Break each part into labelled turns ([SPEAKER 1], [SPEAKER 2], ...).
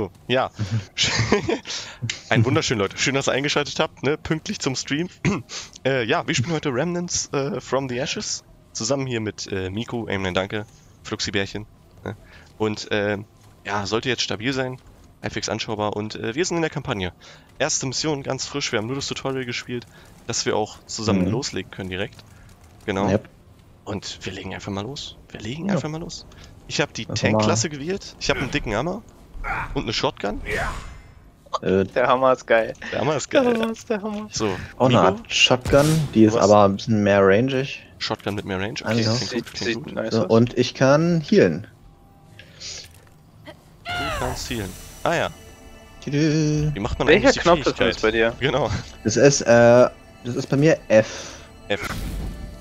[SPEAKER 1] So, ja. Ein wunderschön, Leute. Schön, dass ihr eingeschaltet habt, ne? Pünktlich zum Stream. äh, ja, wir spielen heute Remnants äh, from the Ashes. Zusammen hier mit äh, Miko, Amen, danke, Fluxibärchen. Ne? Und äh, ja, sollte jetzt stabil sein, halbwegs anschaubar und äh, wir sind in der Kampagne. Erste Mission, ganz frisch, wir haben nur das Tutorial gespielt, dass wir auch zusammen
[SPEAKER 2] Mhm.
[SPEAKER 1] loslegen können direkt. Genau.
[SPEAKER 2] Yep.
[SPEAKER 1] Und wir legen einfach mal los. Wir legen
[SPEAKER 2] Ja.
[SPEAKER 1] einfach mal los. Ich habe die Tank-Klasse gewählt. Ich habe einen dicken Hammer und eine Shotgun.
[SPEAKER 2] Äh,
[SPEAKER 3] Der Hammer ist geil.
[SPEAKER 1] Der Hammer ist
[SPEAKER 3] Der
[SPEAKER 1] geil.
[SPEAKER 3] Hammer ist der Hammer.
[SPEAKER 1] So,
[SPEAKER 2] auch eine
[SPEAKER 1] Nico,
[SPEAKER 2] Art Shotgun, die ist
[SPEAKER 1] Was?
[SPEAKER 2] aber ein bisschen mehr rangig.
[SPEAKER 1] Shotgun mit mehr Range. Okay,
[SPEAKER 2] Also,
[SPEAKER 1] klingt gut, klingt gut.
[SPEAKER 3] nice
[SPEAKER 2] So, und ich kann healen.
[SPEAKER 1] Du kannst healen. Ah ja, wie macht man
[SPEAKER 3] Welcher
[SPEAKER 1] eigentlich die
[SPEAKER 3] Knopf ist das bei dir?
[SPEAKER 1] Genau,
[SPEAKER 2] Das ist, äh, das ist bei mir F.
[SPEAKER 1] F.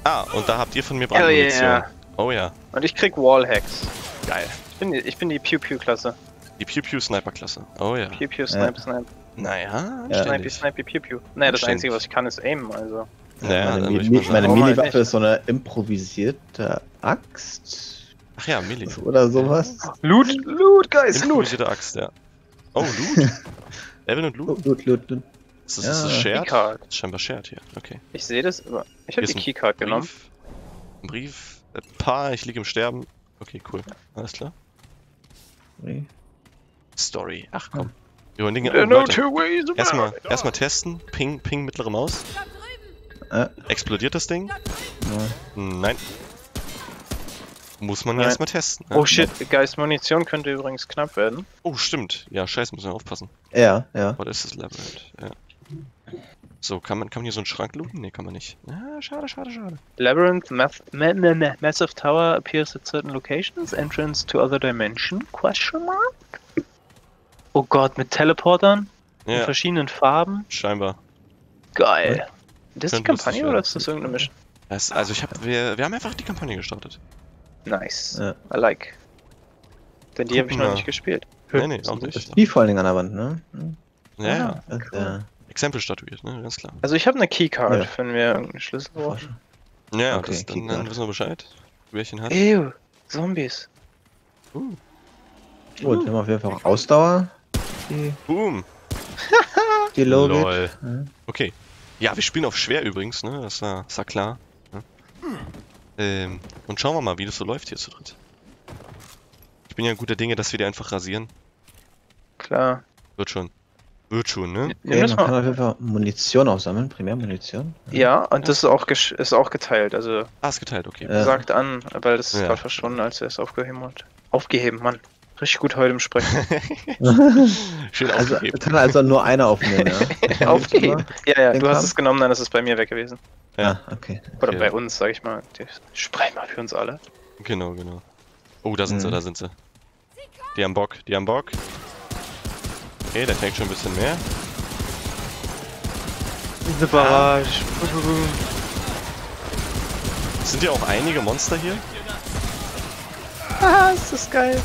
[SPEAKER 1] Ah, und da habt ihr von mir Brandmunition.
[SPEAKER 3] yeah.
[SPEAKER 1] Oh ja,
[SPEAKER 3] Und ich krieg Wallhacks.
[SPEAKER 1] geil.
[SPEAKER 3] Ich bin die, ich bin die Pew-Pew-Klasse.
[SPEAKER 1] Die Pew Pew Sniper Klasse. Oh ja.
[SPEAKER 3] Pew-Pew, Snipe, Snipe.
[SPEAKER 1] Naja,
[SPEAKER 3] Snipey,
[SPEAKER 1] anständig.
[SPEAKER 3] Snipey, Pew-Pew. Naja, das. Einzige, was ich kann, ist aimen, also.
[SPEAKER 1] Naja,
[SPEAKER 2] meine
[SPEAKER 1] dann würde ich
[SPEAKER 2] Mi- meine
[SPEAKER 3] Oh,
[SPEAKER 2] Mini-Waffe
[SPEAKER 3] echt.
[SPEAKER 2] ist so eine improvisierte Axt.
[SPEAKER 1] Ach ja, Melee.
[SPEAKER 2] Oder sowas.
[SPEAKER 3] Loot, Loot, Guys, Loot!
[SPEAKER 1] Improvisierte Axt, ja. Oh, Loot. Level und Loot.
[SPEAKER 2] Lut, lut, lut, lut.
[SPEAKER 1] Ist das, ist das
[SPEAKER 2] Ja.
[SPEAKER 1] shared?
[SPEAKER 3] Keycard.
[SPEAKER 1] Das ist scheinbar shared hier. Okay.
[SPEAKER 3] Ich sehe das immer. Ich habe die Keycard genommen.
[SPEAKER 1] Brief. Ein Brief. Ein paar, ich liege im Sterben. Okay, cool. Alles klar.
[SPEAKER 2] Nee.
[SPEAKER 1] Story. Ach komm. Wir wollen Dinge. Oh,
[SPEAKER 3] no
[SPEAKER 1] Erstmal, erstmal testen. Ping, Ping, mittlere Maus.
[SPEAKER 2] Äh,
[SPEAKER 1] Explodiert das Ding?
[SPEAKER 2] ja.
[SPEAKER 1] Nein. Muss man ja
[SPEAKER 3] Nein.
[SPEAKER 1] erstmal testen. ne?
[SPEAKER 3] Oh shit, Geist, Munition könnte übrigens knapp werden.
[SPEAKER 1] Oh, stimmt. Ja, scheiße, müssen wir aufpassen.
[SPEAKER 2] ja, ja.
[SPEAKER 1] What is this Labyrinth? Ja. So, kann man, kann man hier so einen Schrank looten? Nee, kann man nicht. Ah, schade, schade, schade.
[SPEAKER 3] Labyrinth, math, ma ma ma massive tower appears at certain locations. Entrance to other dimension? Question mark? Oh Gott, mit Teleportern in
[SPEAKER 1] Ja,
[SPEAKER 3] verschiedenen Farben.
[SPEAKER 1] scheinbar.
[SPEAKER 3] Geil. Das ist die Kampagne oder ist das irgendeine Mission?
[SPEAKER 1] Das, also ich hab, wir, wir haben einfach die Kampagne gestartet.
[SPEAKER 3] Nice.
[SPEAKER 2] Ja.
[SPEAKER 3] I like. Denn die habe ich noch
[SPEAKER 1] wir.
[SPEAKER 3] nicht gespielt.
[SPEAKER 1] Nee, nee,
[SPEAKER 3] Zum
[SPEAKER 1] auch nicht.
[SPEAKER 2] Die vor allen Dingen an der Wand, ne? Hm.
[SPEAKER 1] Ja, ja.
[SPEAKER 3] Ah,
[SPEAKER 2] Das,
[SPEAKER 3] cool.
[SPEAKER 1] Exempel statuiert, ne? Ganz klar.
[SPEAKER 3] Also ich habe eine Keycard,
[SPEAKER 2] Ja.
[SPEAKER 3] wenn wir irgendeinen Schlüssel brauchen.
[SPEAKER 1] Ja,
[SPEAKER 2] Okay,
[SPEAKER 1] das, dann, dann wissen wir Bescheid. Welchen hat.
[SPEAKER 3] Ew, Zombies.
[SPEAKER 1] Uh,
[SPEAKER 2] Gut, wir haben auf jeden Fall auch Ausdauer. Die,
[SPEAKER 1] boom.
[SPEAKER 2] die
[SPEAKER 1] Lol.
[SPEAKER 2] Ja.
[SPEAKER 1] Okay. Ja, wir spielen auf schwer übrigens, ne? Das war, das war klar. Ne? Ähm, und schauen wir mal, wie das so läuft hier zu dritt. Ich bin ja guter Dinge, dass wir die einfach rasieren.
[SPEAKER 3] Klar.
[SPEAKER 1] Wird schon. Wird schon, ne?
[SPEAKER 2] Okay,
[SPEAKER 3] das
[SPEAKER 2] man kann
[SPEAKER 3] mal.
[SPEAKER 2] auf jeden Fall Munition aufsammeln, Primärmunition.
[SPEAKER 3] Ja, und das ist auch, gesch- ist auch geteilt. Also
[SPEAKER 1] Ah, ist geteilt, okay.
[SPEAKER 2] Ja.
[SPEAKER 3] sagt an, weil das ist
[SPEAKER 1] Ja.
[SPEAKER 3] gerade verschwunden, als er es aufgeheben hat. Aufgeheben, Mann. Richtig gut heute im Sprechen.
[SPEAKER 1] Schön
[SPEAKER 2] Also
[SPEAKER 1] aufgegeben.
[SPEAKER 2] kann also nur einer aufnehmen, ja?
[SPEAKER 3] aufgeheben. Ja, ja,
[SPEAKER 2] Den
[SPEAKER 3] du hast es genommen, dann ist es bei mir weg gewesen.
[SPEAKER 2] Ja, ah, okay.
[SPEAKER 3] Oder
[SPEAKER 1] Okay.
[SPEAKER 3] bei uns, sag ich mal. Die sprechen mal für uns alle.
[SPEAKER 1] Genau, genau. Oh, da sind sie,
[SPEAKER 2] Mhm.
[SPEAKER 1] da sind sie. Die haben Bock, die haben Bock. Okay, der tankt schon ein bisschen mehr.
[SPEAKER 3] Diese Barrage.
[SPEAKER 1] Sind ja auch einige Monster hier?
[SPEAKER 3] Ah, ist das geil.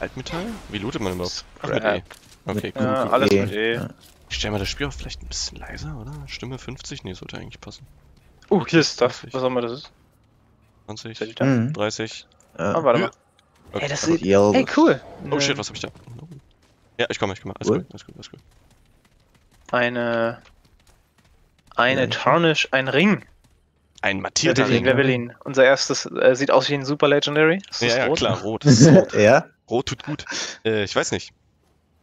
[SPEAKER 1] Altmetall? Wie lootet man überhaupt? Ach, mit
[SPEAKER 3] Scrap.
[SPEAKER 1] E. Okay, cool.
[SPEAKER 3] Ja, alles
[SPEAKER 2] E.
[SPEAKER 3] mit E.
[SPEAKER 2] Ja.
[SPEAKER 1] Ich stelle mal das Spiel auch vielleicht ein bisschen leiser, oder? Stimme 50? Nee, sollte eigentlich passen.
[SPEAKER 3] Uh, hier ist Stuff.
[SPEAKER 1] 20.
[SPEAKER 3] Was auch immer das ist.
[SPEAKER 1] 20,
[SPEAKER 3] Seid ihr da?
[SPEAKER 2] Mhm.
[SPEAKER 1] 30.
[SPEAKER 2] Ja.
[SPEAKER 3] Ah, warte mal.
[SPEAKER 1] Okay.
[SPEAKER 3] Ey, das
[SPEAKER 1] okay.
[SPEAKER 3] sieht.
[SPEAKER 2] Yellow.
[SPEAKER 3] Ey, cool.
[SPEAKER 1] Oh shit, was hab ich da? Ja, ich komme, ich komme. Alles
[SPEAKER 2] Cool.
[SPEAKER 1] gut, alles gut, alles gut.
[SPEAKER 3] Eine. Eine
[SPEAKER 2] Ja.
[SPEAKER 3] Tarnish, ein Ring.
[SPEAKER 1] Ein mattierter? Ring.
[SPEAKER 3] Wer will ihn? Unser erstes äh, sieht aus wie ein Super Legendary. Ist das
[SPEAKER 1] Ja, ja,
[SPEAKER 3] rot?
[SPEAKER 1] klar, rot. Das ist rot.
[SPEAKER 2] ja?
[SPEAKER 1] Rot tut gut. Äh, ich weiß nicht.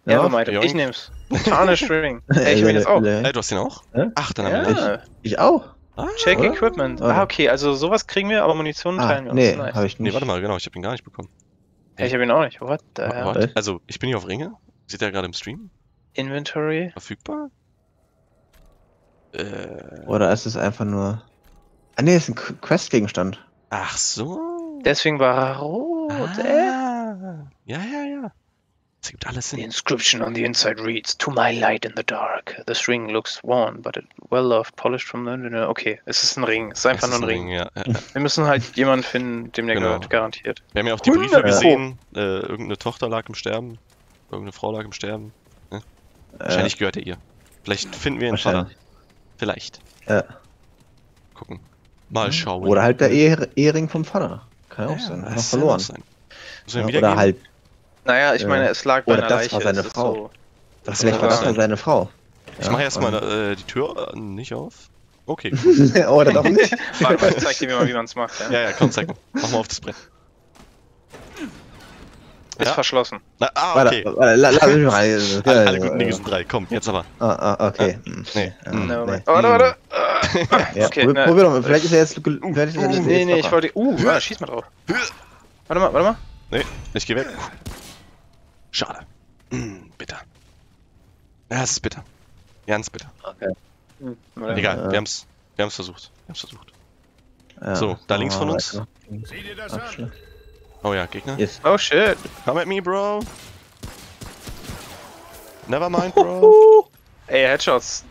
[SPEAKER 3] Ja,
[SPEAKER 2] Ja,
[SPEAKER 3] ja
[SPEAKER 1] Joink.
[SPEAKER 3] ich nehm's. Tarnish Ring. Ey, ich will jetzt auch.
[SPEAKER 1] Ey, du hast den auch?
[SPEAKER 2] Ja?
[SPEAKER 1] Ach, dann haben wir nicht.
[SPEAKER 3] Ja,
[SPEAKER 2] Ich auch.
[SPEAKER 1] Ah,
[SPEAKER 3] check
[SPEAKER 2] oder?
[SPEAKER 3] Equipment.
[SPEAKER 2] Oder?
[SPEAKER 3] Ah, okay, also sowas kriegen wir, aber Munition
[SPEAKER 2] Ah,
[SPEAKER 3] teilen wir uns.
[SPEAKER 2] nee,
[SPEAKER 3] Nice.
[SPEAKER 2] habe ich nicht.
[SPEAKER 1] Nee, warte mal, genau, ich habe den gar nicht bekommen.
[SPEAKER 3] Ja, ich habe ihn auch nicht. What the hell?
[SPEAKER 1] What? Also, ich bin hier auf Ringe. Sieht er gerade im Stream?
[SPEAKER 3] Inventory.
[SPEAKER 1] Verfügbar? Äh,
[SPEAKER 2] Oder ist es einfach nur. Ah, nee, ist ein Qu- Questgegenstand.
[SPEAKER 1] ach so.
[SPEAKER 3] Deswegen war er rot. Äh?
[SPEAKER 1] Ah, ja, ja, ja. Das gibt alles
[SPEAKER 3] The
[SPEAKER 1] Sinn.
[SPEAKER 3] inscription on the inside reads, To my light in the dark. This ring looks worn, but it well loved, polished from the... Okay, es ist ein Ring. Es ist einfach
[SPEAKER 1] Es
[SPEAKER 3] nur ein Ring.
[SPEAKER 1] Ja, ja.
[SPEAKER 3] Wir müssen halt jemanden finden, dem der
[SPEAKER 1] Genau.
[SPEAKER 3] gehört, garantiert.
[SPEAKER 1] Wir haben ja auch die Briefe gesehen. Äh, irgendeine Tochter lag im Sterben. Irgendeine Frau lag im Sterben. Wahrscheinlich gehört er ihr. Vielleicht finden wir ihn Vater. Vielleicht.
[SPEAKER 2] Ja.
[SPEAKER 1] Gucken. Mal schauen.
[SPEAKER 2] Oder halt der Ehe- Ehering vom Vater. Kann ja auch sein.
[SPEAKER 1] kann
[SPEAKER 2] verloren.
[SPEAKER 1] auch sein.
[SPEAKER 2] Ja, oder
[SPEAKER 1] gehen?
[SPEAKER 2] halt,
[SPEAKER 3] Naja, ich
[SPEAKER 2] Äh,
[SPEAKER 3] meine, es lag bei
[SPEAKER 2] oder
[SPEAKER 3] einer
[SPEAKER 2] das
[SPEAKER 3] Leiche.
[SPEAKER 2] war seine Frau.
[SPEAKER 3] So.
[SPEAKER 1] Das
[SPEAKER 2] vielleicht war das mal seine Frau.
[SPEAKER 1] Ich mache erstmal äh, die Tür äh, nicht auf. Okay.
[SPEAKER 2] oder doch nicht?
[SPEAKER 3] Warte, ich zeig dir mal, wie man es macht. Ja.
[SPEAKER 1] ja, ja, komm, zeig mal. Mach mal auf das Brett.
[SPEAKER 3] Ist
[SPEAKER 1] Ja.
[SPEAKER 3] verschlossen.
[SPEAKER 1] Na, ah, okay.
[SPEAKER 2] warte, la- lass mich mal rein.
[SPEAKER 1] Alle, alle guten Dinge sind drei. Komm, jetzt aber.
[SPEAKER 2] Ah, ah, okay. Hm.
[SPEAKER 1] Nee.
[SPEAKER 2] Ja.
[SPEAKER 3] No,
[SPEAKER 2] nee.
[SPEAKER 3] Warte, warte.
[SPEAKER 2] Ja,
[SPEAKER 3] Okay,
[SPEAKER 2] probier,
[SPEAKER 3] ne.
[SPEAKER 2] probier doch mal. Vielleicht ist er jetzt. Vielleicht ist er jetzt
[SPEAKER 3] Nee, nee, ich wollte. Uh, warte, schieß mal drauf. Warte mal, warte mal.
[SPEAKER 1] Nee, ich geh weg. Schade. Mm, bitter. Ja, es ist bitter. Ganz bitter.
[SPEAKER 3] Hm, warte.
[SPEAKER 1] Egal,
[SPEAKER 2] Ja.
[SPEAKER 1] wir haben's, wir haben's versucht. Wir haben's versucht.
[SPEAKER 2] Ja,
[SPEAKER 1] So, da links von uns.
[SPEAKER 2] weiter.
[SPEAKER 4] Sieh dir das
[SPEAKER 2] Abschluss.
[SPEAKER 1] Oh ja, Gegner.
[SPEAKER 2] Yes.
[SPEAKER 3] Oh shit.
[SPEAKER 1] Come at me, bro. Never mind, bro.
[SPEAKER 3] Ey, Headshots.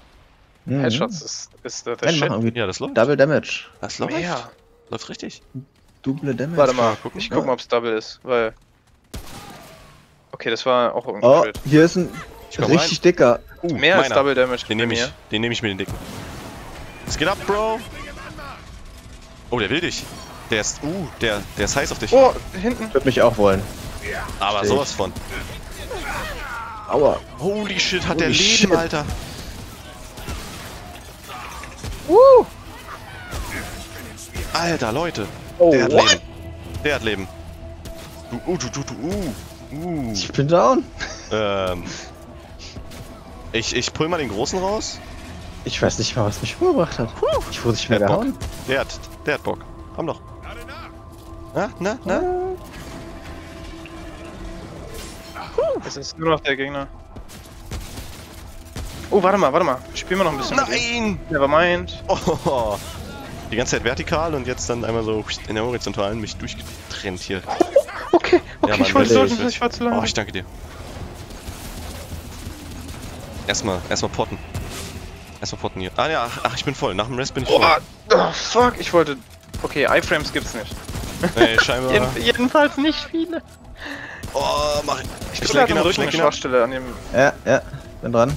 [SPEAKER 2] Mhm.
[SPEAKER 3] Headshots ist, ist der, Shit.
[SPEAKER 1] Ja, das läuft.
[SPEAKER 2] Double Damage.
[SPEAKER 1] Das läuft.
[SPEAKER 3] Ja.
[SPEAKER 1] Läuft richtig.
[SPEAKER 2] Double Damage.
[SPEAKER 3] Warte mal,
[SPEAKER 1] gucken.
[SPEAKER 3] ich guck mal, ob's Double ist, weil. Okay, das war auch irgendwie
[SPEAKER 2] Oh,
[SPEAKER 3] blöd.
[SPEAKER 2] hier ist ein richtig dicker.
[SPEAKER 1] Uh,
[SPEAKER 3] Mehr als
[SPEAKER 1] meiner.
[SPEAKER 3] Double Damage
[SPEAKER 1] Den nehme ich.
[SPEAKER 3] mir.
[SPEAKER 1] Den nehme ich mir den dicken. Es geht ab, Bro. Oh, der will dich. Der ist. Uh, der, der ist heiß auf dich.
[SPEAKER 3] Oh, hinten.
[SPEAKER 2] Würde mich auch wollen.
[SPEAKER 1] Aber
[SPEAKER 2] Stich.
[SPEAKER 1] sowas von.
[SPEAKER 2] Aua.
[SPEAKER 1] Holy shit, hat
[SPEAKER 2] Holy
[SPEAKER 1] der Leben,
[SPEAKER 2] shit.
[SPEAKER 1] Alter.
[SPEAKER 3] Uh.
[SPEAKER 1] Alter, Leute.
[SPEAKER 2] Oh,
[SPEAKER 1] Der hat
[SPEAKER 2] what?
[SPEAKER 1] Leben. Der hat Leben. Du, uh, du, du, du, uh. Uh.
[SPEAKER 2] Ich bin down.
[SPEAKER 1] Ähm. Ich, ich pull mal den Großen raus.
[SPEAKER 2] Ich weiß nicht mal, was mich umgebracht hat. Ich wurde nicht mehr
[SPEAKER 1] Der hat Bock.
[SPEAKER 2] gehauen.
[SPEAKER 1] Der hat, der hat Bock. Komm doch. Na, na, na?
[SPEAKER 3] Es ist nur noch der Gegner. Oh, warte mal, warte mal. Spielen wir noch ein bisschen.
[SPEAKER 1] Nein!
[SPEAKER 3] Nevermind.
[SPEAKER 1] Oh. Die ganze Zeit vertikal und jetzt dann einmal so in der horizontalen mich durchgetrennt hier.
[SPEAKER 3] Okay, okay,
[SPEAKER 1] Ja, Mann,
[SPEAKER 3] ich wollte
[SPEAKER 1] wirklich,
[SPEAKER 3] so,
[SPEAKER 1] wirklich.
[SPEAKER 3] ich war zu lange.
[SPEAKER 1] Oh, ich danke dir. Erstmal, erstmal potten. Erstmal potten hier. Ah ja, ach, ich bin voll. Nach dem Rest bin ich
[SPEAKER 3] oh,
[SPEAKER 1] voll.
[SPEAKER 3] oh, fuck, ich wollte. Okay, Iframes gibt's nicht.
[SPEAKER 1] Ey, scheinbar.
[SPEAKER 3] Jeden, jedenfalls nicht viele.
[SPEAKER 1] Oh, mach ich.
[SPEAKER 3] Ich
[SPEAKER 1] Ich
[SPEAKER 3] halt
[SPEAKER 1] ihn ab, ich lenk ihn ab.
[SPEAKER 3] Schwachstelle an dem.
[SPEAKER 2] Ja, ja. Bin dran.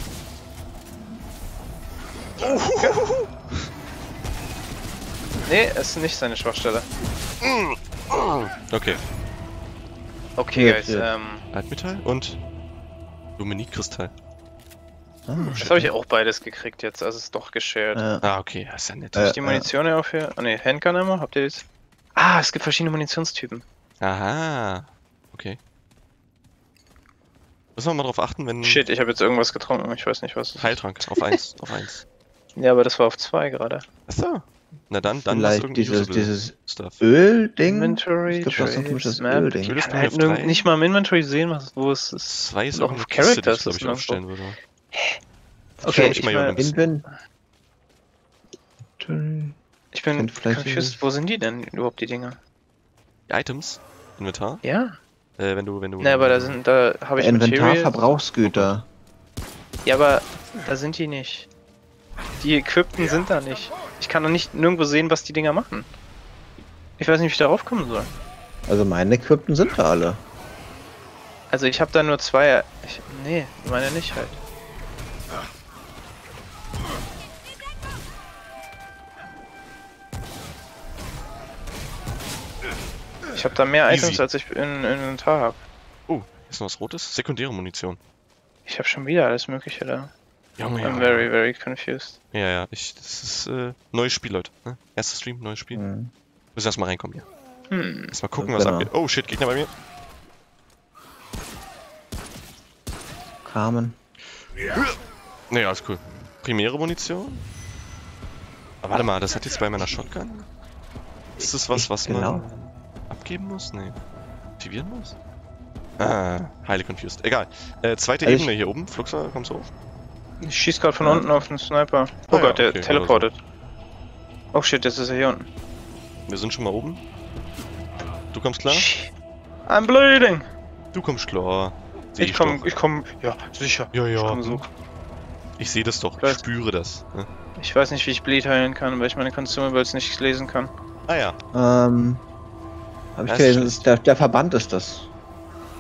[SPEAKER 3] Nee, es ist nicht seine Schwachstelle.
[SPEAKER 1] Okay.
[SPEAKER 3] Okay, guys, ähm.
[SPEAKER 1] Altmetall und Dominikkristall.
[SPEAKER 2] Ah,
[SPEAKER 3] Das habe ich auch beides gekriegt jetzt, also es ist doch geshared.
[SPEAKER 2] ja.
[SPEAKER 1] Ah, okay, ja, ist ja nett.
[SPEAKER 2] Äh,
[SPEAKER 3] die Munition ja auch hier. Oh ne, Handgun immer, habt ihr das? Ah, es gibt verschiedene Munitionstypen.
[SPEAKER 1] Aha. Okay. Müssen wir mal drauf achten, wenn.
[SPEAKER 3] Shit, ich habe jetzt irgendwas getrunken, ich weiß nicht was.
[SPEAKER 1] Heiltrank. Auf eins. auf eins.
[SPEAKER 3] Ja, aber das war auf zwei gerade.
[SPEAKER 1] Achso. Na dann, dann
[SPEAKER 2] Vielleicht dieses, dieses
[SPEAKER 1] Stuff.
[SPEAKER 2] Öl-Ding.
[SPEAKER 3] Inventory,
[SPEAKER 2] ein komisches
[SPEAKER 3] Trades, Map.
[SPEAKER 2] Öl-Ding.
[SPEAKER 3] Ich kann halt
[SPEAKER 1] drei.
[SPEAKER 3] nicht mal im Inventory sehen, was, wo es ist.
[SPEAKER 1] Zwei ist auch
[SPEAKER 3] auf
[SPEAKER 1] Kiste, die ich
[SPEAKER 3] Characters
[SPEAKER 1] ich
[SPEAKER 3] noch
[SPEAKER 1] aufstellen würde.
[SPEAKER 3] Okay,
[SPEAKER 1] mich
[SPEAKER 3] ich,
[SPEAKER 1] mal
[SPEAKER 3] mein,
[SPEAKER 1] jemand
[SPEAKER 2] Inven.
[SPEAKER 3] ich bin confused, wo sind die denn überhaupt die Dinger?
[SPEAKER 1] Die Items, Inventar,
[SPEAKER 3] Ja.
[SPEAKER 1] äh, wenn du, wenn du.
[SPEAKER 3] Ne, aber da sind, da habe ich
[SPEAKER 2] Inventar,
[SPEAKER 3] Materials.
[SPEAKER 2] Verbrauchsgüter.
[SPEAKER 3] Ja, aber da sind die nicht. Die Equipten sind da nicht. Ich kann doch nicht nirgendwo sehen, was die Dinger machen. Ich weiß nicht, wie ich darauf kommen soll.
[SPEAKER 2] Also meine Equipten sind da alle.
[SPEAKER 3] Also ich habe da nur zwei. Ich, nee, meine nicht halt. Ich habe da mehr
[SPEAKER 1] Easy.
[SPEAKER 3] Items, als ich in in Inventar habe.
[SPEAKER 1] Oh, ist noch was Rotes? Sekundäre Munition.
[SPEAKER 3] Ich habe schon wieder alles Mögliche da.
[SPEAKER 1] Junge,
[SPEAKER 3] I'm very, very confused.
[SPEAKER 1] Ja, ja, ich, das ist, äh, neues Spiel, Leute. Ne? Erster Stream, neues Spiel.
[SPEAKER 2] Hm.
[SPEAKER 1] Müssen erstmal reinkommen hier.
[SPEAKER 3] Hm.
[SPEAKER 1] Erstmal gucken, was
[SPEAKER 2] Genau.
[SPEAKER 1] abgeht. Oh shit, Gegner bei mir.
[SPEAKER 2] Carmen.
[SPEAKER 1] Ne, alles cool. Primäre Munition? Aber warte mal, das hat jetzt bei meiner Shotgun? Ist das was, was
[SPEAKER 2] Genau.
[SPEAKER 1] man abgeben muss? Nee. Aktivieren muss? Ah, highly confused. Egal. Äh, zweite
[SPEAKER 2] Also
[SPEAKER 1] Ebene hier oben. Fluxer, kommst du hoch?
[SPEAKER 3] Ich schieß gerade von
[SPEAKER 2] Ja.
[SPEAKER 3] unten auf den Sniper. Oh
[SPEAKER 1] Ah ja,
[SPEAKER 3] Gott, der
[SPEAKER 1] okay,
[SPEAKER 3] teleportet. Oh shit, jetzt ist er hier unten.
[SPEAKER 1] Wir sind schon mal oben. Du kommst klar?
[SPEAKER 3] I'm bleeding!
[SPEAKER 1] Du kommst klar. Seh
[SPEAKER 3] Ich komm,
[SPEAKER 1] doch.
[SPEAKER 3] ich komm, ja, sicher.
[SPEAKER 1] Ja, ja.
[SPEAKER 3] Ich komm so.
[SPEAKER 1] Ich sehe das doch. Ich
[SPEAKER 3] Weiß-
[SPEAKER 1] spüre das. Ne?
[SPEAKER 3] Ich weiß nicht, wie ich Bleed heilen kann, weil ich meine Consumables nicht lesen kann.
[SPEAKER 1] Ah ja.
[SPEAKER 2] Ähm. Hab ich
[SPEAKER 1] Das
[SPEAKER 2] gelesen, der, der Verband ist das.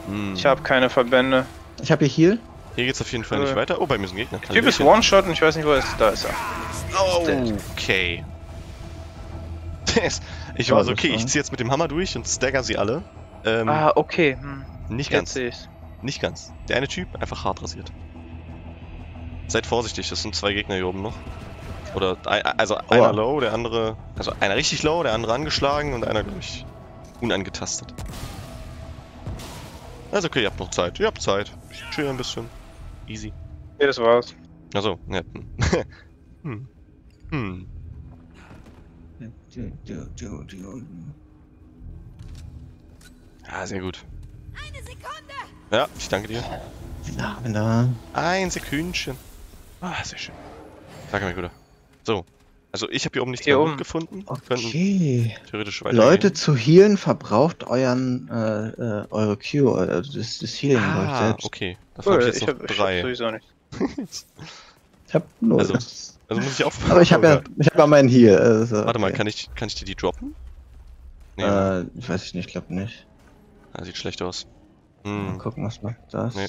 [SPEAKER 1] Hm.
[SPEAKER 3] Ich habe keine Verbände.
[SPEAKER 2] Ich habe hier Heal.
[SPEAKER 1] Hier geht's auf jeden Fall
[SPEAKER 3] Äh.
[SPEAKER 1] nicht weiter. Oh, bei mir ist ein Gegner.
[SPEAKER 3] Der Typ ist. One-Shot und ich weiß nicht, wo er ist. Da ist er.
[SPEAKER 1] Okay. Ich war so, okay, ich zieh jetzt mit dem Hammer durch und stagger sie alle. Ähm,
[SPEAKER 3] Ah, okay. Hm.
[SPEAKER 1] nicht ganz. Nicht ganz. Der eine Typ einfach hart rasiert. Seid vorsichtig, das sind zwei Gegner hier oben noch. Oder also einer low, der andere. Also einer richtig low, der andere angeschlagen und einer, glaube ich, unangetastet. Also okay, ihr habt noch Zeit. Ihr habt Zeit. Ich chill ein bisschen. Easy.
[SPEAKER 3] Ja, das war's.
[SPEAKER 1] Achso, ja. hm. Hm. Ja, sehr gut.
[SPEAKER 4] Eine Sekunde!
[SPEAKER 1] Ja, ich danke dir.
[SPEAKER 2] Na, da.
[SPEAKER 1] Ein Sekündchen. Ah, sehr schön. Danke, mein Guter. So. Also ich habe hier oben nichts
[SPEAKER 3] Hier
[SPEAKER 1] mehr
[SPEAKER 3] oben.
[SPEAKER 1] gefunden.
[SPEAKER 2] Okay.
[SPEAKER 1] theoretisch weitergehen.
[SPEAKER 2] Leute zu healen verbraucht euren, äh, äh, eure Q, also das, das Healing bei euch
[SPEAKER 1] Ah,
[SPEAKER 2] selbst.
[SPEAKER 1] okay. Davon habe ich jetzt
[SPEAKER 3] ich
[SPEAKER 1] noch
[SPEAKER 3] hab, ich hab
[SPEAKER 1] drei.
[SPEAKER 3] sowieso nicht.
[SPEAKER 2] Ich hab nur.
[SPEAKER 1] Also, Also muss ich aufpassen.
[SPEAKER 2] aber ich habe ja, ich habe ja meinen Heal. Also,
[SPEAKER 1] Warte mal,
[SPEAKER 2] okay.
[SPEAKER 1] kann ich, kann ich dir die droppen? Nee, ne?
[SPEAKER 2] Äh, ich weiß ich nicht, glaube nicht.
[SPEAKER 1] ah, sieht schlecht aus.
[SPEAKER 2] Mal
[SPEAKER 1] Hm.
[SPEAKER 2] gucken, was macht das.
[SPEAKER 1] Nee.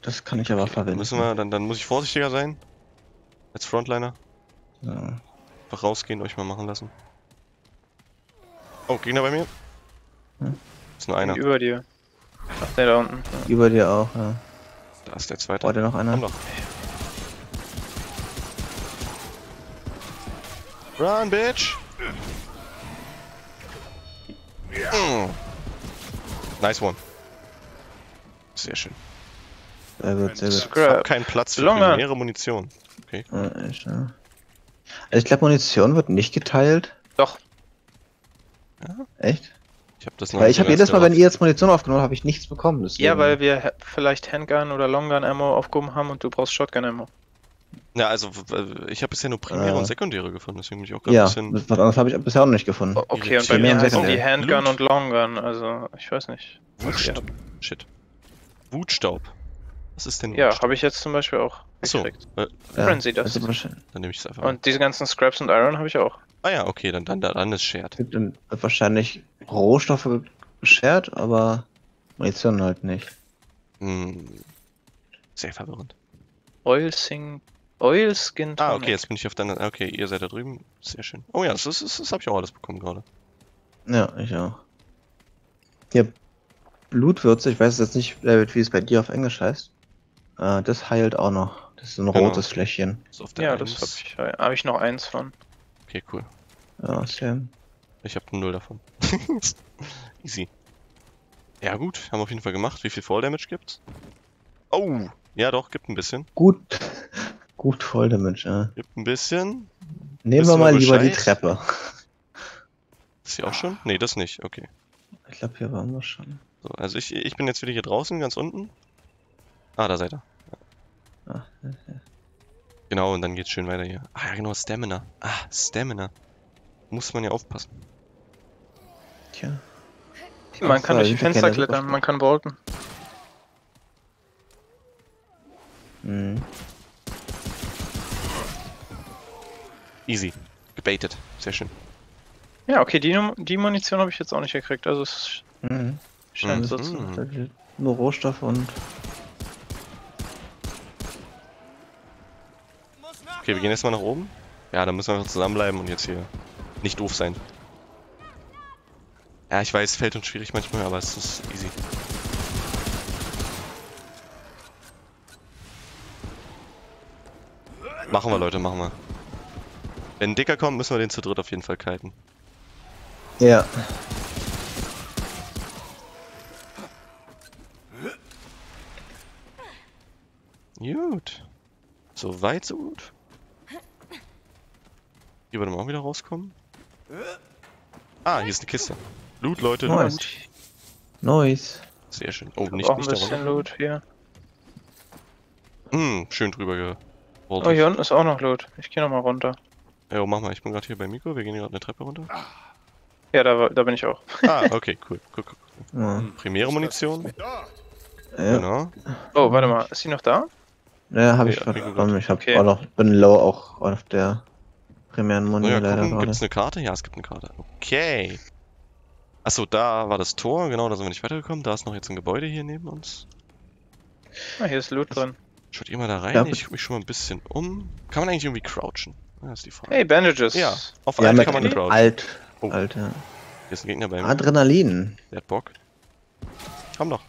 [SPEAKER 2] Das kann ich aber
[SPEAKER 1] Dann
[SPEAKER 2] verwenden.
[SPEAKER 1] müssen wir, dann, dann muss ich vorsichtiger sein. Als Frontliner.
[SPEAKER 2] So.
[SPEAKER 1] Einfach rausgehen, euch mal machen lassen. Oh, Gegner bei mir.
[SPEAKER 2] Hm.
[SPEAKER 1] Ist nur einer.
[SPEAKER 3] Über dir. Ach, der da unten. Ja.
[SPEAKER 2] Über dir auch, ja.
[SPEAKER 1] Da ist der zweite.
[SPEAKER 2] War der noch einer?
[SPEAKER 1] Komm doch. Run, bitch! Mm. Nice one. Sehr schön.
[SPEAKER 2] Sehr gut, sehr gut.
[SPEAKER 1] Ich hab keinen Platz für
[SPEAKER 3] Longer.
[SPEAKER 1] primäre Munition.
[SPEAKER 2] Ja, echt, ja. Also ich glaube, Munition wird nicht geteilt.
[SPEAKER 3] Doch.
[SPEAKER 2] Echt?
[SPEAKER 1] Ich habe das noch
[SPEAKER 2] Weil
[SPEAKER 1] nicht
[SPEAKER 2] ich habe jedes Mal, wenn ihr jetzt Munition aufgenommen habt, habe ich nichts bekommen. Deswegen.
[SPEAKER 3] Ja, weil wir vielleicht Handgun oder Longgun Ammo aufgehoben haben und du brauchst Shotgun Ammo.
[SPEAKER 1] Ja, also ich habe bisher nur primäre
[SPEAKER 2] Äh.
[SPEAKER 1] und sekundäre gefunden, deswegen bin ich auch gerade
[SPEAKER 2] Ja,
[SPEAKER 1] ein bisschen.
[SPEAKER 2] was anderes habe ich bisher auch noch nicht gefunden.
[SPEAKER 3] O- Okay, und bei mir heißen die. Handgun
[SPEAKER 1] Loot.
[SPEAKER 3] und Longgun, also ich weiß nicht.
[SPEAKER 1] Wutstaub. Shit. Wutstaub. Was ist denn
[SPEAKER 3] Ja,
[SPEAKER 1] Wutstaub?
[SPEAKER 3] habe ich jetzt zum Beispiel auch Gekriegt.
[SPEAKER 1] äh,
[SPEAKER 2] Ja,
[SPEAKER 3] Frenzy Dust.
[SPEAKER 2] also wahrscheinlich-
[SPEAKER 1] dann nehme ich es einfach.
[SPEAKER 3] Und diese ganzen Scraps und Iron habe ich auch.
[SPEAKER 1] Ah ja, okay, dann, dann, dann ist shared.
[SPEAKER 2] Es gibt dann wahrscheinlich Rohstoffe geshared, aber Munition halt nicht.
[SPEAKER 1] Hm. Sehr verwirrend.
[SPEAKER 3] Oil Sing. Oil Skin
[SPEAKER 1] Ah, okay, jetzt bin ich auf deiner. Okay, ihr seid da drüben. Sehr schön. Oh ja, das, ist, das, das habe ich auch alles bekommen gerade.
[SPEAKER 2] Ja, ich auch. Hier, Blutwürze, ich weiß jetzt nicht, David, wie es bei dir auf Englisch heißt. Äh, das heilt auch noch. Das ist ein
[SPEAKER 1] Genau.
[SPEAKER 2] rotes Fläschchen.
[SPEAKER 1] Das ist auf der
[SPEAKER 3] Ja, das habe ich, hab ich noch eins von.
[SPEAKER 1] Okay, cool.
[SPEAKER 2] Ja, Sam.
[SPEAKER 1] Ich habe null davon. Easy. Ja gut, haben wir auf jeden Fall gemacht. Wie viel Fall Damage gibt's? Oh, ja doch, gibt ein bisschen.
[SPEAKER 2] Gut. Gut voll Damage, ja.
[SPEAKER 1] Gibt ein bisschen.
[SPEAKER 2] Nehmen wir mal lieber die? Treppe.
[SPEAKER 1] Ist hier auch schon? Nee, das nicht. Okay.
[SPEAKER 2] Ich glaube, hier waren wir schon.
[SPEAKER 1] So, also ich, ich bin jetzt wieder hier draußen, ganz unten. Ah, da seid ihr.
[SPEAKER 2] Ah,
[SPEAKER 1] Genau, und dann geht's schön weiter hier. Ah ja, genau, Stamina. Ah, Stamina. Muss man ja aufpassen.
[SPEAKER 2] tja.
[SPEAKER 3] Man
[SPEAKER 2] Ach
[SPEAKER 3] kann durch die Fenster klettern, man kann bolten.
[SPEAKER 2] Mhm.
[SPEAKER 1] Easy. Gebaitet. Sehr schön.
[SPEAKER 3] Ja, okay, die, die Munition habe ich jetzt auch nicht gekriegt, also es
[SPEAKER 2] Mhm.
[SPEAKER 3] scheint
[SPEAKER 1] Mhm.
[SPEAKER 3] so zu.
[SPEAKER 2] Nur Rohstoffe und.
[SPEAKER 1] Okay, wir gehen erstmal nach oben. Ja, dann müssen wir einfach zusammenbleiben und jetzt hier nicht doof sein. Ja, ich weiß, fällt uns schwierig manchmal, aber es ist easy. Machen wir, Leute, machen wir. Wenn ein Dicker kommt, müssen wir den zu dritt auf jeden Fall kiten.
[SPEAKER 2] Ja.
[SPEAKER 1] Gut. So weit, so gut. Hier würde man auch wieder rauskommen. Ah, hier ist eine Kiste. Loot, Leute, Loot.
[SPEAKER 2] Nice. Noise.
[SPEAKER 1] Sehr schön. Oh, nicht,
[SPEAKER 3] auch ein
[SPEAKER 1] nicht
[SPEAKER 3] bisschen
[SPEAKER 1] darunter.
[SPEAKER 3] Loot hier.
[SPEAKER 1] Hm, schön drüber ge...
[SPEAKER 3] Oh, hier unten ist auch noch Loot. Ich gehe nochmal runter.
[SPEAKER 1] Jo, mach mal, ich bin gerade hier bei Miko, wir gehen gerade eine Treppe runter.
[SPEAKER 3] Ja, da, war- da bin ich auch.
[SPEAKER 1] Ah, okay, cool. Cool, cool.
[SPEAKER 2] Ja.
[SPEAKER 1] Primäre Munition.
[SPEAKER 2] Ja,
[SPEAKER 1] Genau.
[SPEAKER 3] Oh, warte mal, ist sie noch da?
[SPEAKER 2] ja habe ich
[SPEAKER 1] Ja, mir
[SPEAKER 2] bekommen. Ich hab
[SPEAKER 3] Okay.
[SPEAKER 2] auch noch, bin low auch auf der primären
[SPEAKER 1] So,
[SPEAKER 2] Muni
[SPEAKER 1] ja,
[SPEAKER 2] leider
[SPEAKER 1] gucken,
[SPEAKER 2] gerade.
[SPEAKER 1] gibt's eine Karte? Ja, es gibt eine Karte. Okay. Achso, da war das Tor, genau, da sind wir nicht weitergekommen. Da ist noch jetzt ein Gebäude hier neben uns.
[SPEAKER 3] Ah, hier ist Loot drin.
[SPEAKER 1] Schaut ihr mal da rein,
[SPEAKER 2] Ja,
[SPEAKER 1] ich guck mich schon mal ein bisschen um. Kann man eigentlich irgendwie crouchen? Ja, ist die Frage.
[SPEAKER 3] Hey, Bandages.
[SPEAKER 1] Ja, auf
[SPEAKER 2] Ja,
[SPEAKER 1] Alt kann man crouchen.
[SPEAKER 2] alt.
[SPEAKER 1] Oh.
[SPEAKER 2] Alt, ja.
[SPEAKER 1] Hier ist ein Gegner bei mir.
[SPEAKER 2] Adrenalin.
[SPEAKER 1] Der hat Bock. Komm doch.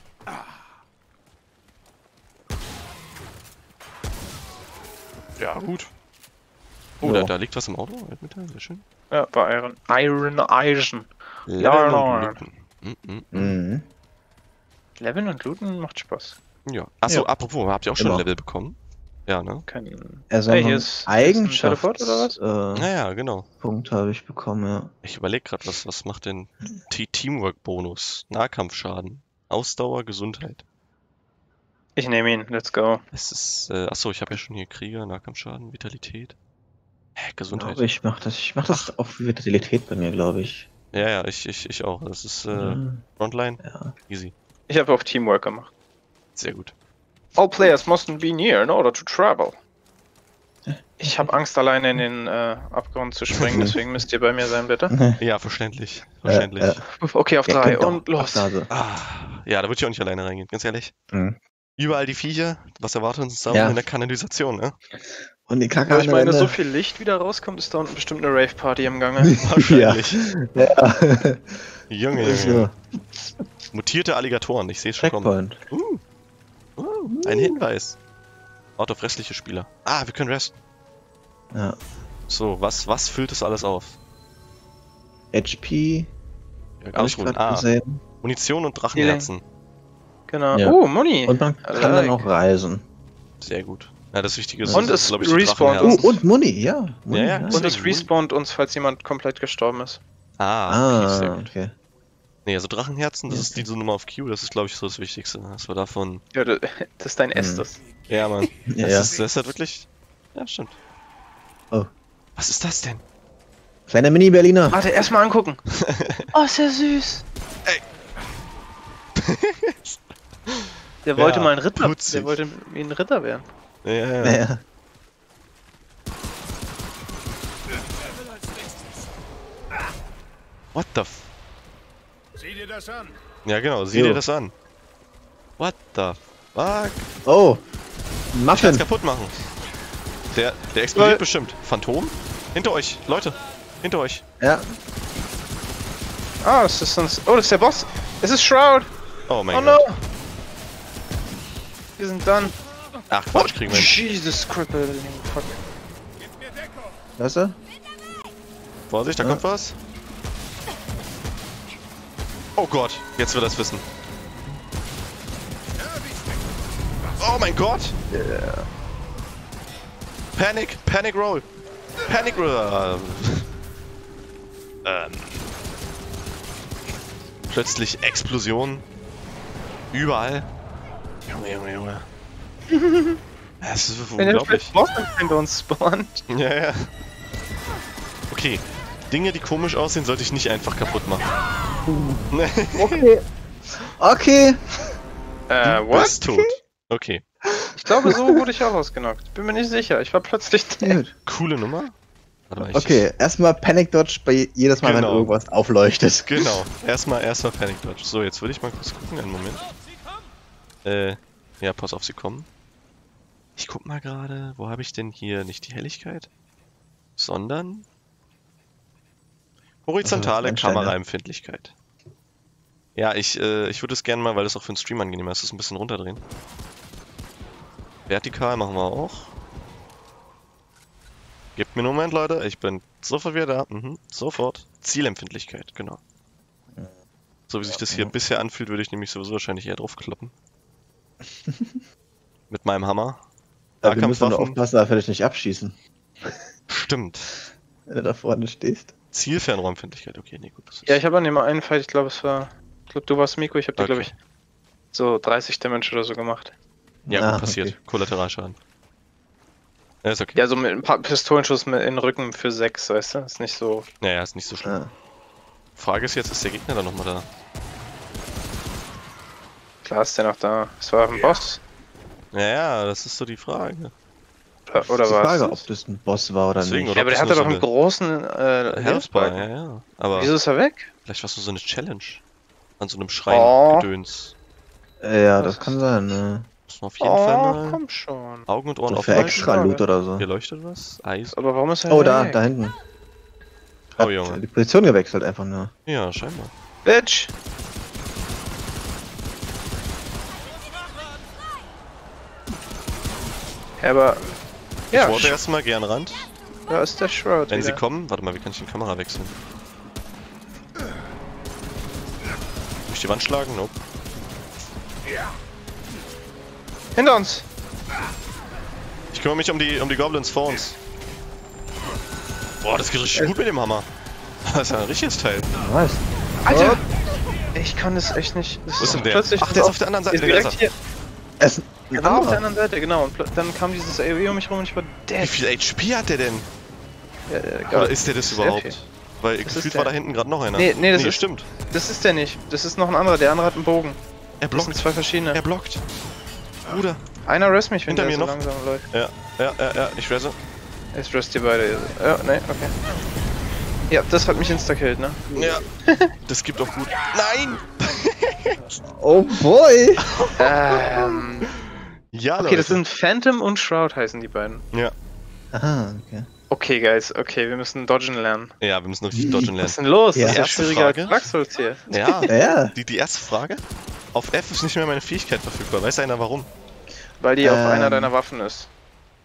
[SPEAKER 1] Ja, gut. Oh,
[SPEAKER 2] Ja.
[SPEAKER 1] da, da liegt was im Auto. Altmetall, sehr schön.
[SPEAKER 3] Ja, bei Iron. Iron Eisen.
[SPEAKER 1] Leveln und looten. Mm, mm.
[SPEAKER 2] Mhm.
[SPEAKER 3] Leveln und Looten macht Spaß.
[SPEAKER 1] Ja. Achso,
[SPEAKER 2] Ja.
[SPEAKER 1] apropos, habt ihr auch schon ein Level bekommen? Ja, ne?
[SPEAKER 3] Kein.
[SPEAKER 2] Also
[SPEAKER 3] Hey, hier ist- Teleport, oder was?
[SPEAKER 2] Äh,
[SPEAKER 1] Naja, genau.
[SPEAKER 2] Punkt habe ich bekommen, ja.
[SPEAKER 1] Ich überlege gerade, was, was macht denn Teamwork-Bonus? Nahkampfschaden. Ausdauer, Gesundheit.
[SPEAKER 3] Ich nehme ihn, let's go.
[SPEAKER 1] Es ist, äh, achso, ich habe ja schon hier Krieger, Nahkampfschaden, Vitalität. Hä, Gesundheit.
[SPEAKER 2] Glaube ich mach das. Ich mach das auf Vitalität bei mir, glaube ich.
[SPEAKER 1] Ja, ja, ich, ich, ich auch. Das ist, äh,
[SPEAKER 2] Mhm.
[SPEAKER 1] Frontline,
[SPEAKER 2] Ja.
[SPEAKER 1] easy.
[SPEAKER 3] Ich habe auf Teamwork gemacht.
[SPEAKER 1] Sehr gut.
[SPEAKER 3] All players mustn't be near in order to travel. Ich habe Angst, alleine in den äh, Abgrund zu springen, deswegen müsst ihr bei mir sein, bitte.
[SPEAKER 1] Ja, verständlich. Verständlich.
[SPEAKER 2] Äh, äh.
[SPEAKER 3] Okay, auf
[SPEAKER 2] Ja,
[SPEAKER 3] drei
[SPEAKER 2] genau.
[SPEAKER 3] und los.
[SPEAKER 1] Ah, ja, da würde ich auch nicht alleine reingehen, ganz ehrlich.
[SPEAKER 2] Mhm.
[SPEAKER 1] Überall die Viecher, was erwartet uns da
[SPEAKER 2] Ja.
[SPEAKER 1] in der Kanalisation, ne?
[SPEAKER 2] Und die Kacke
[SPEAKER 3] Aber ich meine, so viel Licht wieder rauskommt, ist da unten bestimmt eine Rave-Party im Gange.
[SPEAKER 1] Wahrscheinlich.
[SPEAKER 2] Ja.
[SPEAKER 1] Junge,
[SPEAKER 2] Ist
[SPEAKER 1] Junge.
[SPEAKER 2] so.
[SPEAKER 1] Mutierte Alligatoren, ich sehe es schon kommen.
[SPEAKER 2] Checkpoint.
[SPEAKER 1] Uh, uh, ein Hinweis. Wart auf restliche Spieler. Ah, wir können resten.
[SPEAKER 2] Ja.
[SPEAKER 1] So, was, was füllt das alles auf?
[SPEAKER 2] HP.
[SPEAKER 1] Ja, ausruhen. Ah,
[SPEAKER 2] gesehen.
[SPEAKER 1] Munition und Drachenherzen.
[SPEAKER 3] Genau.
[SPEAKER 2] Ja.
[SPEAKER 3] Oh, Muni.
[SPEAKER 2] Und man kann dann
[SPEAKER 3] like.
[SPEAKER 2] auch reisen.
[SPEAKER 1] Sehr gut. Ja, das Wichtige ist,
[SPEAKER 3] Und es
[SPEAKER 1] glaub ich,
[SPEAKER 3] respawnt.
[SPEAKER 2] Oh,
[SPEAKER 1] Drachenherzen.
[SPEAKER 2] und Muni, ja. Muni,
[SPEAKER 1] Ja, ja,
[SPEAKER 2] nice.
[SPEAKER 3] Und es respawnt uns, falls jemand komplett gestorben ist.
[SPEAKER 1] Ah, okay, sehr
[SPEAKER 2] Ah,
[SPEAKER 1] gut.
[SPEAKER 2] okay.
[SPEAKER 1] Nee, also Drachenherzen, das
[SPEAKER 2] Ja,
[SPEAKER 1] ist die so Nummer auf Q, das ist, glaube ich, so das Wichtigste. Das war davon.
[SPEAKER 3] Ja, das ist dein
[SPEAKER 2] Hm.
[SPEAKER 3] Estes.
[SPEAKER 1] Ja, Mann.
[SPEAKER 2] Ja,
[SPEAKER 1] Das,
[SPEAKER 2] ja.
[SPEAKER 1] Ist, das ist halt wirklich. Ja, stimmt.
[SPEAKER 2] Oh.
[SPEAKER 1] Was ist das denn?
[SPEAKER 2] Kleiner Mini-Berliner.
[SPEAKER 3] Warte, erstmal angucken. oh, ist ja süß.
[SPEAKER 1] Ey.
[SPEAKER 3] Der wollte
[SPEAKER 1] Ja,
[SPEAKER 3] mal ein Ritter.
[SPEAKER 1] putzig.
[SPEAKER 3] Der wollte wie ein Ritter werden.
[SPEAKER 1] Ja, ja, ja. What the f.
[SPEAKER 4] Sieh dir das an.
[SPEAKER 1] Ja, genau, sieh
[SPEAKER 2] Jo.
[SPEAKER 1] dir das an. What the fuck?
[SPEAKER 2] Oh.
[SPEAKER 1] Ich
[SPEAKER 2] Muffin.
[SPEAKER 1] kaputt machen. Der, der explodiert
[SPEAKER 3] Weil-
[SPEAKER 1] bestimmt. Phantom? Hinter euch, Leute. Hinter euch.
[SPEAKER 2] Ja.
[SPEAKER 3] Ah, das ist sonst. Oh, das ist der Boss. Es ist Shroud.
[SPEAKER 1] Oh mein
[SPEAKER 3] Oh no.
[SPEAKER 1] Gott.
[SPEAKER 3] Wir sind done.
[SPEAKER 1] Ach Quatsch, kriegen wir.
[SPEAKER 3] Jesus Cripple. Fuck.
[SPEAKER 2] Weißt du?
[SPEAKER 1] Vorsicht, da
[SPEAKER 2] Ja.
[SPEAKER 1] kommt was. Oh Gott, jetzt will er's wissen. Oh mein Gott! Panic, Panic Roll! Panic Roll! ähm. Plötzlich Explosionen. Überall. Junge, Junge, Junge. Das ist
[SPEAKER 3] Wenn der
[SPEAKER 1] unglaublich.
[SPEAKER 3] Boss hinter uns spawnt.
[SPEAKER 1] Ja, ja. Okay. Dinge, die komisch aussehen, sollte ich nicht einfach kaputt machen.
[SPEAKER 2] Okay. Okay.
[SPEAKER 3] Äh,
[SPEAKER 1] Du bist tot. Okay.
[SPEAKER 3] Ich glaube, so wurde ich auch ausgenockt. Bin mir nicht sicher. Ich war plötzlich dead.
[SPEAKER 2] Gut.
[SPEAKER 1] Coole Nummer. Warte mal, ich,
[SPEAKER 2] Okay, erstmal Panic Dodge bei jedes Mal,
[SPEAKER 1] Genau.
[SPEAKER 2] wenn irgendwas aufleuchtet.
[SPEAKER 1] Genau. Erstmal, erstmal Panic Dodge. So, jetzt würde ich mal kurz gucken. Einen Moment. Äh, ja, pass auf, sie kommen. Ich guck mal gerade, wo habe ich denn hier nicht die Helligkeit, sondern horizontale
[SPEAKER 2] ja.
[SPEAKER 1] Kameraempfindlichkeit. Ja, ich, äh, ich würde es gerne mal, weil das auch für den Stream angenehmer ist, das ein bisschen runterdrehen. Vertikal machen wir auch. Gebt mir einen Moment, Leute. Ich bin sofort wieder da. Mhm, sofort. Zielempfindlichkeit, genau. So wie sich das hier bisher anfühlt, würde ich nämlich sowieso wahrscheinlich eher drauf kloppen. Mit meinem Hammer.
[SPEAKER 2] Aber wir müssen nur aufpassen, dass wir dich nicht abschießen,
[SPEAKER 1] Stimmt.
[SPEAKER 2] wenn du da vorne stehst.
[SPEAKER 1] Zielfernrohrempfindlichkeit. Okay, nee, gut. Das ist
[SPEAKER 3] Ja, ich habe an dem einen Fight, ich glaube, es war. Ich glaube, du warst Miko. Ich habe dir, glaube
[SPEAKER 1] Okay.
[SPEAKER 3] ich, so 30 Damage oder so gemacht.
[SPEAKER 1] ja,
[SPEAKER 2] Ah,
[SPEAKER 1] gut passiert.
[SPEAKER 2] okay.
[SPEAKER 1] Kollateralschaden. Ja, ist okay.
[SPEAKER 3] Ja, so mit ein paar Pistolenschuss mit in den Rücken für 6, weißt du? Ist nicht so.
[SPEAKER 1] Naja, ist nicht so schlimm.
[SPEAKER 2] Ja.
[SPEAKER 1] Frage ist jetzt, ist der Gegner dann nochmal da?
[SPEAKER 3] Klar ist der noch da. Es war ein Boss.
[SPEAKER 1] Naja, das ist so die Frage.
[SPEAKER 3] Oder, oder
[SPEAKER 2] ist die
[SPEAKER 3] was?
[SPEAKER 2] Frage, ob das ein Boss war oder
[SPEAKER 1] Deswegen,
[SPEAKER 2] nicht.
[SPEAKER 1] oder?
[SPEAKER 3] Ja, aber der hatte doch
[SPEAKER 1] nur
[SPEAKER 3] einen
[SPEAKER 1] so
[SPEAKER 3] großen äh,
[SPEAKER 1] Healthbar, ja, ja. Aber
[SPEAKER 3] Wieso ist er weg?
[SPEAKER 1] vielleicht war es nur so eine Challenge. An so einem Schrein
[SPEAKER 3] Oh.
[SPEAKER 1] Gedöns.
[SPEAKER 2] Äh, ja, das kann sein, ne?
[SPEAKER 1] Muss man auf jeden Fall
[SPEAKER 3] Oh,
[SPEAKER 1] mal
[SPEAKER 3] komm schon.
[SPEAKER 1] Augen und Ohren
[SPEAKER 2] So für
[SPEAKER 1] aufhalten.
[SPEAKER 2] extra Loot oder so.
[SPEAKER 1] Hier leuchtet was. Eis.
[SPEAKER 3] Aber warum ist er
[SPEAKER 2] Oh, da,
[SPEAKER 3] weg?
[SPEAKER 2] da hinten.
[SPEAKER 1] Oh, Junge.
[SPEAKER 2] die Position gewechselt einfach nur.
[SPEAKER 1] Ja, scheinbar.
[SPEAKER 3] Bitch! Aber. Ja,
[SPEAKER 1] ich wollte erstmal gern Rand.
[SPEAKER 3] da ist der Shroud.
[SPEAKER 1] Wenn sie
[SPEAKER 3] wieder.
[SPEAKER 1] kommen, warte mal, wie kann ich die Kamera wechseln? Durch die Wand schlagen? Nope.
[SPEAKER 3] Hinter uns!
[SPEAKER 1] Ich kümmere mich um die, um die Goblins vor uns. Boah, das geht richtig gut mit dem Hammer. Das ist ja ein richtiges Teil.
[SPEAKER 2] Nice.
[SPEAKER 3] Alter! Ich kann das echt nicht. Das
[SPEAKER 1] Wo ist denn der? Ach, der ist auf der anderen Seite.
[SPEAKER 3] ist
[SPEAKER 1] Der ist
[SPEAKER 3] direkt
[SPEAKER 1] er.
[SPEAKER 3] hier.
[SPEAKER 2] Es
[SPEAKER 3] Genau auf der anderen Seite, genau. Und dann kam dieses AOE um mich rum und ich war
[SPEAKER 1] Wie
[SPEAKER 3] dead.
[SPEAKER 1] viel HP hat der denn?
[SPEAKER 3] Ja, ja, egal.
[SPEAKER 1] Oder ist der das überhaupt? Weil
[SPEAKER 3] Das
[SPEAKER 1] gefühlt war da hinten gerade noch einer.
[SPEAKER 3] Nee, nee, das ist-
[SPEAKER 1] stimmt.
[SPEAKER 3] Das ist der nicht. Das ist noch ein anderer. Der andere hat einen Bogen.
[SPEAKER 1] Er
[SPEAKER 3] Das sind
[SPEAKER 1] blockt.
[SPEAKER 3] zwei verschiedene.
[SPEAKER 1] Er blockt. Bruder.
[SPEAKER 3] Einer rest mich, wenn
[SPEAKER 1] Hinter
[SPEAKER 3] der
[SPEAKER 1] mir
[SPEAKER 3] so
[SPEAKER 1] noch.
[SPEAKER 3] langsam läuft.
[SPEAKER 1] Ja, ja, ja, ja, ich resse.
[SPEAKER 3] Ich rest die beide. Ja, nee, okay. Ja, das hat mich instakillt, ne?
[SPEAKER 1] Ja. Das gibt auch gut. Nein!
[SPEAKER 2] Oh boy!
[SPEAKER 3] ähm.
[SPEAKER 1] Ja,
[SPEAKER 3] Okay, das sind Phantom und Shroud heißen die beiden.
[SPEAKER 1] Ja.
[SPEAKER 2] Aha, okay.
[SPEAKER 3] Okay, Guys, okay, wir müssen dodgen lernen.
[SPEAKER 1] Ja, wir müssen richtig dodgen
[SPEAKER 3] Was
[SPEAKER 1] lernen.
[SPEAKER 3] ist denn los?
[SPEAKER 2] Ja.
[SPEAKER 3] Das ist ja
[SPEAKER 1] Erste
[SPEAKER 3] schwieriger als hier.
[SPEAKER 1] Ja,
[SPEAKER 2] Ja,
[SPEAKER 1] die, die erste Frage. Auf F ist nicht mehr meine Fähigkeit verfügbar. Weiß einer warum?
[SPEAKER 3] Weil die auf
[SPEAKER 2] Ähm,
[SPEAKER 3] einer deiner Waffen ist.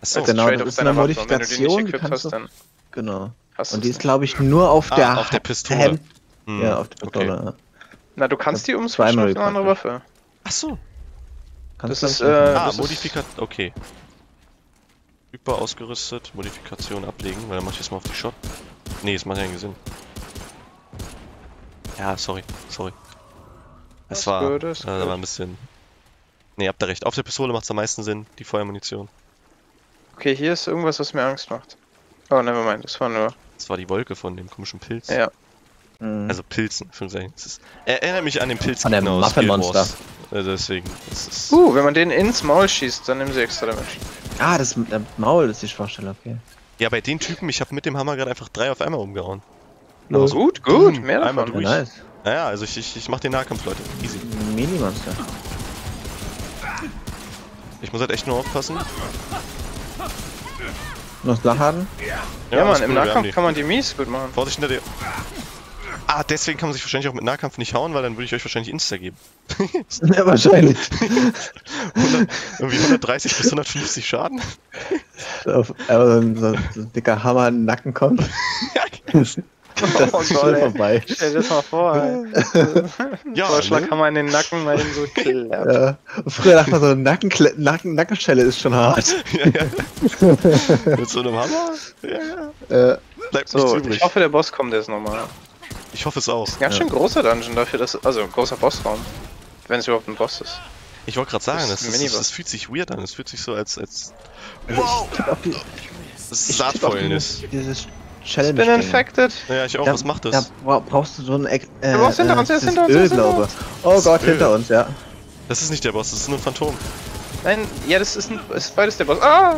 [SPEAKER 1] Achso.
[SPEAKER 3] Als
[SPEAKER 2] Genau,
[SPEAKER 3] Trade
[SPEAKER 2] das
[SPEAKER 3] auf
[SPEAKER 2] ist eine
[SPEAKER 3] deiner Waffe. Wenn du die nicht
[SPEAKER 2] Modifikation,
[SPEAKER 3] equipped hast,
[SPEAKER 2] du-
[SPEAKER 3] dann
[SPEAKER 2] Genau.
[SPEAKER 3] Hast
[SPEAKER 2] Und die ist, glaube ich, nur auf
[SPEAKER 1] Ah,
[SPEAKER 2] der
[SPEAKER 1] auf der Pistole.
[SPEAKER 2] Hand.
[SPEAKER 1] Hm,
[SPEAKER 2] Ja, auf der
[SPEAKER 1] okay.
[SPEAKER 2] Pistole. ja.
[SPEAKER 3] Na, du kannst die umswitchen auf eine andere. Waffe.
[SPEAKER 1] Achso.
[SPEAKER 2] Kannst
[SPEAKER 3] Das
[SPEAKER 2] du
[SPEAKER 3] ist, äh,
[SPEAKER 1] Ah, Modifikat. Okay. Hyper ausgerüstet, Modifikation ablegen, weil dann mach ich das mal auf die Shot. Nee, das macht ja keinen Sinn. Ja, sorry, sorry. Es war,
[SPEAKER 3] gut,
[SPEAKER 1] äh, war ein bisschen. Nee, habt ihr recht. Auf der Pistole macht es am meisten Sinn, die Feuermunition.
[SPEAKER 3] Okay, hier ist irgendwas, was mir Angst macht. Oh, nevermind, das war nur.
[SPEAKER 1] Das war die Wolke von dem komischen Pilz.
[SPEAKER 3] Ja.
[SPEAKER 2] Mhm.
[SPEAKER 1] Also Pilzen, für sein. Das ist, er erinnert mich an den Pilz
[SPEAKER 2] An der
[SPEAKER 1] Guild
[SPEAKER 2] Muffin-Monster.
[SPEAKER 1] Also deswegen, das ist.
[SPEAKER 3] Uh, wenn man den ins Maul schießt, dann nehmen sie extra Damage.
[SPEAKER 2] Ah, das mit dem Maul ist die Schwachstelle, okay.
[SPEAKER 1] Ja, bei den Typen, ich habe mit dem Hammer gerade einfach drei auf einmal umgehauen.
[SPEAKER 2] Los.
[SPEAKER 1] Aber so,
[SPEAKER 3] Gut, gut,
[SPEAKER 1] boom,
[SPEAKER 3] mehr
[SPEAKER 1] einmal
[SPEAKER 3] davon.
[SPEAKER 1] durch.
[SPEAKER 2] Ja, nice.
[SPEAKER 1] Naja, also ich, ich, ich mach den Nahkampf, Leute. Easy.
[SPEAKER 2] Mini-Monster.
[SPEAKER 1] Ich muss halt echt nur aufpassen.
[SPEAKER 2] Noch Sachen?
[SPEAKER 3] Ja,
[SPEAKER 1] alles
[SPEAKER 3] Mann, im
[SPEAKER 1] cool,
[SPEAKER 3] Nahkampf kann man die mies gut machen.
[SPEAKER 1] Vorsicht hinter dir. Ah, deswegen kann man sich wahrscheinlich auch mit Nahkampf nicht hauen, weil dann würde ich euch wahrscheinlich Insta geben.
[SPEAKER 2] Ja, wahrscheinlich.
[SPEAKER 1] 100, irgendwie 130 bis 150 Schaden.
[SPEAKER 2] Auf, aber so, so, so ein dicker Hammer in den Nacken kommt. das
[SPEAKER 3] Oh
[SPEAKER 2] ist
[SPEAKER 3] Gott,
[SPEAKER 2] schon
[SPEAKER 3] ey.
[SPEAKER 2] vorbei.
[SPEAKER 3] Stell dir das mal vor, ey.
[SPEAKER 1] Ja,
[SPEAKER 3] Vorschlag
[SPEAKER 1] ne?
[SPEAKER 3] kann man in den Nacken mal eben so killen.
[SPEAKER 2] Ja. Früher dachte man so, Nackenkle Nacken Nackenschelle ist schon hart.
[SPEAKER 1] ja, ja. Mit so einem Hammer? Ja, ja.
[SPEAKER 2] Äh,
[SPEAKER 1] Bleibt
[SPEAKER 3] So,
[SPEAKER 1] nichts
[SPEAKER 3] ich
[SPEAKER 1] übrig.
[SPEAKER 3] hoffe, der Boss kommt jetzt nochmal.
[SPEAKER 1] Ich hoffe es auch.
[SPEAKER 3] Ganz
[SPEAKER 2] Ja.
[SPEAKER 3] schön großer Dungeon dafür, dass. Also, ein großer Bossraum. Wenn es überhaupt ein Boss ist.
[SPEAKER 1] Ich wollte gerade sagen,
[SPEAKER 3] Das
[SPEAKER 1] das,
[SPEAKER 3] ist ein
[SPEAKER 1] das, das fühlt sich weird an. Es fühlt sich so als, als
[SPEAKER 2] wow!
[SPEAKER 1] Das
[SPEAKER 2] auf
[SPEAKER 1] Saatfäulnis.
[SPEAKER 2] dieses, dieses
[SPEAKER 3] Ich
[SPEAKER 2] Challenge.
[SPEAKER 3] bin infected.
[SPEAKER 1] Ja, ich auch.
[SPEAKER 2] Da,
[SPEAKER 1] Was macht
[SPEAKER 2] Da
[SPEAKER 1] das?
[SPEAKER 2] bra- brauchst du so ein äh,
[SPEAKER 3] Der Boss hinter uns, der ist hinter uns,
[SPEAKER 2] Öl,
[SPEAKER 3] ist hinter
[SPEAKER 2] glaube Oh Gott,
[SPEAKER 1] Öl.
[SPEAKER 2] hinter uns, ja.
[SPEAKER 1] Das ist nicht der Boss, das ist nur ein Phantom.
[SPEAKER 3] Nein, ja, das ist, ein, ist beides der Boss. Ah!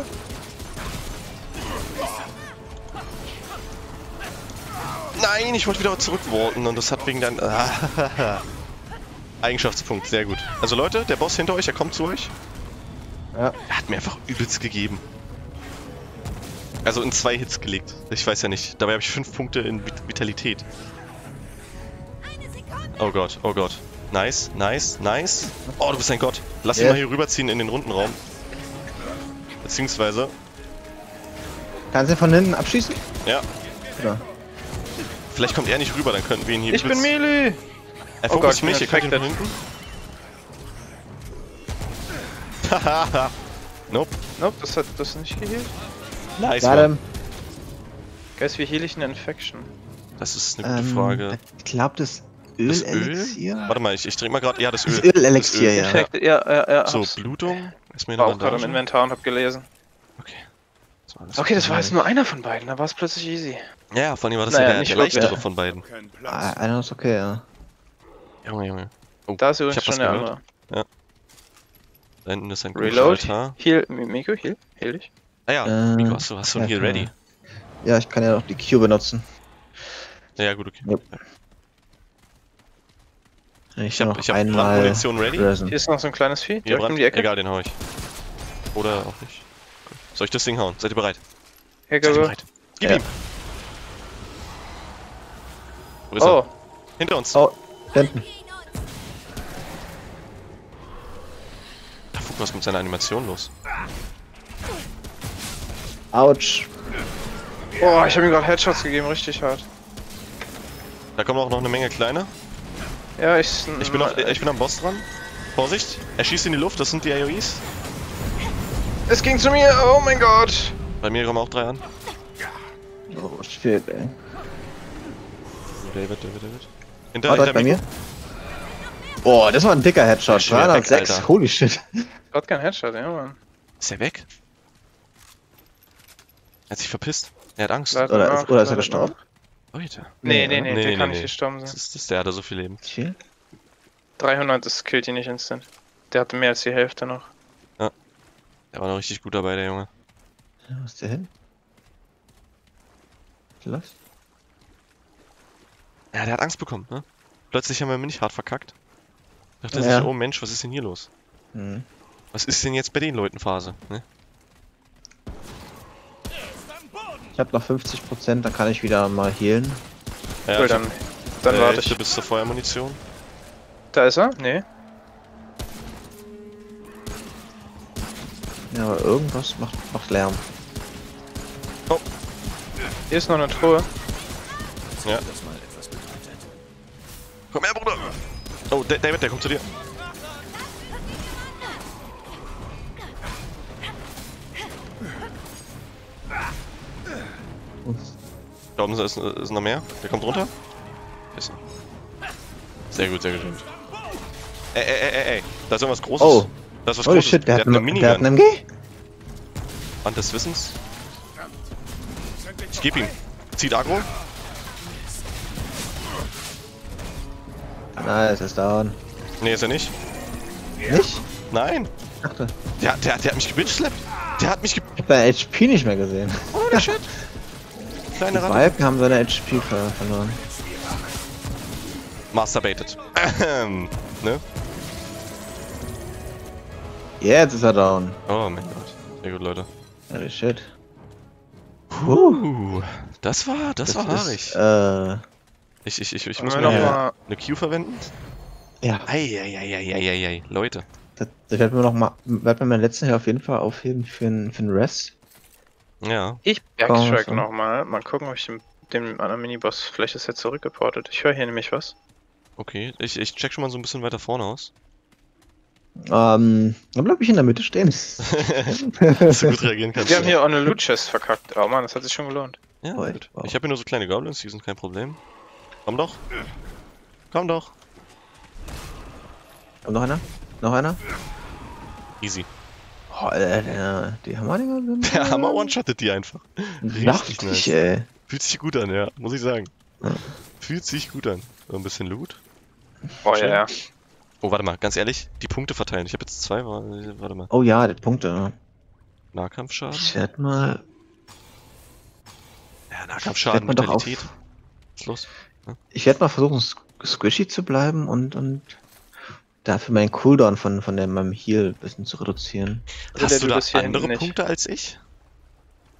[SPEAKER 1] Nein, ich wollte wieder zurückworten und das hat wegen deinem... Ah, Eigenschaftspunkt, sehr gut. Also Leute, der Boss hinter euch, er kommt zu euch.
[SPEAKER 2] Ja.
[SPEAKER 1] Er hat mir einfach übelst gegeben. Also in zwei Hits gelegt. Ich weiß ja nicht. Dabei habe ich fünf Punkte in Vit Vitalität. Oh Gott, oh Gott. Nice, nice, nice. Oh, du bist ein Gott. Lass ihn
[SPEAKER 2] Ja.
[SPEAKER 1] mal hier rüberziehen in den Rundenraum. Beziehungsweise,
[SPEAKER 2] Kannst du ihn von hinten abschießen?
[SPEAKER 1] ja,
[SPEAKER 2] Oder?
[SPEAKER 1] vielleicht kommt er nicht rüber, dann könnten wir ihn hier
[SPEAKER 3] Ich bin Melee!
[SPEAKER 1] Er
[SPEAKER 3] Oh Gott,
[SPEAKER 1] mich, ihr ihn von
[SPEAKER 3] infected.
[SPEAKER 1] hinten. Hahaha. nope.
[SPEAKER 3] Nope, das hat das nicht geheilt.
[SPEAKER 1] Nice,
[SPEAKER 2] Warte,
[SPEAKER 1] Mann.
[SPEAKER 3] Guys, wie heal ich eine Infection?
[SPEAKER 1] Das ist eine gute
[SPEAKER 2] ähm,
[SPEAKER 1] Frage.
[SPEAKER 2] ich glaube, das
[SPEAKER 1] Das Öl?
[SPEAKER 2] Ölelixier?
[SPEAKER 1] Warte mal, ich, ich dreh mal gerade. Ja, das Öl.
[SPEAKER 2] Das Ölelixier,
[SPEAKER 1] Öl.
[SPEAKER 2] ja.
[SPEAKER 3] Ja, ja, ja.
[SPEAKER 1] So,
[SPEAKER 3] hab's.
[SPEAKER 1] Blutung.
[SPEAKER 3] War
[SPEAKER 1] in
[SPEAKER 3] auch
[SPEAKER 1] der
[SPEAKER 3] gerade im. Inventar und hab gelesen.
[SPEAKER 1] Okay. Das war
[SPEAKER 3] Okay, das war jetzt nur einer von beiden, da war es plötzlich easy.
[SPEAKER 1] Ja, ja, vor allem war das
[SPEAKER 3] Naja,
[SPEAKER 1] ja der,
[SPEAKER 3] nicht
[SPEAKER 1] der leichtere von beiden.
[SPEAKER 2] Ah. Einer ist okay, ja.
[SPEAKER 1] Junge, Junge. Oh,
[SPEAKER 3] Da ist übrigens schon der andere.
[SPEAKER 1] Da hinten ist ein
[SPEAKER 3] Reload. Heal, Miko, heal, heal dich.
[SPEAKER 1] Ah ja,
[SPEAKER 2] Äh,
[SPEAKER 1] Miko, hast du, hast du
[SPEAKER 2] ja,
[SPEAKER 1] Heal ready?
[SPEAKER 2] Ja, ich kann ja noch die Q benutzen.
[SPEAKER 1] Ja, ja, gut, okay.
[SPEAKER 2] Yep. Ich,
[SPEAKER 1] Ich hab,
[SPEAKER 2] noch
[SPEAKER 1] ich hab
[SPEAKER 2] einmal
[SPEAKER 1] Brandmunition ready.
[SPEAKER 2] resen.
[SPEAKER 3] Hier ist noch so ein kleines Vieh,
[SPEAKER 1] Hier,
[SPEAKER 3] um die Ecke.
[SPEAKER 1] Egal, den hau ich. Oder auch nicht. Soll ich das Ding hauen? Seid ihr bereit?
[SPEAKER 3] Hier,
[SPEAKER 1] Seid ihr bereit? Gib
[SPEAKER 2] Ja.
[SPEAKER 1] ihm! Wo ist
[SPEAKER 3] Oh,
[SPEAKER 1] er? Hinter uns.
[SPEAKER 2] Oh, hinten.
[SPEAKER 1] Da guck, was mit seiner Animation los?
[SPEAKER 2] Autsch.
[SPEAKER 3] oh, ich habe ihm gerade Headshots gegeben, richtig hart.
[SPEAKER 1] Da kommen auch noch eine Menge kleine.
[SPEAKER 3] Ja, ich.
[SPEAKER 1] Ich bin, auf, ich bin am Boss dran. Vorsicht, er schießt in die Luft, das sind die AoEs.
[SPEAKER 3] Es ging zu mir, oh mein Gott.
[SPEAKER 1] Bei mir kommen auch drei an.
[SPEAKER 2] Oh, shit, ey.
[SPEAKER 1] David, David, David. Hinter,
[SPEAKER 2] War das
[SPEAKER 1] hinter
[SPEAKER 2] bei mir? Boah, das war ein dicker Headshot.
[SPEAKER 1] Schwer weg,
[SPEAKER 2] 306,
[SPEAKER 1] Alter.
[SPEAKER 2] holy shit.
[SPEAKER 3] Gott kein Headshot, ja, Mann.
[SPEAKER 1] Ist er weg? Er hat sich verpisst. Er hat Angst.
[SPEAKER 3] Leider
[SPEAKER 2] Oder
[SPEAKER 3] nach,
[SPEAKER 2] ist, oder ist er gestorben?
[SPEAKER 1] Leute.
[SPEAKER 3] Nee,
[SPEAKER 2] Nee,
[SPEAKER 3] nee, nee,
[SPEAKER 1] Nee,
[SPEAKER 3] der
[SPEAKER 1] nee,
[SPEAKER 3] kann
[SPEAKER 1] nee.
[SPEAKER 3] nicht gestorben
[SPEAKER 1] Das
[SPEAKER 3] sein.
[SPEAKER 1] ist, das, der hat so viel Leben.
[SPEAKER 2] Chill.
[SPEAKER 3] 300, das killt ihn nicht instant. Der hatte mehr als die Hälfte noch.
[SPEAKER 1] Der war noch richtig gut dabei, der Junge.
[SPEAKER 2] Ja, wo ist der hin? Was?
[SPEAKER 1] Ja, der hat Angst bekommen, ne? Plötzlich haben wir nicht hart verkackt. Dachte
[SPEAKER 2] Ja.
[SPEAKER 1] sich, oh Mensch, was ist denn hier los?
[SPEAKER 2] Hm.
[SPEAKER 1] Was ist denn jetzt bei den Leuten Phase? Ne?
[SPEAKER 2] Ich hab noch 50%, dann kann ich wieder mal healen.
[SPEAKER 1] Ja,
[SPEAKER 3] cool, dann, dann
[SPEAKER 1] äh,
[SPEAKER 3] warte ich.
[SPEAKER 1] bis zur Feuermunition.
[SPEAKER 3] Da ist er? Nee.
[SPEAKER 2] Ja, aber irgendwas macht, macht Lärm.
[SPEAKER 3] Hier ist noch eine Truhe.
[SPEAKER 1] Ja. Komm her, Bruder! Oh, Da- David, der kommt zu dir. Da oben ist, ist noch mehr. Der kommt runter. Er. Sehr gut, sehr gut. Ey, ey, ey, ey, ey. Da ist irgendwas Großes.
[SPEAKER 2] Oh.
[SPEAKER 1] Da ist was
[SPEAKER 2] Holy
[SPEAKER 1] Großes.
[SPEAKER 2] shit, der, hat,
[SPEAKER 1] eine
[SPEAKER 2] eine, der hat
[SPEAKER 1] Minigun.
[SPEAKER 2] einen MG?
[SPEAKER 1] Hand des Wissens. Ich geb ihm. Zieht Agro.
[SPEAKER 2] Nice, ist down.
[SPEAKER 1] Nee, ist er nicht.
[SPEAKER 2] Nicht?
[SPEAKER 1] Nein.
[SPEAKER 2] Dachte,
[SPEAKER 1] Der, der, der hat mich gebitchslappt. Der hat mich ge...
[SPEAKER 2] ich hab dein HP nicht mehr gesehen.
[SPEAKER 1] Holy shit. Kleine Ratte.
[SPEAKER 2] Balken haben seine HP ver verloren.
[SPEAKER 1] Masturbated. Ahem. ne?
[SPEAKER 2] Jetzt ist er down.
[SPEAKER 1] Oh mein Gott. Sehr gut, Leute.
[SPEAKER 2] Holy shit.
[SPEAKER 1] Uh, das war, das, war haarig.
[SPEAKER 2] äh,
[SPEAKER 1] ich, ich, ich, ich muss mal
[SPEAKER 3] noch
[SPEAKER 2] Ja.
[SPEAKER 3] mal
[SPEAKER 1] eine Q verwenden.
[SPEAKER 2] ja,
[SPEAKER 1] Eieieiei, Leute.
[SPEAKER 2] das, das werden wir noch mal, werden wir mein letzten hier auf jeden Fall aufheben für einen für einen Rest.
[SPEAKER 1] Ja.
[SPEAKER 3] Ich backtrack nochmal. Mal gucken, ob ich den, den anderen Miniboss vielleicht ist er zurückgeportet. Ich höre hier nämlich was.
[SPEAKER 1] Okay, ich, ich check schon mal so ein bisschen weiter vorne aus.
[SPEAKER 2] Ähm, dann bleib ich in der Mitte stehen.
[SPEAKER 1] Dass du gut reagieren kannst.
[SPEAKER 3] Wir haben hier auch eine Loot Chest verkackt. Oh Mann, das hat sich schon gelohnt.
[SPEAKER 1] Ja,
[SPEAKER 2] Oi,
[SPEAKER 1] gut.
[SPEAKER 2] wow.
[SPEAKER 1] Ich habe hier nur so kleine Goblins, die sind kein Problem. Komm doch. Komm doch.
[SPEAKER 2] Kommt noch einer? Noch einer?
[SPEAKER 1] Easy.
[SPEAKER 2] Oh, der, die Hammerdinger sind.
[SPEAKER 1] Der Hammer one-shottet die einfach. Richtig nice.
[SPEAKER 2] ey.
[SPEAKER 1] Fühlt sich gut an, ja, muss ich sagen.
[SPEAKER 2] Ja.
[SPEAKER 1] Fühlt sich gut an. So ein bisschen Loot.
[SPEAKER 3] Oh
[SPEAKER 1] Schön.
[SPEAKER 3] ja, ja.
[SPEAKER 1] Oh, warte mal, ganz ehrlich, die Punkte verteilen. Ich habe jetzt zwei, wa- warte mal.
[SPEAKER 2] Oh ja, die Punkte.
[SPEAKER 1] Nahkampfschaden?
[SPEAKER 2] Ich werde mal.
[SPEAKER 1] Ja, Nahkampfschaden,
[SPEAKER 2] Werd mal doch
[SPEAKER 1] Vitalität.
[SPEAKER 2] auf-
[SPEAKER 1] Was ist los?
[SPEAKER 2] Ich werde mal versuchen, squishy zu bleiben und, und dafür meinen Cooldown von, von dem, meinem Heal ein bisschen zu reduzieren.
[SPEAKER 3] Also
[SPEAKER 1] Hast du da andere. Punkte als ich?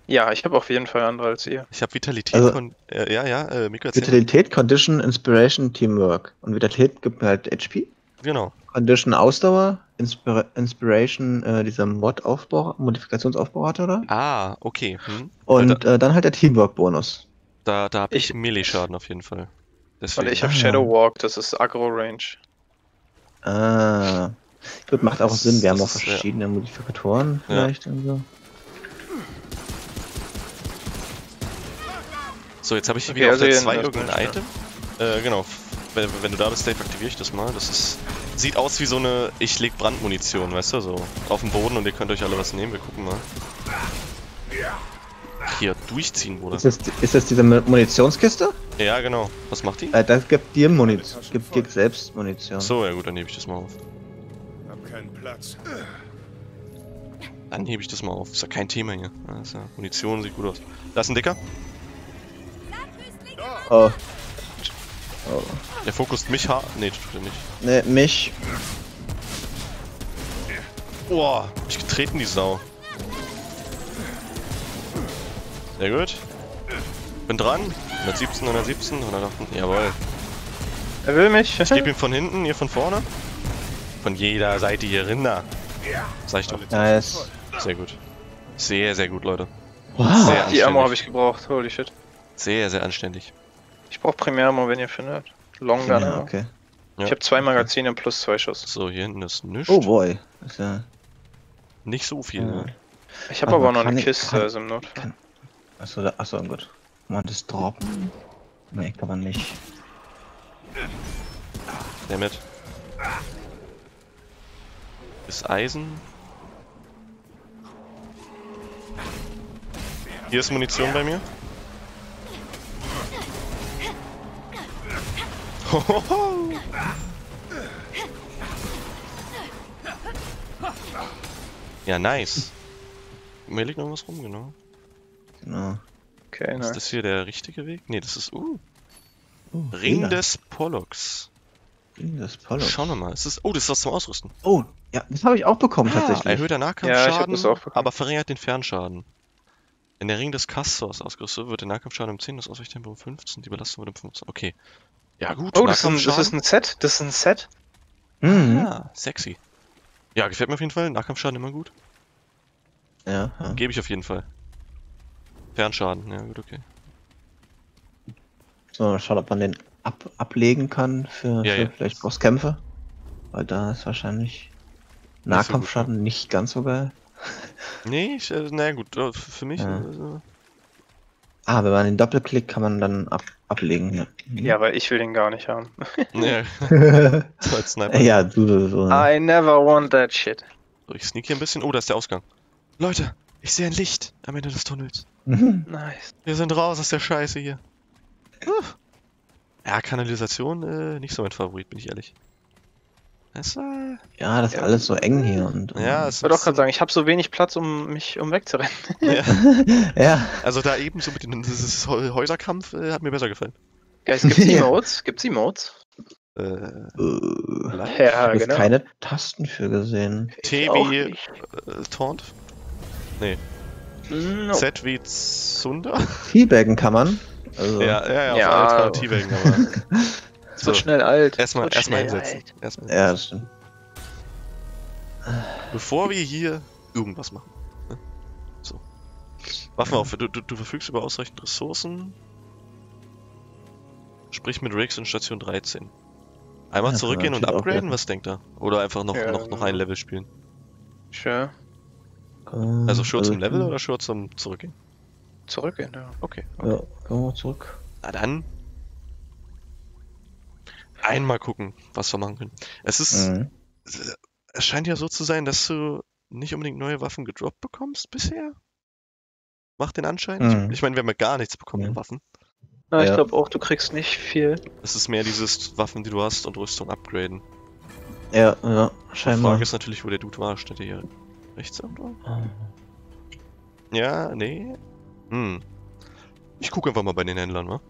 [SPEAKER 3] Ja, ich habe auf jeden Fall andere als ihr.
[SPEAKER 1] Ich habe Vitalität
[SPEAKER 2] Also-
[SPEAKER 1] von. Äh, ja, ja, äh, erzähl.
[SPEAKER 2] Vitalität, Condition, Inspiration, Teamwork. Und Vitalität gibt mir halt HP.
[SPEAKER 1] Genau.
[SPEAKER 2] Condition Ausdauer, Inspira Inspiration, äh, dieser Mod-Aufbau, Modifikationsaufbau hatte, oder?
[SPEAKER 1] Ah, okay. Hm.
[SPEAKER 2] Und äh, dann halt der Teamwork-Bonus.
[SPEAKER 1] Da, da habe ich,
[SPEAKER 3] Ich-
[SPEAKER 1] Melee-Schaden auf jeden Fall. Deswegen.
[SPEAKER 3] Und ich habe
[SPEAKER 2] Ah.
[SPEAKER 3] Shadow Walk, das ist Aggro Range.
[SPEAKER 2] Ah. Gut, macht auch
[SPEAKER 1] Das
[SPEAKER 2] Sinn. Wir haben auch
[SPEAKER 1] ist, ja.
[SPEAKER 2] verschiedene Modifikatoren
[SPEAKER 1] Ja.
[SPEAKER 2] vielleicht und so.
[SPEAKER 1] So, jetzt habe ich hier
[SPEAKER 3] Okay,
[SPEAKER 1] wieder
[SPEAKER 3] also
[SPEAKER 1] auf der
[SPEAKER 3] hier
[SPEAKER 1] 2
[SPEAKER 3] in
[SPEAKER 1] irgendein Item. Äh, genau. Wenn, wenn du da bist, Dave, aktiviere ich das mal. Das ist. Sieht aus wie so eine Ich leg Brandmunition, weißt du? So auf dem Boden und ihr könnt euch alle was nehmen. Wir gucken mal. Hier, durchziehen, Bruder.
[SPEAKER 2] Ist das, ist das diese Mu- Munitionskiste?
[SPEAKER 1] Ja, genau. Was macht die?
[SPEAKER 2] Äh, das gibt dir Munition. Gibt dir selbst Munition.
[SPEAKER 1] So, ja gut, dann hebe ich das mal auf.
[SPEAKER 4] Hab keinen Platz.
[SPEAKER 1] Dann hebe ich das mal auf. Ist ja kein Thema hier. Ja, Munition sieht gut aus. Da ist ein Dicker.
[SPEAKER 2] Oh. Oh.
[SPEAKER 1] Der fokust mich hart. Nee, tut er nicht.
[SPEAKER 2] Ne, mich.
[SPEAKER 1] Boah, hab ich getreten, die Sau. Sehr gut. Bin dran. 117, 117, 108. Jawohl.
[SPEAKER 3] Er will mich.
[SPEAKER 1] Ich gebe ihm von hinten, ihr von vorne. Von jeder Seite hier Rinder. Sag ich doch.
[SPEAKER 2] Nice.
[SPEAKER 1] Sehr gut. Sehr, sehr gut, Leute.
[SPEAKER 2] Wow.
[SPEAKER 1] Sehr
[SPEAKER 3] Die Ammo habe ich gebraucht. Holy shit.
[SPEAKER 1] Sehr, sehr anständig.
[SPEAKER 3] Ich brauche Primärmammo, wenn ihr findet. Long Gun.
[SPEAKER 2] Ja, okay.
[SPEAKER 1] Ja.
[SPEAKER 3] Ich habe zwei Magazine plus zwei Schuss.
[SPEAKER 1] So, hier hinten ist nichts.
[SPEAKER 2] Oh boy. Ist ja,
[SPEAKER 1] Nicht so viel.
[SPEAKER 2] Ja.
[SPEAKER 1] Ne?
[SPEAKER 3] Ich habe
[SPEAKER 2] Aber
[SPEAKER 3] aber noch
[SPEAKER 2] kann
[SPEAKER 3] eine
[SPEAKER 2] ich-
[SPEAKER 3] Kiste,
[SPEAKER 2] kann-
[SPEAKER 3] also im Notfall.
[SPEAKER 2] Achso, achso, gut. Kann man das droppen? Nee, kann man nicht.
[SPEAKER 1] Damit. Ist Eisen. Hier ist Munition bei mir. Hohoho. Ja, nice. Mir liegt noch was rum, genau.
[SPEAKER 2] Genau.
[SPEAKER 3] Okay,
[SPEAKER 1] Ist
[SPEAKER 3] nice.
[SPEAKER 1] das hier der richtige Weg? Nee, das ist. Uh,
[SPEAKER 2] Oh,
[SPEAKER 1] Ring
[SPEAKER 2] lila.
[SPEAKER 1] des Pollux.
[SPEAKER 2] Ring des Pollux.
[SPEAKER 1] Schauen wir mal. Es ist, oh, das ist was zum Ausrüsten.
[SPEAKER 2] Oh, ja, das habe ich auch bekommen tatsächlich.
[SPEAKER 1] Erhöhter
[SPEAKER 3] Ja,
[SPEAKER 1] Nahkampfschaden,
[SPEAKER 3] das bekommen.
[SPEAKER 1] aber verringert den Fernschaden. Wenn der Ring des Castors ausgerüstet wird, der Nahkampfschaden um 10, das Ausweichtempo um 15, die Belastung wird um 15. Okay. Ja gut,
[SPEAKER 3] Oh, das ist, ein, das ist ein Set? Das ist ein Set?
[SPEAKER 2] Mhm.
[SPEAKER 1] Ah, sexy. Ja, gefällt mir auf jeden Fall. Nahkampfschaden immer gut.
[SPEAKER 2] Ja, ja.
[SPEAKER 1] Gebe ich auf jeden Fall. Fernschaden, ja gut, okay.
[SPEAKER 2] So, mal schauen, ob man den ab ablegen kann für,
[SPEAKER 1] Ja,
[SPEAKER 2] für
[SPEAKER 1] ja.
[SPEAKER 2] vielleicht Bosskämpfe. Weil da ist wahrscheinlich
[SPEAKER 1] so
[SPEAKER 2] Nahkampfschaden nicht ganz so geil.
[SPEAKER 1] Nee, ich, äh, naja gut, äh, für mich.
[SPEAKER 2] Ja.
[SPEAKER 1] Äh,
[SPEAKER 2] Ah, wenn man den Doppelklick kann man dann ab ablegen. Ja,
[SPEAKER 3] Ja, aber ich will den gar nicht haben.
[SPEAKER 1] nee, so als Sniper.
[SPEAKER 2] ja du so.
[SPEAKER 3] I never want that shit.
[SPEAKER 1] So, ich sneak hier ein bisschen. Oh, da ist der Ausgang. Leute, ich sehe ein Licht am Ende des Tunnels.
[SPEAKER 2] Mhm.
[SPEAKER 3] Nice.
[SPEAKER 1] Wir sind raus aus der Scheiße hier. Puh. Ja, Kanalisation, äh, nicht so mein Favorit, bin ich ehrlich. Das, äh,
[SPEAKER 2] Ja, das ist
[SPEAKER 3] Ja.
[SPEAKER 2] alles so eng hier und. und
[SPEAKER 1] ja, es
[SPEAKER 3] Ich wollte auch gerade sagen, ich habe so wenig Platz, um mich um wegzurennen.
[SPEAKER 1] ja,
[SPEAKER 2] ja.
[SPEAKER 1] also da eben so mit dem dieses Häuserkampf äh, hat mir besser gefallen.
[SPEAKER 3] Guys, gibt's Emotes? Gibt's Emotes?
[SPEAKER 1] Äh,
[SPEAKER 2] Äh,
[SPEAKER 3] Ja,
[SPEAKER 2] hab ich
[SPEAKER 3] genau.
[SPEAKER 2] keine Tasten für gesehen.
[SPEAKER 3] Ich auch
[SPEAKER 1] T wie
[SPEAKER 3] nicht.
[SPEAKER 1] äh, Taunt,
[SPEAKER 3] No.
[SPEAKER 1] Z wie Zunder.
[SPEAKER 2] Teabaggen kann man. Also,
[SPEAKER 1] Ja, ja, ja, auf
[SPEAKER 3] Ja.
[SPEAKER 1] alles kann man Teabaggen, aber
[SPEAKER 3] Es wird schnell alt.
[SPEAKER 1] erstmal erstmal hinsetzen.
[SPEAKER 3] alt.
[SPEAKER 1] Erstmal
[SPEAKER 2] ja, das stimmt.
[SPEAKER 1] Bevor wir hier irgendwas machen. ne? So. Waffen auf, du, du, du verfügst über ausreichend Ressourcen. Sprich mit Riggs in Station 13. Einmal
[SPEAKER 2] Ja,
[SPEAKER 1] zurückgehen und upgraden, was denkt er? Oder einfach noch,
[SPEAKER 3] Ja,
[SPEAKER 1] noch, noch ein Level spielen?
[SPEAKER 3] Sure.
[SPEAKER 1] Also Sure zum
[SPEAKER 2] Also,
[SPEAKER 1] Level oder Sure zum Zurückgehen?
[SPEAKER 3] Zurückgehen, ja.
[SPEAKER 1] Okay. okay.
[SPEAKER 2] Ja, gehen wir zurück.
[SPEAKER 1] Na dann. Einmal gucken, was wir machen können. Es ist.
[SPEAKER 2] Mhm.
[SPEAKER 1] Es scheint ja so zu sein, dass du nicht unbedingt neue Waffen gedroppt bekommst bisher. Macht den Anschein.
[SPEAKER 2] Mhm.
[SPEAKER 1] Ich, ich meine, wir haben ja gar nichts bekommen an. Waffen.
[SPEAKER 3] Na, ich
[SPEAKER 2] Ja.
[SPEAKER 3] glaube auch, du kriegst nicht viel.
[SPEAKER 1] Es ist mehr dieses Waffen, die du hast und Rüstung upgraden.
[SPEAKER 2] Ja, ja,
[SPEAKER 1] Die
[SPEAKER 2] scheinbar.
[SPEAKER 1] Frage ist natürlich, wo der Dude war. Der hier rechts irgendwo? Ja, nee. Hm. Ich gucke einfach mal bei den Händlern, wa?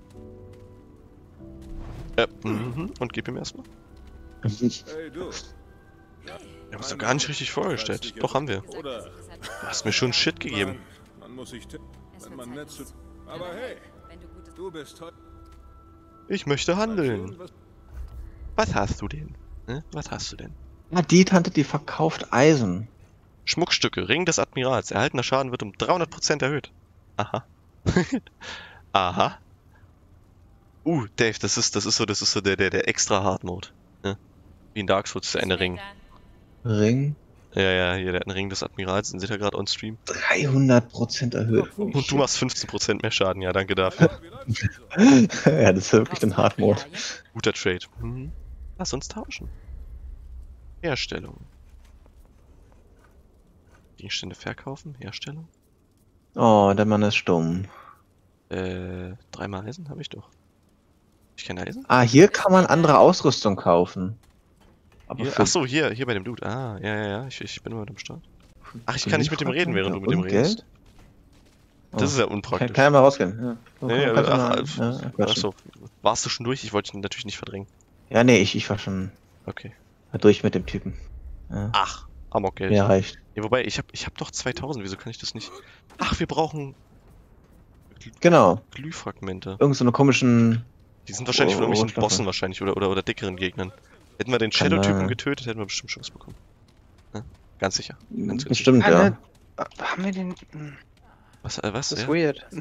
[SPEAKER 1] Ja, mhm. Und gib ihm erstmal.
[SPEAKER 4] Hey, du.
[SPEAKER 1] Wir haben es doch gar nicht richtig vorgestellt. Doch, haben wir.
[SPEAKER 4] Oder
[SPEAKER 1] Du hast mir schon Shit gegeben.
[SPEAKER 4] man, man muss sich tippen, wenn man nett zu... Aber hey, du bist heute...
[SPEAKER 1] Ich möchte handeln.
[SPEAKER 4] Was-
[SPEAKER 1] hast du denn? Ne? Was hast du denn?
[SPEAKER 2] Ah, die Tante, die verkauft Eisen.
[SPEAKER 1] Schmuckstücke, Ring des Admirals. Erhaltener Schaden wird um 300% erhöht. Aha. Aha. Uh, Dave, das ist, das ist so, das ist so der, der, der extra Hard Mode. Ne? Wie in Dark Souls der eine Ring.
[SPEAKER 2] Ring.
[SPEAKER 1] Ja, ja, hier, der hat einen Ring des Admirals, den seht ihr gerade on Stream.
[SPEAKER 2] 300% erhöht.
[SPEAKER 1] Und du machst 15% mehr Schaden, ja, danke dafür.
[SPEAKER 2] Ja, das ist wirklich ein Hard Mode.
[SPEAKER 1] Guter Trade. Mhm. Lass uns tauschen. Herstellung. Gegenstände verkaufen, Herstellung.
[SPEAKER 2] Oh, der Mann ist stumm.
[SPEAKER 1] Äh, dreimal Eisen habe ich doch. Ich kenne Eisen?
[SPEAKER 2] Ah, hier kann man andere Ausrüstung kaufen. Aber
[SPEAKER 1] Hier, ach so, hier, hier bei dem Dude. Ah, ja, ja, ja, ich, ich bin immer mit dem Start. Ach, ich kann nicht mit dem reden, während du mit dem redest.
[SPEAKER 2] Geld?
[SPEAKER 1] Das
[SPEAKER 2] Oh.
[SPEAKER 1] ist ja
[SPEAKER 2] Kann,
[SPEAKER 1] unpraktisch.
[SPEAKER 2] kann ja mal rausgehen. Ja, So,
[SPEAKER 1] Nee,
[SPEAKER 2] kann- du
[SPEAKER 1] ach,
[SPEAKER 2] mal- ja,
[SPEAKER 1] ach so. Warst du schon durch? Ich wollte dich natürlich nicht verdrängen.
[SPEAKER 2] ja, nee, ich, ich war schon
[SPEAKER 1] Okay.
[SPEAKER 2] durch mit dem Typen. Ja,
[SPEAKER 1] Ach, Amokgeld.
[SPEAKER 2] mir reicht.
[SPEAKER 1] Ja, wobei, ich hab, ich hab doch 2000, wieso kann ich das nicht? Ach, wir brauchen
[SPEAKER 2] Genau.
[SPEAKER 1] Glühfragmente.
[SPEAKER 2] Irgend so eine komischen.
[SPEAKER 1] Die sind wahrscheinlich von
[SPEAKER 2] Oh,
[SPEAKER 1] irgendwelchen
[SPEAKER 2] Rohstoffe.
[SPEAKER 1] Bossen wahrscheinlich oder, oder, oder dickeren Gegnern. Hätten wir den Shadow-Typen getötet, hätten wir bestimmt Chance bekommen. Ne? Ganz sicher. Ganz
[SPEAKER 2] Bestimmt,
[SPEAKER 3] Ah,
[SPEAKER 2] ja.
[SPEAKER 3] ne, haben wir den. hm,
[SPEAKER 1] Was, äh, was?
[SPEAKER 3] Das ist
[SPEAKER 1] ja?
[SPEAKER 3] weird.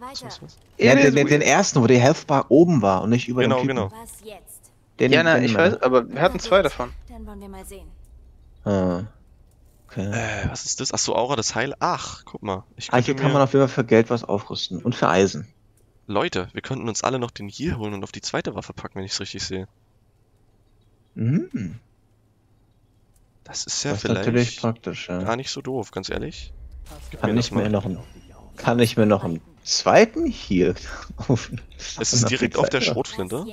[SPEAKER 1] Was, was, was?
[SPEAKER 2] ja den,
[SPEAKER 3] is
[SPEAKER 2] den, den
[SPEAKER 3] weird.
[SPEAKER 2] ersten, wo die Healthbar oben war und nicht über
[SPEAKER 1] Genau,
[SPEAKER 2] dem
[SPEAKER 1] genau.
[SPEAKER 5] Was jetzt?
[SPEAKER 2] Den,
[SPEAKER 3] Ja, na,
[SPEAKER 2] den
[SPEAKER 3] ich weiß, aber wir hatten zwei davon.
[SPEAKER 5] Dann wollen wir mal sehen.
[SPEAKER 2] Ah. Okay.
[SPEAKER 1] Äh, was ist das? Achso, Aura des Heil. Ach, guck mal. Ich
[SPEAKER 2] Ah, hier
[SPEAKER 1] könnte
[SPEAKER 2] kann
[SPEAKER 1] mir-
[SPEAKER 2] man auf jeden Fall für Geld was aufrüsten. Und für Eisen.
[SPEAKER 1] Leute, wir könnten uns alle noch den hier holen und auf die zweite Waffe packen, wenn ich es richtig sehe.
[SPEAKER 2] Mhm.
[SPEAKER 1] Das ist ja
[SPEAKER 2] das ist natürlich
[SPEAKER 1] vielleicht
[SPEAKER 2] praktisch, ja.
[SPEAKER 1] gar nicht so doof, ganz ehrlich. Gib
[SPEAKER 2] Kann
[SPEAKER 1] mir
[SPEAKER 2] ich mir noch einen, kann ich mir noch einen zweiten hier auf,
[SPEAKER 1] Es ist direkt auf der Schrotflinte.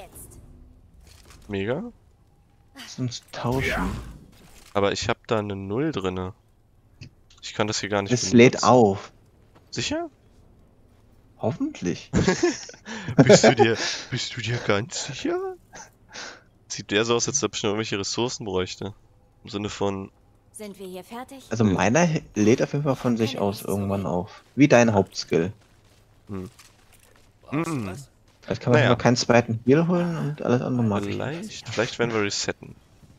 [SPEAKER 1] Mega.
[SPEAKER 2] Sonst tauschen.
[SPEAKER 1] Aber ich habe da eine Null drinne. Ich kann das hier gar nicht
[SPEAKER 2] Es lädt
[SPEAKER 1] benutzen.
[SPEAKER 2] auf.
[SPEAKER 1] Sicher?
[SPEAKER 2] Hoffentlich.
[SPEAKER 1] Bist du dir, bist du dir ganz sicher? Sieht der so aus, als ob ich noch irgendwelche Ressourcen bräuchte. Im Sinne von,
[SPEAKER 5] Sind wir hier fertig?
[SPEAKER 2] Also
[SPEAKER 1] Nee.
[SPEAKER 2] meiner lädt auf jeden Fall von sich aus irgendwann auf. Wie dein Hauptskill.
[SPEAKER 1] mm,
[SPEAKER 2] Vielleicht kann man
[SPEAKER 1] Naja.
[SPEAKER 2] noch keinen zweiten Heal holen und alles andere ich.
[SPEAKER 1] vielleicht, vielleicht werden wir resetten.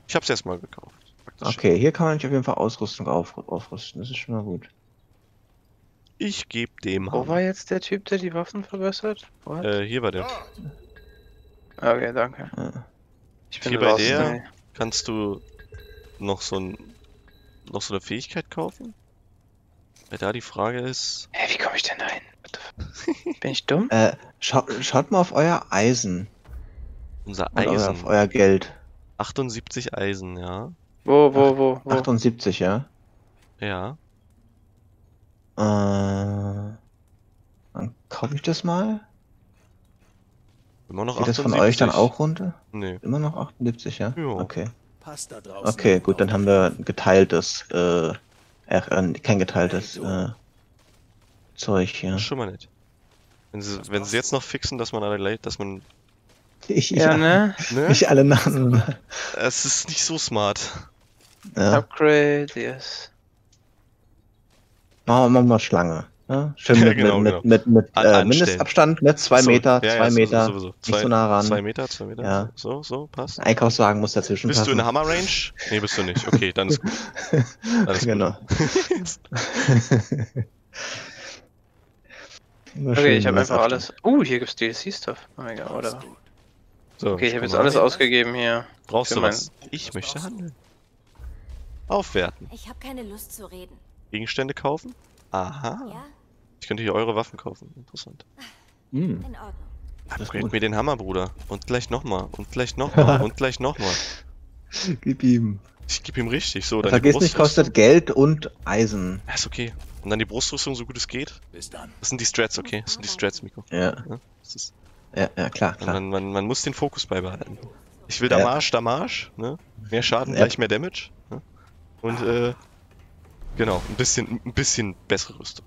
[SPEAKER 1] Ich hab's erstmal gekauft.
[SPEAKER 2] Okay, hier kann man nicht auf jeden Fall Ausrüstung auf, aufrüsten. Das ist schon mal gut.
[SPEAKER 1] Ich gebe dem
[SPEAKER 3] Wo war jetzt der Typ, der die Waffen verbessert? What?
[SPEAKER 1] Äh, hier bei der.
[SPEAKER 3] Okay, danke.
[SPEAKER 2] Ja.
[SPEAKER 3] Ich bin
[SPEAKER 1] Hier bei der?
[SPEAKER 3] ey.
[SPEAKER 1] Kannst du noch so ein, noch so eine Fähigkeit kaufen? Weil da die Frage ist,
[SPEAKER 3] Hä, wie komme ich denn rein? The f- Bin ich dumm?
[SPEAKER 2] Äh, schau, schaut mal auf euer Eisen.
[SPEAKER 1] unser Eisen.
[SPEAKER 2] auf euer Geld.
[SPEAKER 1] 78 Eisen, ja.
[SPEAKER 3] Wo, wo, wo, wo?
[SPEAKER 2] 78, ja?
[SPEAKER 1] Ja.
[SPEAKER 2] Äh, dann kaufe ich das mal.
[SPEAKER 1] Immer noch
[SPEAKER 2] Geht das
[SPEAKER 1] 78.
[SPEAKER 2] von euch dann auch runter?
[SPEAKER 1] Nee.
[SPEAKER 2] Immer noch 78, ja?
[SPEAKER 1] Ja.
[SPEAKER 2] Okay.
[SPEAKER 4] Passt da draußen.
[SPEAKER 2] Okay, gut, dann haben wir ein geteiltes, äh, äh, kein geteiltes, äh, Zeug hier.
[SPEAKER 1] Das schon mal nett. Wenn sie, wenn sie jetzt noch fixen, dass man alle, dass man,
[SPEAKER 2] Ich,
[SPEAKER 3] Ja, ne?
[SPEAKER 1] ne?
[SPEAKER 2] Nicht alle Namen.
[SPEAKER 1] Es ist nicht so smart.
[SPEAKER 2] Ja.
[SPEAKER 3] Upgrade, yes.
[SPEAKER 2] Machen wir mal, Schlange. Ja? Schön
[SPEAKER 1] Ja,
[SPEAKER 2] mit,
[SPEAKER 1] genau,
[SPEAKER 2] mit,
[SPEAKER 1] genau.
[SPEAKER 2] mit, mit,
[SPEAKER 1] An-
[SPEAKER 2] äh. Mindestabstand, ne? Zwei
[SPEAKER 1] So,
[SPEAKER 2] Meter,
[SPEAKER 1] ja,
[SPEAKER 2] zwei
[SPEAKER 1] ja, so-
[SPEAKER 2] Meter.
[SPEAKER 1] sowieso.
[SPEAKER 2] nicht
[SPEAKER 1] Zwei,
[SPEAKER 2] so nah ran.
[SPEAKER 1] Zwei Meter, zwei Meter.
[SPEAKER 2] Ja.
[SPEAKER 1] So, so, passt.
[SPEAKER 2] Ein Einkaufswagen muss dazwischen
[SPEAKER 1] Bist du in der
[SPEAKER 2] passen.
[SPEAKER 1] Hammer Range? Nee, bist du nicht. Okay, dann ist gut. Alles gut.
[SPEAKER 2] genau. Immer
[SPEAKER 3] Okay,
[SPEAKER 2] schön
[SPEAKER 3] ich habe einfach alles. Uh, hier gibt's DLC-Stuff. Oh mein Gott, oder?
[SPEAKER 1] So,
[SPEAKER 3] Okay, ich habe jetzt alles ausgegeben hier.
[SPEAKER 1] Brauchst du
[SPEAKER 3] mein-
[SPEAKER 1] was? Ich möchte handeln. Aufwerten.
[SPEAKER 5] Ich habe keine Lust zu reden.
[SPEAKER 1] Gegenstände kaufen? Aha.
[SPEAKER 5] Ja?
[SPEAKER 1] Ich könnte hier eure Waffen kaufen. Interessant.
[SPEAKER 2] Hm.
[SPEAKER 5] In Ordnung.
[SPEAKER 1] Upgrade mir den Hammer, Bruder. Und gleich nochmal. Und gleich nochmal. und gleich nochmal.
[SPEAKER 2] Gib ihm.
[SPEAKER 1] Ich gebe ihm richtig. So, dann die
[SPEAKER 2] Vergiss nicht, kostet Geld und Eisen.
[SPEAKER 1] Ja, ist okay. Und dann die Brustrüstung, so gut es geht.
[SPEAKER 4] Bis dann.
[SPEAKER 1] Das sind die Strats, okay? Das sind die Strats, Miko.
[SPEAKER 2] Ja,
[SPEAKER 1] Ja, das ist,
[SPEAKER 2] ja, ja klar, klar.
[SPEAKER 1] man, man, man muss den Fokus beibehalten. Ich will
[SPEAKER 2] Ja.
[SPEAKER 1] Damage, Damage, ne? Mehr Schaden,
[SPEAKER 2] Ja.
[SPEAKER 1] gleich mehr Damage. Ne? Und, äh, genau, ein bisschen, ein bisschen bessere Rüstung.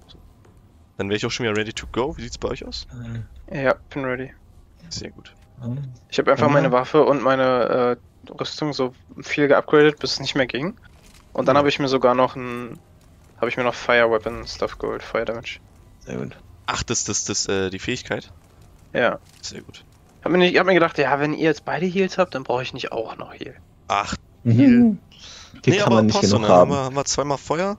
[SPEAKER 1] Dann wäre ich auch schon wieder ready to go. Wie sieht's bei euch aus?
[SPEAKER 3] Ja, bin ready.
[SPEAKER 1] Sehr gut.
[SPEAKER 3] Ich habe einfach meine Waffe und meine äh, Rüstung so viel geupgradet, bis es nicht mehr ging. Und dann habe ich mir sogar noch ein. Habe ich mir noch Fire Weapon Stuff geholt, Fire Damage.
[SPEAKER 2] Sehr gut.
[SPEAKER 1] Ach, das, das, das, äh, die Fähigkeit?
[SPEAKER 3] Ja.
[SPEAKER 1] Sehr gut.
[SPEAKER 3] Hab mir, nicht, hab mir gedacht, ja, wenn ihr jetzt beide Heals habt, dann brauche ich nicht auch noch Heal.
[SPEAKER 1] Ach,
[SPEAKER 2] Mhm. Die kann man nicht genug haben.
[SPEAKER 1] Haben wir, haben wir zweimal Feuer.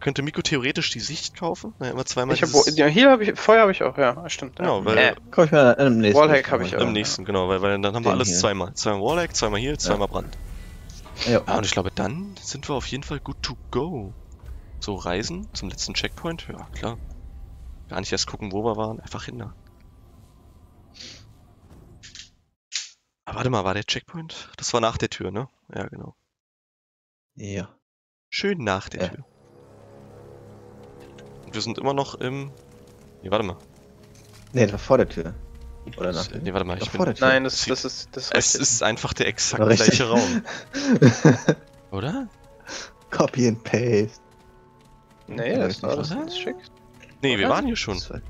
[SPEAKER 1] Könnte Miko theoretisch die Sicht kaufen? Hätten wir zweimal
[SPEAKER 3] Ich hab, ja, Heal habe ich, Feuer habe ich auch, ja, stimmt.
[SPEAKER 1] Genau,
[SPEAKER 3] ja.
[SPEAKER 1] weil-
[SPEAKER 3] Äh,
[SPEAKER 2] Guck ich mal im nächsten.
[SPEAKER 3] Wallhack
[SPEAKER 2] Mal.
[SPEAKER 3] hab ich auch.
[SPEAKER 1] Im nächsten, genau, weil, weil dann haben wir
[SPEAKER 2] Den
[SPEAKER 1] alles
[SPEAKER 2] hier.
[SPEAKER 1] zweimal. Zweimal Warlag, zweimal Heal, zweimal Brand.
[SPEAKER 2] Ja.
[SPEAKER 1] Ja, und ich glaube, dann sind wir auf jeden Fall good to go. So, Reisen zum letzten Checkpoint? Ja, klar. Gar nicht erst gucken, wo wir waren, einfach hin da. Ah, warte mal, war der Checkpoint? Das war nach der Tür, ne? Ja, genau.
[SPEAKER 2] Ja.
[SPEAKER 1] Schön nach der
[SPEAKER 2] Ja.
[SPEAKER 1] Tür. Und wir sind immer noch im... Nee, warte mal.
[SPEAKER 2] Nee, das war vor der Tür. Oder nach
[SPEAKER 1] Nee, warte mal, ich bin...
[SPEAKER 2] der Tür.
[SPEAKER 3] Nein, das, das ist das
[SPEAKER 1] Es
[SPEAKER 3] richtig.
[SPEAKER 1] ist einfach der exakt
[SPEAKER 2] War
[SPEAKER 1] gleiche Raum, oder?
[SPEAKER 2] Copy and Paste.
[SPEAKER 3] Nee,
[SPEAKER 2] Ja,
[SPEAKER 3] das ist
[SPEAKER 2] das
[SPEAKER 3] alles
[SPEAKER 1] ist-
[SPEAKER 3] schick.
[SPEAKER 1] Nee, wir
[SPEAKER 3] Oder?
[SPEAKER 1] waren hier schon.
[SPEAKER 2] War-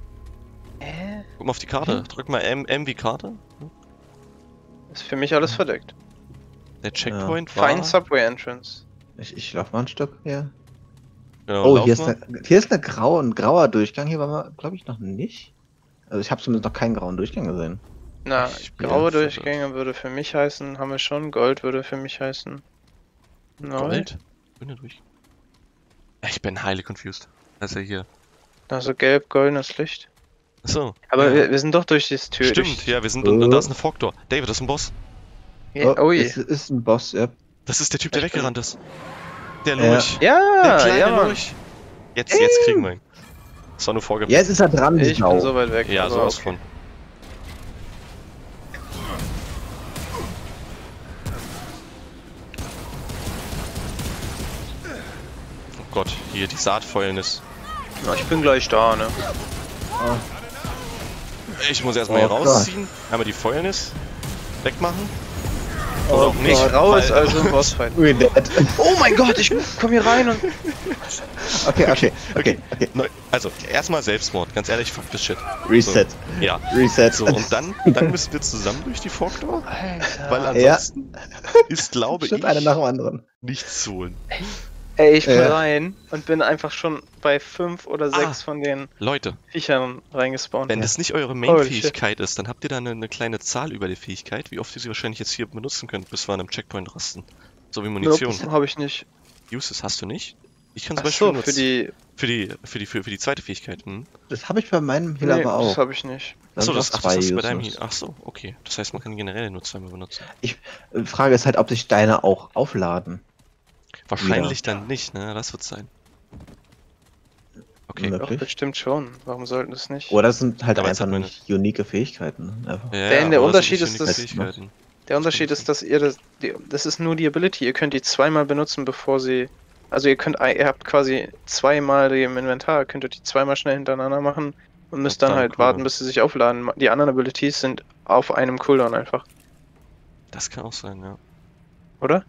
[SPEAKER 3] Äh,
[SPEAKER 1] Guck mal auf die Karte. Drück mal M, M wie Karte.
[SPEAKER 3] ist für mich alles verdeckt.
[SPEAKER 1] Der Checkpoint war...
[SPEAKER 3] Fine Subway Entrance.
[SPEAKER 2] Ich, ich lauf mal ein Stück her.
[SPEAKER 1] Genau,
[SPEAKER 2] Oh, hier ist, eine, hier ist eine graue, ein grauer Durchgang. Hier waren wir, glaube ich, noch nicht. Also ich habe zumindest noch keinen grauen Durchgang gesehen.
[SPEAKER 3] Na, graue. Durchgänge würde für mich heißen, haben wir schon. Gold würde für mich heißen. Neu.
[SPEAKER 1] Gold? Grüne durch. Ich bin highly confused. Das ist ja hier.
[SPEAKER 3] Also gelb, goldenes Licht.
[SPEAKER 1] Achso.
[SPEAKER 3] Aber
[SPEAKER 1] ja.
[SPEAKER 3] wir, wir sind doch durch das Tür.
[SPEAKER 1] Stimmt,
[SPEAKER 3] durch,
[SPEAKER 1] ja, wir sind. Und, und da
[SPEAKER 2] Äh.
[SPEAKER 1] ist eine Forkdoor. David, das ist ein Boss.
[SPEAKER 3] Ja, oh je.
[SPEAKER 2] Es ist ein Boss, ja.
[SPEAKER 1] Das ist der Typ, der
[SPEAKER 3] bin-
[SPEAKER 1] weggerannt ist. Der
[SPEAKER 2] Ja.
[SPEAKER 1] Lurch. Der
[SPEAKER 3] Ja,
[SPEAKER 1] kleine
[SPEAKER 3] ja, Mann.
[SPEAKER 1] Lurch. Jetzt, jetzt kriegen wir ihn. Das war nur vorgewählt.
[SPEAKER 2] Jetzt ist er dran,
[SPEAKER 3] Ich bin
[SPEAKER 2] Sau.
[SPEAKER 3] so weit weg.
[SPEAKER 1] Ja,
[SPEAKER 3] aber
[SPEAKER 1] sowas
[SPEAKER 3] okay.
[SPEAKER 1] von. Oh Gott, hier die Saatfäulnis.
[SPEAKER 3] Na, ich bin gleich da, ne?
[SPEAKER 1] Ich muss erstmal
[SPEAKER 2] Oh
[SPEAKER 1] hier rausziehen. Einmal die Fäulnis wegmachen.
[SPEAKER 2] Oh
[SPEAKER 1] Oder auch nicht.
[SPEAKER 2] Gott.
[SPEAKER 3] Rau ist
[SPEAKER 1] weil-
[SPEAKER 3] also ein Bossfight.
[SPEAKER 2] Dead.
[SPEAKER 3] Oh mein Gott, ich komm hier rein und.
[SPEAKER 2] Okay, okay, okay, okay.
[SPEAKER 1] Neu- Also, erstmal Selbstmord. Ganz ehrlich, fuck this shit.
[SPEAKER 2] Reset.
[SPEAKER 1] Ja.
[SPEAKER 2] Reset.
[SPEAKER 1] So, und dann, dann müssen wir zusammen durch die Forkdoor. Weil
[SPEAKER 3] Alter.
[SPEAKER 2] Ja.
[SPEAKER 1] ansonsten ist, glaube
[SPEAKER 2] Stimmt,
[SPEAKER 1] ich,
[SPEAKER 2] eine nach dem anderen.
[SPEAKER 1] nichts zu holen.
[SPEAKER 3] Ey, ich bin
[SPEAKER 2] Ja.
[SPEAKER 3] rein und bin einfach schon bei fünf oder sechs
[SPEAKER 1] Ah.
[SPEAKER 3] von den
[SPEAKER 1] Leute,
[SPEAKER 3] Viechern reingespawnt.
[SPEAKER 1] wenn das nicht eure Main-Fähigkeit ist, dann habt ihr da eine, eine kleine Zahl über die Fähigkeit, wie oft ihr sie wahrscheinlich jetzt hier benutzen könnt, bis wir an einem Checkpoint rasten. So wie Munition.
[SPEAKER 3] Nope, habe ich nicht.
[SPEAKER 1] Uses hast du nicht? Ich kann zum
[SPEAKER 3] Ach
[SPEAKER 1] Beispiel
[SPEAKER 3] so, für die.
[SPEAKER 1] für die für die für, für die zweite Fähigkeit. Hm?
[SPEAKER 2] Das habe ich bei meinem Heal
[SPEAKER 3] Nee,
[SPEAKER 2] aber auch.
[SPEAKER 3] das habe ich nicht.
[SPEAKER 1] Achso, das, ach, das
[SPEAKER 2] zwei
[SPEAKER 1] hast du bei deinem. Heal. Ach so, okay. Das heißt, man kann generell nur zweimal benutzen.
[SPEAKER 2] Die Frage ist halt, ob sich deine auch aufladen.
[SPEAKER 1] Wahrscheinlich dann nicht, ne? Das wird sein. Okay.
[SPEAKER 3] Doch, bestimmt schon. Warum sollten das nicht?
[SPEAKER 2] Oder es sind halt
[SPEAKER 1] Aber jetzt
[SPEAKER 2] einfach nicht unique Fähigkeiten. Einfach.
[SPEAKER 1] Ja,
[SPEAKER 3] Denn der Unterschied ist, dass-. Der Unterschied ist, dass ihr das, die, das ist nur die Ability. Ihr könnt die zweimal benutzen, bevor sie, also ihr könnt, ihr habt quasi zweimal die im Inventar, könnt ihr die zweimal schnell hintereinander machen und müsst dann
[SPEAKER 1] dann
[SPEAKER 3] halt
[SPEAKER 1] Cooldown.
[SPEAKER 3] warten, bis sie sich aufladen. Die anderen Abilities sind auf einem Cooldown einfach,
[SPEAKER 1] Das kann auch sein, ja.
[SPEAKER 3] oder?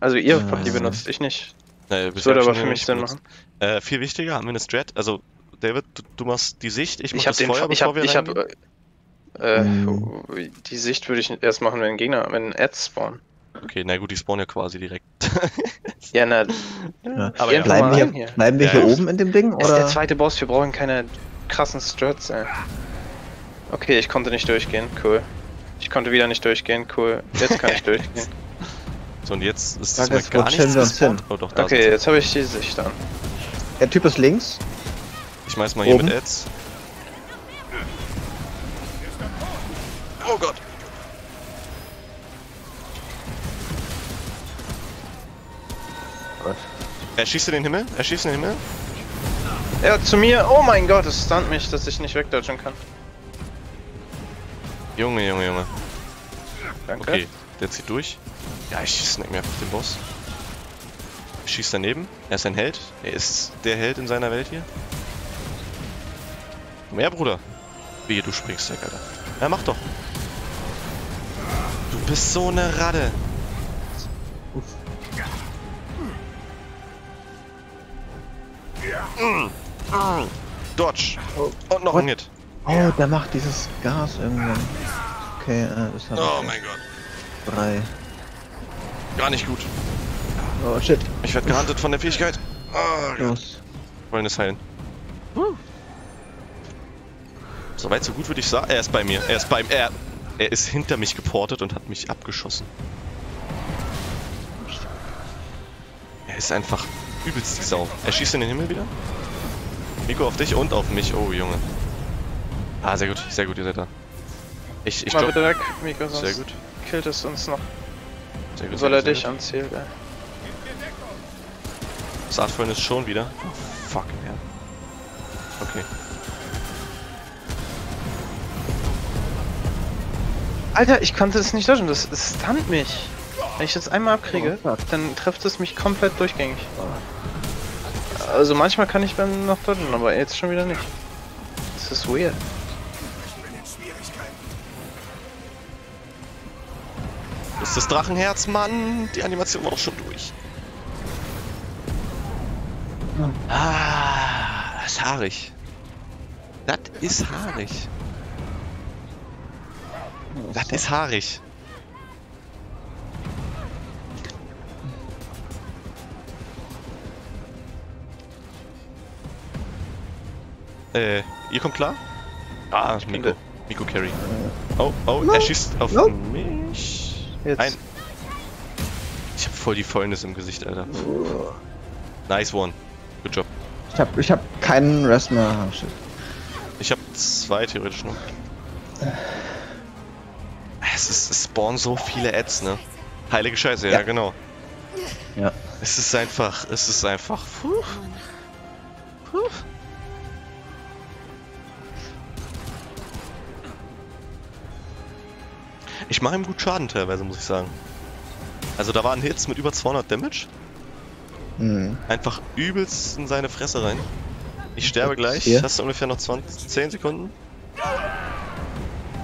[SPEAKER 3] Also ihr
[SPEAKER 2] Ja.
[SPEAKER 3] habt die benutzt, ich nicht.
[SPEAKER 1] Naja,
[SPEAKER 3] Das würde aber
[SPEAKER 1] ich
[SPEAKER 3] für mich
[SPEAKER 1] nicht
[SPEAKER 3] Sinn
[SPEAKER 1] benutzt.
[SPEAKER 3] machen.
[SPEAKER 1] Äh, viel wichtiger, haben wir eine Strat. Also, David, du, du machst die Sicht, ich mach
[SPEAKER 3] Ich hab
[SPEAKER 1] das
[SPEAKER 3] den,
[SPEAKER 1] Feuer,
[SPEAKER 3] ich
[SPEAKER 1] bevor
[SPEAKER 3] hab,
[SPEAKER 1] wir
[SPEAKER 3] ich hab,
[SPEAKER 1] reingehen.
[SPEAKER 3] äh,
[SPEAKER 2] Hm.
[SPEAKER 3] die Sicht würde ich erst machen, wenn Gegner, wenn Ads spawnen.
[SPEAKER 1] Okay, na gut, die spawnen ja quasi direkt.
[SPEAKER 3] Ja, na,
[SPEAKER 2] Ja.
[SPEAKER 1] Aber ja.
[SPEAKER 2] Bleiben, wir,
[SPEAKER 3] hier.
[SPEAKER 2] bleiben wir
[SPEAKER 1] Ja,
[SPEAKER 2] hier
[SPEAKER 1] ja.
[SPEAKER 2] oben in dem Ding?
[SPEAKER 3] Ist der
[SPEAKER 2] Oder?
[SPEAKER 3] zweite Boss, wir brauchen keine krassen Strats, ey. Okay, ich konnte nicht durchgehen, cool. Ich konnte wieder nicht durchgehen, cool. Jetzt kann ich durchgehen.
[SPEAKER 1] So, und jetzt ist das
[SPEAKER 2] wo
[SPEAKER 1] gar nichts
[SPEAKER 2] wir uns.
[SPEAKER 1] Oh doch, da
[SPEAKER 3] Okay, jetzt habe ich die Sicht an.
[SPEAKER 2] Der Typ ist links.
[SPEAKER 1] Ich schmeiß mal hier
[SPEAKER 2] Oben.
[SPEAKER 1] mit Ads. Oh Gott.
[SPEAKER 2] Gott.
[SPEAKER 1] Er schießt in den Himmel, er schießt in den Himmel.
[SPEAKER 3] Ja, zu mir. Oh mein Gott, es stunt mich, dass ich nicht wegdodgen kann.
[SPEAKER 1] Junge, Junge, Junge.
[SPEAKER 3] Danke.
[SPEAKER 1] Okay, der zieht durch. Ja, ich snack mir einfach den Boss. Ich schieß daneben. Er ist ein Held. Er ist der Held in seiner Welt hier. Mehr, Bruder. Wie, du springst weg, Alter. Ja, mach doch. Du bist so eine Radde. Mm, mm. Dodge. Und noch ein Hit.
[SPEAKER 2] Oh, der macht dieses Gas irgendwann. Okay, äh, das habe
[SPEAKER 1] Oh
[SPEAKER 2] ich.
[SPEAKER 1] mein Gott.
[SPEAKER 2] Drei.
[SPEAKER 1] Gar nicht gut.
[SPEAKER 2] Oh shit.
[SPEAKER 1] Ich werde gehandelt von der Fähigkeit. Oh, Gott.
[SPEAKER 2] Los.
[SPEAKER 1] Wollen es heilen. Soweit so gut würde ich sagen. Er ist bei mir. Er ist beim. Er, er ist hinter mich geportet und hat mich abgeschossen. Er ist einfach übelst die Sau. Er schießt in den Himmel wieder. Nico auf dich und auf mich. Oh Junge. Ah, sehr gut, sehr gut, ihr seid da. Ich, ich
[SPEAKER 3] Mal
[SPEAKER 1] glaub,
[SPEAKER 3] bitte weg, Miko, sonst
[SPEAKER 1] Sehr gut.
[SPEAKER 3] killt es uns noch.
[SPEAKER 1] Sehr gut.
[SPEAKER 3] Soll er dich
[SPEAKER 1] sehr
[SPEAKER 3] anzielen, ey.
[SPEAKER 1] Saatfallen ist schon wieder. Oh, fuck, ja. Okay.
[SPEAKER 3] Alter, ich konnte es nicht dodgen, das, stunt mich. Wenn ich das einmal abkriege,
[SPEAKER 2] Oh,
[SPEAKER 3] dann trifft es mich komplett durchgängig. Also manchmal kann ich beim noch dodgen, aber jetzt schon wieder nicht. Das ist weird.
[SPEAKER 1] Das Drachenherz, Mann. Die Animation war doch schon durch. Ah, das ist haarig. Das ist haarig. Das ist haarig. Äh, ihr kommt klar? Ah,
[SPEAKER 3] bin
[SPEAKER 1] Nico.
[SPEAKER 3] da.
[SPEAKER 1] Nico Carry. Oh, oh,
[SPEAKER 2] No.
[SPEAKER 1] er schießt auf
[SPEAKER 2] No.
[SPEAKER 1] mich.
[SPEAKER 3] Jetzt.
[SPEAKER 1] Ein. Ich hab voll die Fäulnis im Gesicht, Alter. Nice one. Good job.
[SPEAKER 2] Ich hab, ich hab keinen Rest mehr. Ah, shit.
[SPEAKER 1] Ich hab zwei theoretisch noch. Es, ist, es spawnen so viele Ads, ne? Heilige Scheiße, ja,
[SPEAKER 2] Ja.
[SPEAKER 1] genau.
[SPEAKER 2] Ja.
[SPEAKER 1] Es ist einfach, es ist einfach. Puh. Puh. Ich mache ihm gut Schaden teilweise, muss ich sagen. Also da waren Hits mit über 200 Damage.
[SPEAKER 2] Hm.
[SPEAKER 1] Einfach übelst in seine Fresse rein. Ich sterbe gleich.
[SPEAKER 2] Hier.
[SPEAKER 1] Hast du ungefähr noch 20, 10 Sekunden?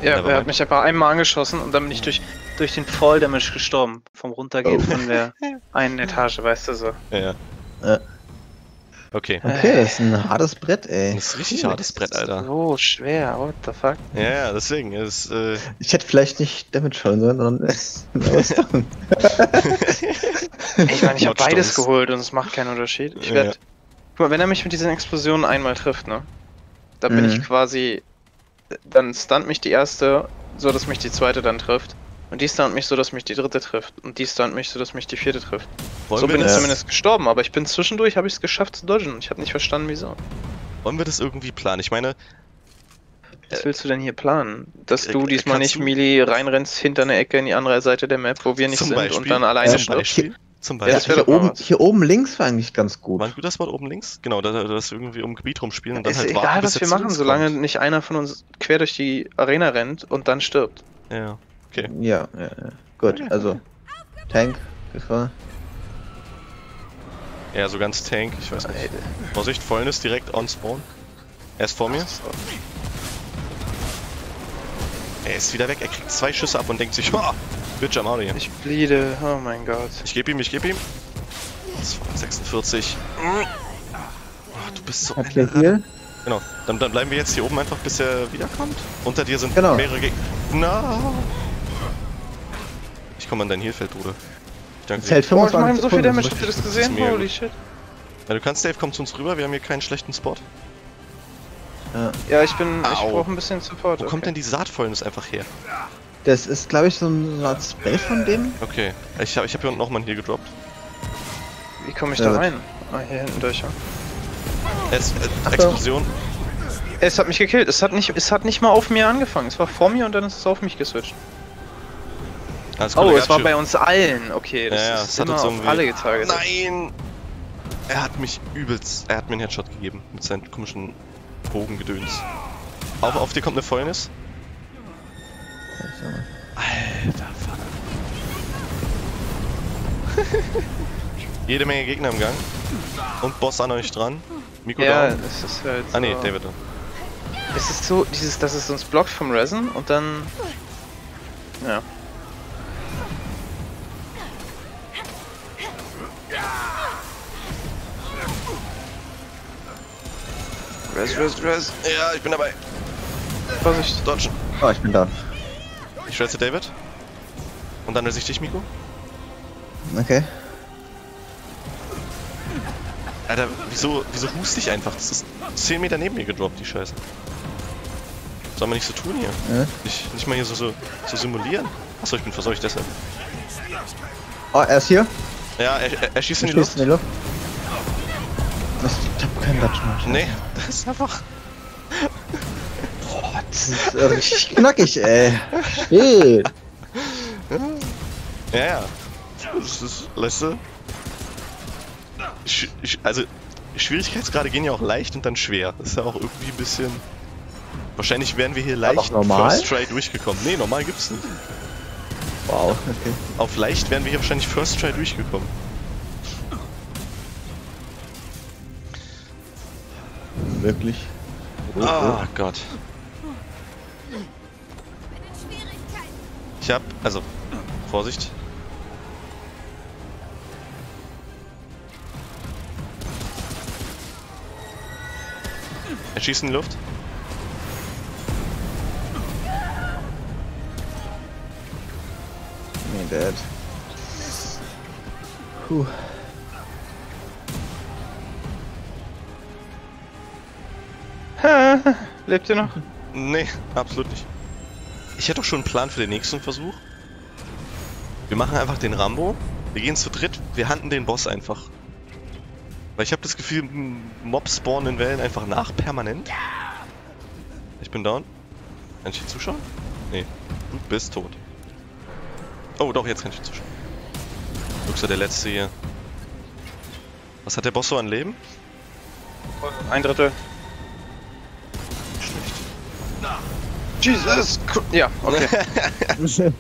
[SPEAKER 3] Ja,
[SPEAKER 1] Aber
[SPEAKER 3] er hat mich einfach einmal angeschossen und dann bin ich durch, durch den Fall Damage gestorben. Vom Runtergehen
[SPEAKER 2] Oh.
[SPEAKER 3] von der einen Etage, weißt du so.
[SPEAKER 1] Ja, ja.
[SPEAKER 2] Äh.
[SPEAKER 1] Okay.
[SPEAKER 2] Okay, das ist ein hartes Brett, ey.
[SPEAKER 1] Das ist richtig hartes Brett, Alter.
[SPEAKER 3] So schwer, what the fuck?
[SPEAKER 1] Ja, ja, deswegen. Es, äh,
[SPEAKER 2] Ich hätte vielleicht nicht Damage schauen sollen, sondern tun.
[SPEAKER 3] Ich meine, ich habe beides geholt und es macht keinen Unterschied. Ich
[SPEAKER 1] Ja.
[SPEAKER 3] werde. Guck mal, wenn er mich mit diesen Explosionen einmal trifft, ne? Dann bin
[SPEAKER 2] Mhm.
[SPEAKER 3] ich quasi. Dann stunt mich die erste, so dass mich die zweite dann trifft. Und die stunt mich so, dass mich die dritte trifft. Und die stunt mich so, dass mich die vierte trifft.
[SPEAKER 1] wollen,
[SPEAKER 3] so bin ich
[SPEAKER 1] das,
[SPEAKER 3] zumindest gestorben, aber ich bin zwischendurch, habe ich es geschafft zu dodgen. Ich habe nicht verstanden, wieso.
[SPEAKER 1] wollen wir das irgendwie planen? Ich meine,
[SPEAKER 3] Was willst du denn hier planen? Dass
[SPEAKER 1] äh,
[SPEAKER 3] du diesmal nicht
[SPEAKER 1] du-
[SPEAKER 3] Melee reinrennst hinter eine Ecke in die andere Seite der Map, wo wir nicht sind
[SPEAKER 1] Beispiel,
[SPEAKER 3] und dann alleine stirbst?
[SPEAKER 1] Beispiel, zum
[SPEAKER 3] Ja,
[SPEAKER 2] Ja,
[SPEAKER 3] das
[SPEAKER 1] Beispiel.
[SPEAKER 3] wär
[SPEAKER 2] hier, oben, hier oben links war eigentlich ganz gut.
[SPEAKER 1] war ein guter Spot oben links? Genau, da, da das irgendwie um Gebiet rumspielen und dann
[SPEAKER 3] Ist
[SPEAKER 1] halt
[SPEAKER 3] egal,
[SPEAKER 1] warten,
[SPEAKER 3] was wir machen, solange
[SPEAKER 1] kommt.
[SPEAKER 3] nicht einer von uns quer durch die Arena rennt und dann stirbt.
[SPEAKER 1] Ja, okay.
[SPEAKER 2] Ja, ja, ja. Gut, also. Tank, Gefahr.
[SPEAKER 1] Ja, so ganz Tank, ich weiß nicht. Vorsicht, Fäulnis direkt on Spawn. Er ist vor mir. Er ist wieder weg, er kriegt zwei Schüsse ab und denkt sich, oh, Bitch, I'm out of here.
[SPEAKER 3] Ich bliede, oh mein Gott.
[SPEAKER 1] Ich geb ihm, ich geb ihm. 246. Oh, du bist so
[SPEAKER 2] Hat
[SPEAKER 1] ein
[SPEAKER 2] hier.
[SPEAKER 1] Genau, dann, dann bleiben wir jetzt hier oben einfach, bis er wiederkommt. Unter dir sind
[SPEAKER 2] Genau.
[SPEAKER 1] mehrere Gegner. No. Ich komme an dein Heelfeld, Bruder. Ich danke dir.
[SPEAKER 3] Boah, ich
[SPEAKER 2] 25
[SPEAKER 3] mach ihm so viel Damage,
[SPEAKER 2] das
[SPEAKER 3] habt ihr das
[SPEAKER 1] das
[SPEAKER 3] gesehen?
[SPEAKER 1] mega
[SPEAKER 3] Holy shit.
[SPEAKER 1] Ja, du kannst, Dave, komm zu uns rüber, wir haben hier keinen schlechten Spot.
[SPEAKER 2] Ja.
[SPEAKER 3] Ja, ich bin, ich
[SPEAKER 1] Au.
[SPEAKER 3] brauche ein bisschen Support.
[SPEAKER 1] Wo kommt denn die Saatfäulnis einfach her?
[SPEAKER 2] Das ist, glaube ich, so ein- eine Art Spell von dem.
[SPEAKER 1] Okay, ich habe ich hab hier unten noch mal einen Heal gedroppt.
[SPEAKER 3] Wie komme ich
[SPEAKER 2] Sehr
[SPEAKER 3] da rein? Ah, hier hinten durch, ja.
[SPEAKER 1] Es, äh. Explosion.
[SPEAKER 3] Es hat mich gekillt. Es hat nicht, es hat nicht mal auf mir angefangen. Es war vor mir und dann ist es auf mich geswitcht.
[SPEAKER 1] Alles
[SPEAKER 3] Oh, es war bei uns allen. Okay, das
[SPEAKER 1] Ja, ja,
[SPEAKER 3] ist
[SPEAKER 1] es hat
[SPEAKER 3] immer
[SPEAKER 1] uns
[SPEAKER 3] alle getargetet.
[SPEAKER 1] Nein! Er hat mich übelst. Er hat mir einen Headshot gegeben mit seinen komischen Bogengedöns. Auf, auf dir kommt eine Fäulnis. Alter Vater. Jede Menge Gegner im Gang. Und Boss an euch dran. Miko
[SPEAKER 3] Ja,
[SPEAKER 1] down.
[SPEAKER 3] es ist halt.
[SPEAKER 1] Ah ne, David.
[SPEAKER 3] Es ist so, dieses, dass es uns blockt vom Resen und dann. Ja. Res, res, res.
[SPEAKER 1] Ja, ich bin dabei.
[SPEAKER 3] Vorsicht.
[SPEAKER 1] Dodgen.
[SPEAKER 2] Oh, ich bin da.
[SPEAKER 1] Ich schwätze David. Und dann resi ich dich, Miko.
[SPEAKER 2] Okay.
[SPEAKER 1] Alter, wieso, wieso hust ich einfach? Das ist 10 Meter neben mir gedroppt, die Scheiße. Soll man nicht so tun hier?
[SPEAKER 2] Ja.
[SPEAKER 1] Nicht, nicht mal hier so, so, so simulieren? Achso, ich bin verseucht deshalb.
[SPEAKER 2] Oh, er ist hier.
[SPEAKER 1] Ja, er, er, er schießt
[SPEAKER 2] Er
[SPEAKER 1] in die
[SPEAKER 2] schießt
[SPEAKER 1] Luft.
[SPEAKER 2] in die Luft. Das, ich hab keinen Dutch mehr.
[SPEAKER 1] Nee, das ist einfach.
[SPEAKER 2] Boah, das ist äh, richtig knackig, ey. Shit.
[SPEAKER 1] Ja, ja. Das ist, weißt du? Sch, sch, also, Schwierigkeitsgrade gehen ja auch leicht und dann schwer. Das ist ja auch irgendwie ein bisschen. Wahrscheinlich wären wir hier leicht
[SPEAKER 2] normal?
[SPEAKER 1] First Try durchgekommen. Nee, normal gibt's nicht.
[SPEAKER 2] Wow, okay.
[SPEAKER 1] Auf leicht wären wir hier wahrscheinlich First Try durchgekommen.
[SPEAKER 2] Wirklich. Oh,
[SPEAKER 1] Ah Gott. Ich hab, also, Vorsicht. Er schießt in die Luft.
[SPEAKER 2] Nee, dead. Puh.
[SPEAKER 3] lebt ihr noch?
[SPEAKER 1] Nee, absolut nicht. Ich hätte doch schon einen Plan für den nächsten Versuch. Wir machen einfach den Rambo. Wir gehen zu dritt, wir handen den Boss einfach. Weil ich habe das Gefühl, Mobs spawnen in Wellen einfach nach, permanent. Ich bin down. Kann ich hier zuschauen? Nee, du bist tot. Oh, doch, jetzt kann ich hier zuschauen. Ja der Letzte hier. Was hat der Boss so an Leben?
[SPEAKER 3] Ein Drittel. Jesus! Chr- Ja, okay.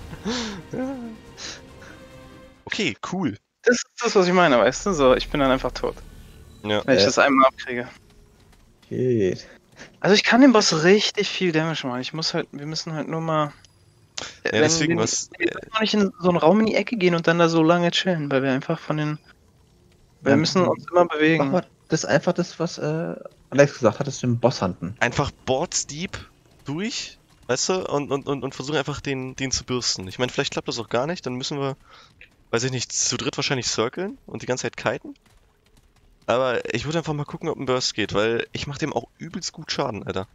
[SPEAKER 1] Okay, cool.
[SPEAKER 3] Das ist das, was ich meine, weißt du? So, ich bin dann einfach tot.
[SPEAKER 1] Ja.
[SPEAKER 3] Wenn ich
[SPEAKER 2] Ja.
[SPEAKER 3] das einmal abkriege.
[SPEAKER 2] Geht.
[SPEAKER 3] Also ich kann dem Boss richtig viel Damage machen. Ich muss halt, wir müssen halt nur mal.
[SPEAKER 1] Ja, deswegen,
[SPEAKER 3] wir,
[SPEAKER 1] was-
[SPEAKER 3] Wir auch nicht in so einen Raum in die Ecke gehen und dann da so lange chillen, weil wir einfach von den. Wir
[SPEAKER 2] Ja.
[SPEAKER 3] müssen uns immer
[SPEAKER 2] Mach
[SPEAKER 3] bewegen.
[SPEAKER 2] mal das ist einfach das, was äh, Alex gesagt hat, das den Boss handen.
[SPEAKER 1] einfach Boards deep durch, weißt du, und, und, und, und versuchen einfach den, den zu bürsten. Ich meine, vielleicht klappt das auch gar nicht, dann müssen wir, weiß ich nicht, zu dritt wahrscheinlich circlen und die ganze Zeit kiten. Aber ich würde einfach mal gucken, ob ein Burst geht, weil ich mache dem auch übelst gut Schaden, Alter.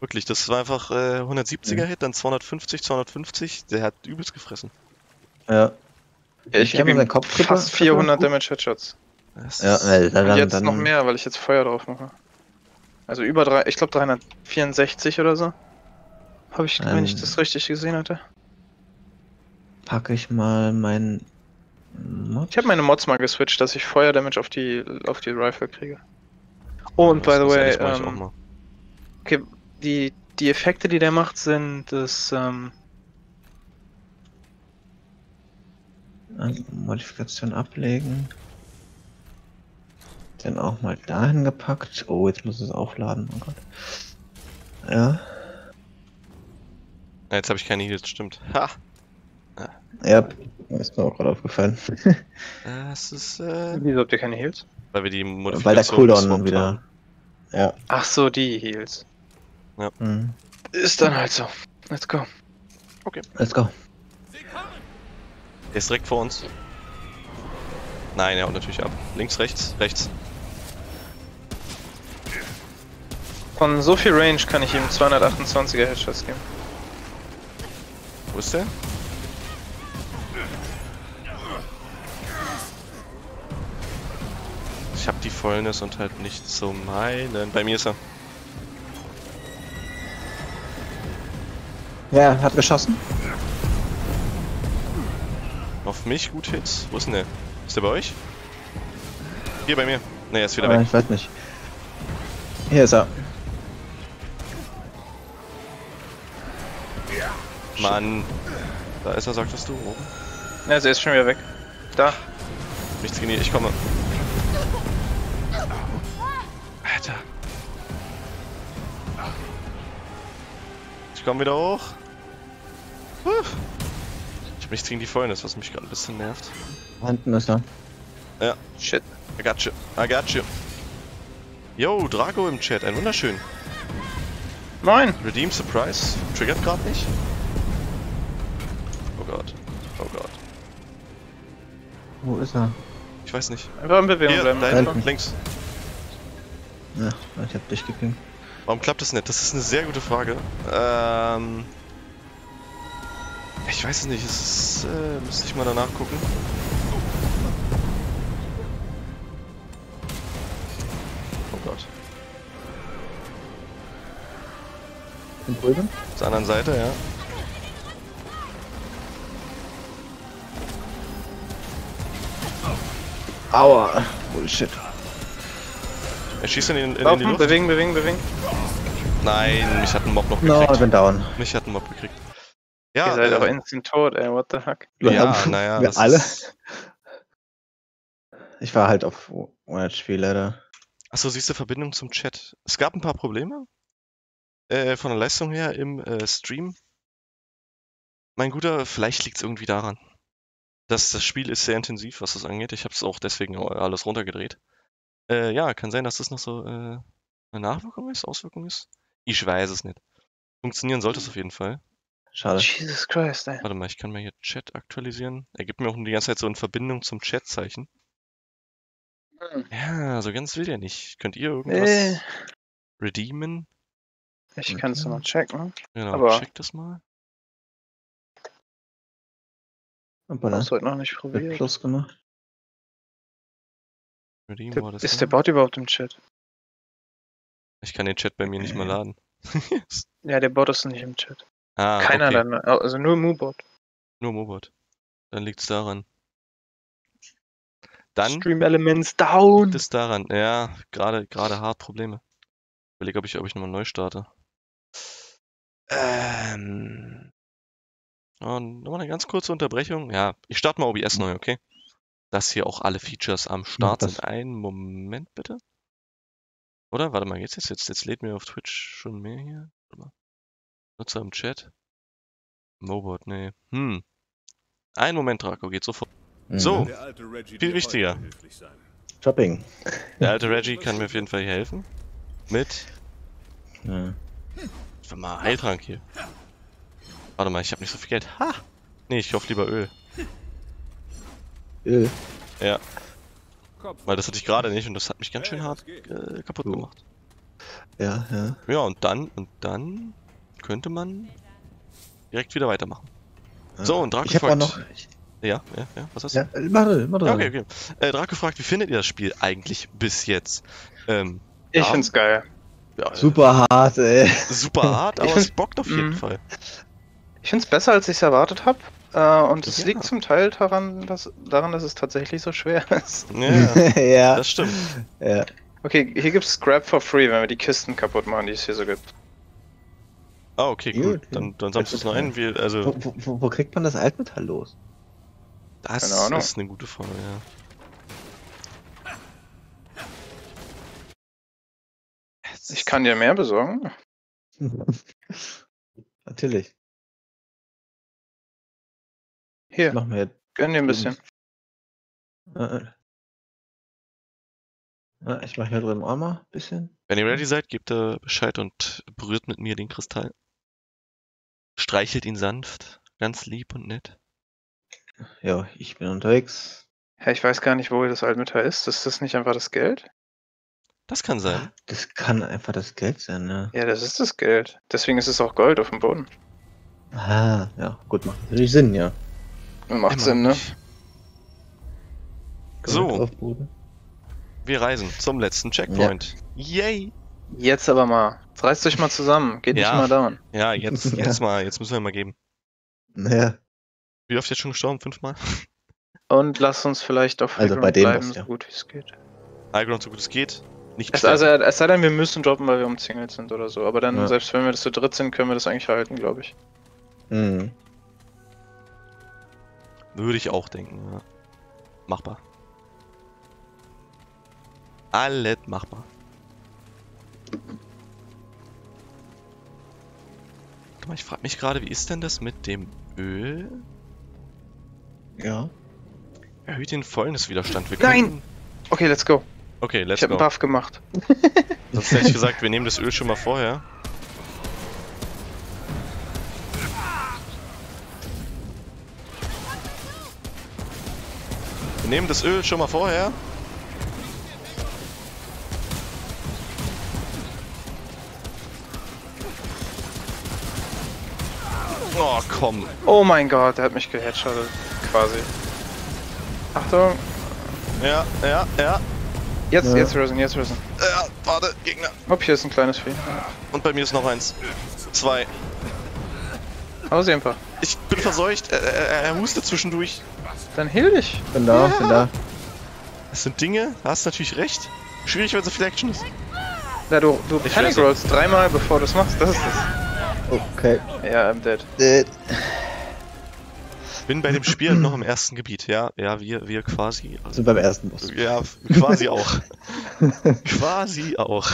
[SPEAKER 1] Wirklich, das war einfach äh, 170er Hit, dann 250, 250, der hat übelst gefressen.
[SPEAKER 2] Ja.
[SPEAKER 3] Ja, ich gebe ihm
[SPEAKER 2] Kopf
[SPEAKER 3] fast 400 Damage Headshots.
[SPEAKER 2] Ja, äh, dann,
[SPEAKER 3] Und
[SPEAKER 2] dann,
[SPEAKER 3] jetzt
[SPEAKER 2] dann,
[SPEAKER 3] noch mehr, weil ich jetzt Feuer drauf mache. Also über drei, ich glaube 364 oder so. Habe ich, wenn ich
[SPEAKER 2] Ähm.
[SPEAKER 3] das richtig gesehen hatte.
[SPEAKER 2] packe ich mal meinen Mod.
[SPEAKER 3] Ich habe meine Mods mal geswitcht, dass ich Feuerdamage auf die auf die Rifle kriege. Oh, und by
[SPEAKER 1] das
[SPEAKER 3] the way, ähm, okay, die, die Effekte, die der macht, sind das, ähm,
[SPEAKER 2] Also Modifikation ablegen. Den auch mal dahin gepackt. Oh, jetzt muss es aufladen. Oh Gott. Ja.
[SPEAKER 1] Ja, jetzt habe ich keine Heals, stimmt. Ha!
[SPEAKER 2] Ja, ist mir auch gerade aufgefallen.
[SPEAKER 1] Das ist, äh,
[SPEAKER 3] wieso habt ihr keine Heals?
[SPEAKER 1] weil wir die Modifikation
[SPEAKER 2] Weil der Cooldown wieder.
[SPEAKER 1] haben.
[SPEAKER 2] Ja.
[SPEAKER 3] Ach so, die Heals.
[SPEAKER 2] Mhm.
[SPEAKER 3] Ist dann halt so. Let's go.
[SPEAKER 2] Let's go.
[SPEAKER 1] Der ist direkt vor uns. Nein, er haut natürlich ab. Links, rechts, rechts.
[SPEAKER 3] Von so viel Range kann ich ihm 228er Headshots geben.
[SPEAKER 1] Wo ist der? Ich hab die Fäulnis und halt nicht so meinen. Bei mir ist er.
[SPEAKER 2] Ja, er hat geschossen.
[SPEAKER 1] Auf mich gut Hits. Wo ist denn der? Ist der bei euch? Hier bei mir. Ne, er ist wieder
[SPEAKER 2] Aber
[SPEAKER 1] weg.
[SPEAKER 2] ich weiß nicht. Hier ist er.
[SPEAKER 1] Mann. Da ist er, sagtest du, oben.
[SPEAKER 3] Ja, sie ist schon wieder weg. Da.
[SPEAKER 1] Nichts gegen die, ich komme. Alter. Ich komme wieder hoch. Huh. Ich hab nichts gegen die Fäulnis, was mich gerade ein bisschen nervt.
[SPEAKER 2] Da hinten ist er.
[SPEAKER 3] Shit.
[SPEAKER 1] I got you. I got you. Yo, Drago im Chat, ein wunderschön.
[SPEAKER 3] Moin.
[SPEAKER 1] Redeem Surprise. Triggert gerade nicht. Oh Gott.
[SPEAKER 2] Wo ist er?
[SPEAKER 1] Ich weiß nicht.
[SPEAKER 3] Einfach in Bewegung
[SPEAKER 1] Hier,
[SPEAKER 3] bleiben.
[SPEAKER 1] da
[SPEAKER 2] hinten.
[SPEAKER 1] links.
[SPEAKER 2] Ja, ich hab dich gepinkt.
[SPEAKER 1] Warum klappt das nicht? Das ist eine sehr gute Frage. Ähm. Ich weiß es nicht, es ist, äh, müsste ich mal danach gucken. Oh Gott.
[SPEAKER 2] Drüben?
[SPEAKER 1] Auf der anderen Seite, ja.
[SPEAKER 2] Aua. Bullshit.
[SPEAKER 1] Er schießt in, den, in, in die Luft.
[SPEAKER 3] bewegen, bewegen, bewegen.
[SPEAKER 1] Nein, mich hat ein Mob noch
[SPEAKER 2] No, ich
[SPEAKER 1] gekriegt.
[SPEAKER 2] bin down.
[SPEAKER 1] Mich hat ein Mob gekriegt.
[SPEAKER 3] Ihr
[SPEAKER 1] Ja,
[SPEAKER 3] seid
[SPEAKER 1] äh,
[SPEAKER 3] aber instant tot, ey, what the heck.
[SPEAKER 1] Ja, naja,
[SPEAKER 2] Wir
[SPEAKER 1] das
[SPEAKER 2] alle.
[SPEAKER 1] ist-
[SPEAKER 2] Ich war halt auf 100 HP leider.
[SPEAKER 1] Achso, siehst du Verbindung zum Chat. Es gab ein paar Probleme. Äh, von der Leistung her im äh, Stream. Mein Guter, vielleicht liegt es irgendwie daran. Dass das Spiel ist sehr intensiv, was das angeht. Ich habe es auch deswegen alles runtergedreht. Äh, ja, kann sein, dass das noch so äh, eine Nachwirkung ist, Auswirkung ist. Ich weiß es nicht. Funktionieren sollte es auf jeden Fall.
[SPEAKER 2] Schade.
[SPEAKER 3] Jesus Christ, ey.
[SPEAKER 1] Warte mal, ich kann mal hier Chat aktualisieren. Er gibt mir auch die ganze Zeit so eine Verbindung zum Chat-Zeichen.
[SPEAKER 3] Hm.
[SPEAKER 1] Ja, so ganz will der nicht. Könnt ihr irgendwas
[SPEAKER 3] Äh.
[SPEAKER 1] redeemen?
[SPEAKER 3] Ich kann es
[SPEAKER 2] Okay.
[SPEAKER 3] nochmal checken.
[SPEAKER 1] Genau,
[SPEAKER 3] Aber-
[SPEAKER 1] check das mal.
[SPEAKER 2] Aber
[SPEAKER 3] Hast
[SPEAKER 2] ne?
[SPEAKER 3] heute noch nicht probiert.
[SPEAKER 2] Plus gemacht.
[SPEAKER 1] Redeem
[SPEAKER 3] Der,
[SPEAKER 1] war das
[SPEAKER 3] ist der
[SPEAKER 1] mal.
[SPEAKER 3] Bot überhaupt im Chat?
[SPEAKER 1] Ich kann den Chat bei mir nicht mehr laden.
[SPEAKER 3] Ja, der Bot ist nicht im Chat.
[SPEAKER 1] ah,
[SPEAKER 3] Keiner
[SPEAKER 1] okay.
[SPEAKER 3] dann, also nur Mubot.
[SPEAKER 1] Nur Mobot. Dann liegt's daran. Dann
[SPEAKER 3] Stream Elements down.
[SPEAKER 1] liegt es daran. Ja, gerade gerade hart Probleme. Ich überlege, ob ich, ob ich nochmal neu starte. Ähm. Oh, nochmal eine ganz kurze Unterbrechung. Ja, ich starte mal OBS neu, okay? Dass hier auch alle Features am Start sind. Einen Moment bitte. Oder? Warte mal, jetzt, jetzt, jetzt, jetzt lädt mir auf Twitch schon mehr hier. Warte mal. Nutzer im Chat. Mobot, nee. Hm. Ein Moment, Draco, geht sofort.
[SPEAKER 2] Mhm.
[SPEAKER 1] So. Viel wichtiger.
[SPEAKER 2] Shopping.
[SPEAKER 1] Der alte Reggie kann mir auf jeden Fall hier helfen. Mit.
[SPEAKER 2] Ja.
[SPEAKER 1] Mal, Heiltrank hier. Warte mal, ich habe nicht so viel Geld. Ha! Nee, ich hoffe lieber Öl.
[SPEAKER 2] Öl.
[SPEAKER 4] Kopf.
[SPEAKER 1] Weil das hatte ich gerade nicht und das hat mich ganz schön hart äh, kaputt gemacht.
[SPEAKER 2] Ja, ja.
[SPEAKER 1] Ja, und dann, und dann könnte man direkt wieder weitermachen. So, und Draco
[SPEAKER 2] Ich
[SPEAKER 1] fragt-
[SPEAKER 2] noch.
[SPEAKER 1] Ja, ja, ja, was hast du?
[SPEAKER 2] ja, mach du, mach du.
[SPEAKER 1] Ja, okay, okay. Äh, Draco fragt, wie findet ihr das Spiel eigentlich bis jetzt? Ähm,
[SPEAKER 3] Ich
[SPEAKER 1] Ja.
[SPEAKER 3] find's geil.
[SPEAKER 1] ja,
[SPEAKER 2] Super hart, ey.
[SPEAKER 1] super hart, aber
[SPEAKER 3] Ich
[SPEAKER 1] es bockt auf jeden
[SPEAKER 3] Mhm.
[SPEAKER 1] Fall.
[SPEAKER 3] Ich find's besser, als ich es erwartet habe. Äh, und es
[SPEAKER 1] Ja.
[SPEAKER 3] liegt zum Teil daran dass, daran, dass es tatsächlich so schwer ist.
[SPEAKER 1] Ja,
[SPEAKER 2] ja.
[SPEAKER 1] das stimmt.
[SPEAKER 2] ja.
[SPEAKER 3] Okay, hier gibt's Scrap for free, wenn wir die Kisten kaputt machen, die es hier so gibt.
[SPEAKER 1] Ah, okay, cool.
[SPEAKER 2] Gut,
[SPEAKER 1] Dann, dann sammelst du es noch ein. Wir, also,
[SPEAKER 2] Wo, wo, wo, kriegt man das Altmetall los?
[SPEAKER 1] das
[SPEAKER 3] Keine Ahnung.
[SPEAKER 1] ist eine gute Frage, ja. Es
[SPEAKER 3] Ich kann dir mehr besorgen.
[SPEAKER 2] Natürlich.
[SPEAKER 3] Hier,
[SPEAKER 2] Machen wir
[SPEAKER 3] gönn dir ein bisschen.
[SPEAKER 2] Äh, äh. Ich mache hier drin auch mal ein bisschen.
[SPEAKER 1] Wenn ihr ready seid, gebt ihr Bescheid und berührt mit mir den Kristall. Streichelt ihn sanft, ganz lieb und nett.
[SPEAKER 2] Ja, ich bin unterwegs.
[SPEAKER 3] Ja, ich weiß gar nicht, wo das Altmetall ist. Ist das nicht einfach das Geld?
[SPEAKER 1] Das kann sein.
[SPEAKER 2] Das kann einfach das Geld sein, ne?
[SPEAKER 3] Ja, das ist das Geld. Deswegen ist es auch Gold auf dem Boden.
[SPEAKER 2] Ah, ja, gut, macht natürlich Sinn, ja.
[SPEAKER 3] Macht
[SPEAKER 1] Immer
[SPEAKER 3] Sinn, ne?
[SPEAKER 1] So. Wir reisen zum letzten Checkpoint. Yay!
[SPEAKER 3] Jetzt aber mal. Reißt euch mal zusammen. Geht
[SPEAKER 1] Ja.
[SPEAKER 3] nicht mal down.
[SPEAKER 1] Ja, jetzt,
[SPEAKER 2] Ja.
[SPEAKER 1] jetzt mal, jetzt müssen wir mal geben.
[SPEAKER 2] Naja,
[SPEAKER 1] Wie oft jetzt schon gestorben? Fünfmal?
[SPEAKER 3] Und lasst uns vielleicht auf
[SPEAKER 2] Also
[SPEAKER 3] High
[SPEAKER 2] bei dem
[SPEAKER 3] bleiben,
[SPEAKER 2] Boss, ja.
[SPEAKER 3] so gut wie es geht.
[SPEAKER 1] Highground so gut es geht. Nicht
[SPEAKER 3] Es, also, es sei denn, wir müssen droppen, weil wir umzingelt sind oder so. Aber dann,
[SPEAKER 2] Ja.
[SPEAKER 3] selbst wenn wir das zu dritt sind, können wir das eigentlich halten, glaube ich.
[SPEAKER 2] mhm.
[SPEAKER 1] Würde ich auch denken, ja. Machbar. Alles machbar. Warte mal, ich frage mich gerade, wie ist denn das mit dem Öl?
[SPEAKER 2] ja.
[SPEAKER 1] Erhöht den Fäulniswiderstand. Wir
[SPEAKER 3] Nein!
[SPEAKER 1] könnten-
[SPEAKER 3] Okay, let's go.
[SPEAKER 1] Okay, let's
[SPEAKER 3] ich habe
[SPEAKER 1] go.
[SPEAKER 3] einen Buff gemacht.
[SPEAKER 1] Sonst hätte ich gesagt, wir nehmen das Öl schon mal vorher. Wir nehmen das Öl schon mal vorher. Oh, komm.
[SPEAKER 3] Oh mein Gott, der hat mich geheadshottet. Quasi. Achtung.
[SPEAKER 1] Ja, ja, ja.
[SPEAKER 3] Jetzt,
[SPEAKER 2] Ja.
[SPEAKER 3] jetzt Risen, jetzt Risen.
[SPEAKER 1] Ja, warte, Gegner.
[SPEAKER 3] Hopp, hier ist ein kleines Vieh.
[SPEAKER 1] Und bei mir ist noch eins. Zwei.
[SPEAKER 3] Hau sie einfach.
[SPEAKER 1] Ich bin verseucht. Er, er, er hustet zwischendurch.
[SPEAKER 3] Dann heal dich.
[SPEAKER 2] Bin da, bin da.
[SPEAKER 1] Das sind Dinge, da hast du natürlich recht. Schwierig, wenn so viel Action ist.
[SPEAKER 3] Ja, du, du
[SPEAKER 1] Ich
[SPEAKER 3] Panic rollst dreimal, bevor du es machst. Das ist das.
[SPEAKER 2] Okay.
[SPEAKER 3] Ja, I'm dead.
[SPEAKER 2] Äh,
[SPEAKER 1] Bin bei dem Spiel noch im ersten Gebiet. Ja, ja, wir, wir quasi. Also,
[SPEAKER 2] sind beim ersten Boss.
[SPEAKER 1] ja, quasi auch. quasi auch.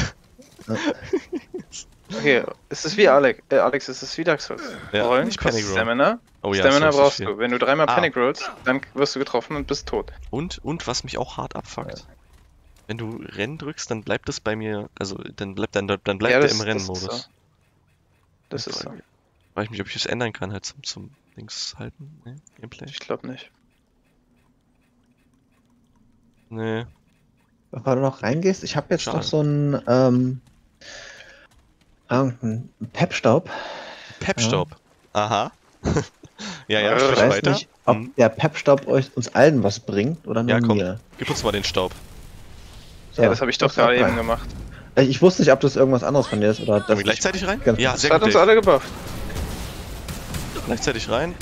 [SPEAKER 3] Okay, es ist wie Alex. Äh, Alex, es ist wie Dark Souls.
[SPEAKER 1] Ja,
[SPEAKER 3] Rollen
[SPEAKER 1] nicht Panic Roll.
[SPEAKER 3] Stamina.
[SPEAKER 1] Oh ja,
[SPEAKER 3] Stamina brauchst du. Wenn du dreimal
[SPEAKER 1] Ah.
[SPEAKER 3] Panic rollst, dann wirst du getroffen und bist tot.
[SPEAKER 1] Und, und was mich auch hart abfuckt. Wenn du Rennen drückst, dann bleibt es bei mir, also dann bleibt dann, dann bleibt
[SPEAKER 3] Ja,
[SPEAKER 1] er
[SPEAKER 3] das-
[SPEAKER 1] im
[SPEAKER 3] das ist
[SPEAKER 1] Rennmodus.
[SPEAKER 3] so. Das ist so.
[SPEAKER 1] Weiß ich nicht, ob ich das ändern kann, halt zum, zum Links halten. Nee, Gameplay.
[SPEAKER 3] Ich glaube nicht.
[SPEAKER 1] Nee.
[SPEAKER 2] Bevor du noch reingehst, ich habe jetzt
[SPEAKER 1] Schade.
[SPEAKER 2] noch so ein, ähm, Irgendein Pepstaub.
[SPEAKER 1] Pepstaub. Aha. ja, ja,
[SPEAKER 2] Ich weiß
[SPEAKER 1] weiter.
[SPEAKER 2] nicht, ob
[SPEAKER 1] Hm.
[SPEAKER 2] der Pepstaub euch uns allen was bringt oder nur
[SPEAKER 1] Ja, komm.
[SPEAKER 2] mir.
[SPEAKER 1] Gib uns mal den Staub.
[SPEAKER 2] So,
[SPEAKER 3] Ja, das habe ich doch
[SPEAKER 2] das
[SPEAKER 3] gerade eben gemacht.
[SPEAKER 2] Äh, Ich wusste nicht, ob das irgendwas anderes von dir ist oder das.
[SPEAKER 1] wir gleichzeitig rein?
[SPEAKER 2] Ganz-
[SPEAKER 1] Ja,
[SPEAKER 3] Das
[SPEAKER 1] sehr
[SPEAKER 3] hat
[SPEAKER 1] gut.
[SPEAKER 3] uns
[SPEAKER 1] Dave.
[SPEAKER 3] alle gebufft.
[SPEAKER 1] Gleichzeitig rein.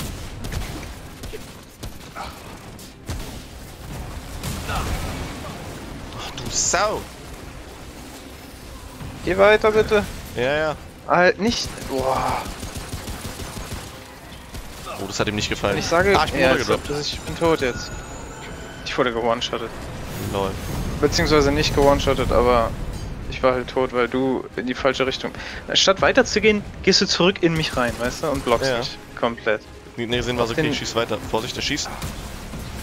[SPEAKER 1] Ach du Sau.
[SPEAKER 3] Geh weiter, bitte.
[SPEAKER 1] Ja, ja.
[SPEAKER 3] Halt nicht. Boah.
[SPEAKER 1] Oh, das hat ihm nicht gefallen.
[SPEAKER 3] Ich sage,
[SPEAKER 1] ah, ich bin
[SPEAKER 3] ja,
[SPEAKER 1] runtergedroppt.
[SPEAKER 3] das ist- ich bin tot jetzt. Ich wurde gewone-shottet.
[SPEAKER 1] Lol.
[SPEAKER 3] Beziehungsweise nicht gewone-shottet, aber ich war halt tot, weil du in die falsche Richtung. Statt weiterzugehen, gehst du zurück in mich rein, weißt du, und blockst
[SPEAKER 1] Ja.
[SPEAKER 3] mich komplett.
[SPEAKER 1] Nee, nee, sehen wir so, okay,
[SPEAKER 3] Den-
[SPEAKER 1] ich schieß weiter. Vorsicht, der schießt.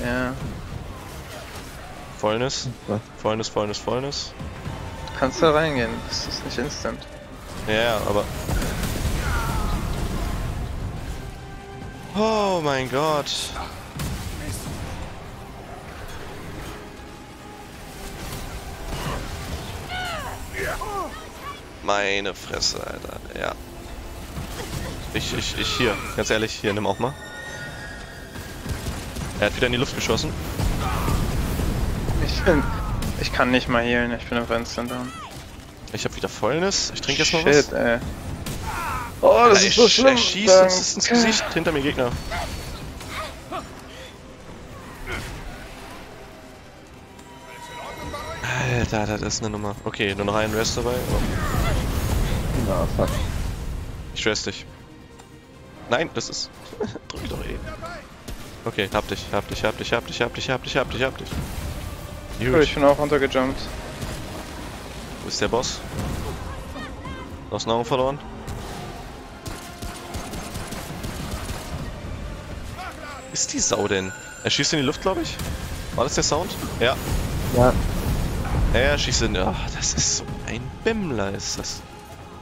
[SPEAKER 3] Ja.
[SPEAKER 1] Fäulnis.
[SPEAKER 2] Was?
[SPEAKER 1] Fäulnis, Fäulnis, Fäulnis.
[SPEAKER 3] Kannst da reingehen, das ist nicht instant.
[SPEAKER 1] Ja, aber. Oh mein Gott. Meine Fresse, Alter. Ja. Ich, ich, ich hier. Ganz ehrlich, hier, nimm auch mal. Er hat wieder in die Luft geschossen.
[SPEAKER 3] Ich bin. Ich kann nicht mal healen, ich bin auf Instant down.
[SPEAKER 1] Ich habe wieder Fäulnis. Ich trinke jetzt mal
[SPEAKER 3] Shit,
[SPEAKER 1] was.
[SPEAKER 3] ey. Oh, das
[SPEAKER 1] er,
[SPEAKER 3] ist so schlimm.
[SPEAKER 1] er schießt uns ins Gesicht. Hinter mir Gegner. Alter, das ist eine Nummer. Okay, nur noch ein Rest dabei. Oh,
[SPEAKER 2] Na, fuck.
[SPEAKER 1] ich rest dich. Nein, das ist. Drück doch eh. Okay, hab dich, hab dich, hab dich, hab dich, hab dich, hab dich, hab dich, hab dich. Gut,
[SPEAKER 3] ich bin auch runtergejumpt.
[SPEAKER 1] Wo ist der Boss? Aus den Augen verloren? Ist die Sau denn? Er schießt in die Luft, glaube ich. War das der Sound? Ja.
[SPEAKER 2] Ja,
[SPEAKER 1] Ja, er schießt in. Ach, das ist so ein Bimmler, ist das.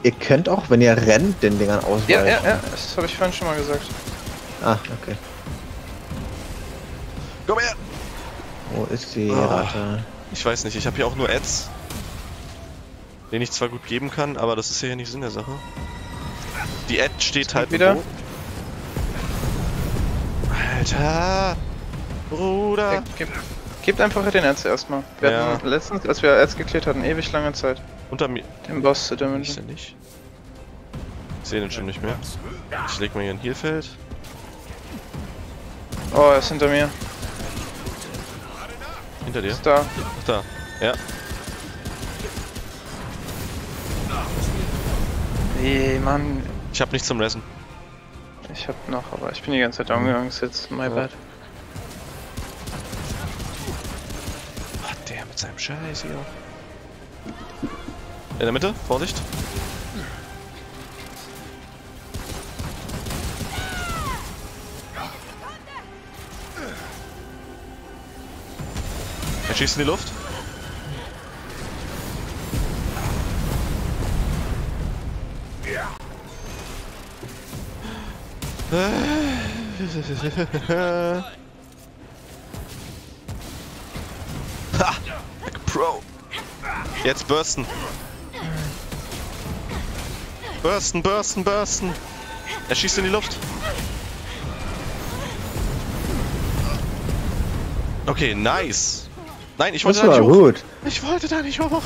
[SPEAKER 2] ihr könnt auch, wenn ihr rennt, den Dingern ausweichen.
[SPEAKER 3] Ja, ja, ja, das habe ich vorhin schon mal gesagt.
[SPEAKER 2] Ah, okay.
[SPEAKER 1] Komm her!
[SPEAKER 2] Wo ist die
[SPEAKER 1] Ah.
[SPEAKER 2] Ratte?
[SPEAKER 1] Ich weiß nicht, ich habe hier auch nur Ads. Den ich zwar gut geben kann, aber das ist ja nicht Sinn der Sache. Die Ad steht halt
[SPEAKER 3] wieder?
[SPEAKER 1] Alter! Bruder!
[SPEAKER 3] Ja, gib, gebt einfach den Erz erstmal. Wir
[SPEAKER 1] Ja.
[SPEAKER 3] hatten letztens, als wir Erz geklärt hatten, ewig lange Zeit.
[SPEAKER 1] Unter mir.
[SPEAKER 3] Den Boss zu damagen.
[SPEAKER 1] nicht? Ich sehe den schon nicht mehr. Ich leg mal hier ein Healfeld.
[SPEAKER 3] Oh, er ist hinter mir.
[SPEAKER 1] Hinter dir.
[SPEAKER 3] Ist da.
[SPEAKER 1] Ach, da. Ja.
[SPEAKER 3] Nee, Mann.
[SPEAKER 1] Ich habe nichts zum Ressen.
[SPEAKER 3] Ich hab noch, aber ich bin die ganze Zeit down gegangen. Ist jetzt my
[SPEAKER 1] Ja.
[SPEAKER 3] bad.
[SPEAKER 1] Ach, der mit seinem Scheiß hier. In der Mitte, Vorsicht. Er schießt in die Luft. Ha! Like a Pro. Jetzt bursten. Bursten, bursten, bursten. Er schießt in die Luft. Okay, nice. Nein, ich wollte
[SPEAKER 2] Das
[SPEAKER 1] da nicht hoch.
[SPEAKER 2] gut.
[SPEAKER 1] Ich wollte da nicht hoch.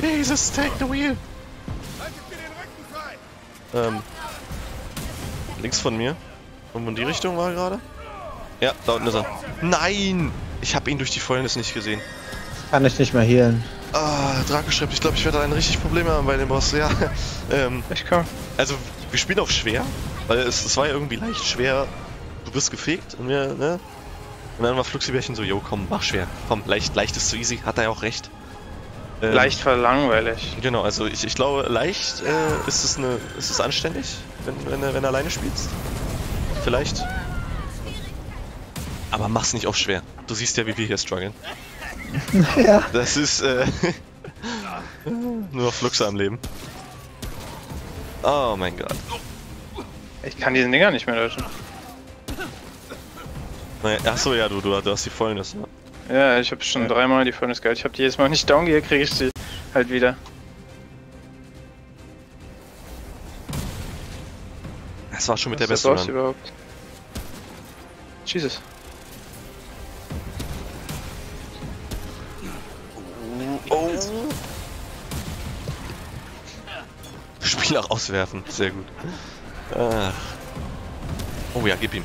[SPEAKER 1] Jesus, take the wheel. Ähm. Links von mir. Und in die Richtung war er gerade? Ja, da unten ist er. Nein! Ich habe ihn durch die Fäulnis nicht gesehen.
[SPEAKER 2] Kann ich nicht mehr healen.
[SPEAKER 1] Ah, Draco schreibt, ich glaube, ich werde ein richtig Probleme haben bei dem Boss. Ja. ähm,
[SPEAKER 3] Ich komm.
[SPEAKER 1] also, wir spielen auf schwer, weil es, es war ja irgendwie leicht schwer. Du bist gefegt und wir, ne? Und dann war Fluxibärchen so, yo, komm, mach schwer. Komm, leicht, leicht ist zu easy. Hat er ja auch recht. Ähm,
[SPEAKER 3] Leicht war langweilig.
[SPEAKER 1] Genau, also ich, ich glaube, leicht äh, ist es eine, ist es anständig, wenn, wenn, du- wenn du alleine spielst. Vielleicht. Aber mach's nicht auch schwer. Du siehst ja, wie wir hier strugglen.
[SPEAKER 2] ja.
[SPEAKER 1] Das ist äh, nur noch Fluxe am Leben. Oh mein Gott.
[SPEAKER 3] Ich kann diesen Dinger nicht mehr löschen.
[SPEAKER 1] Naja, Achso, ja, du, du, du hast die Fäulnis. Ne?
[SPEAKER 3] Ja, ich habe schon
[SPEAKER 2] Ja.
[SPEAKER 3] dreimal die Furnace gehalten. Ich habe die jedes Mal nicht down gehe, kriege ich sie halt wieder.
[SPEAKER 1] Das war schon mit
[SPEAKER 3] Was
[SPEAKER 1] der besten Run.
[SPEAKER 3] überhaupt? Jesus.
[SPEAKER 1] Oh. Spiel auch auswerfen, sehr gut. Ach. Oh ja, gib ihm.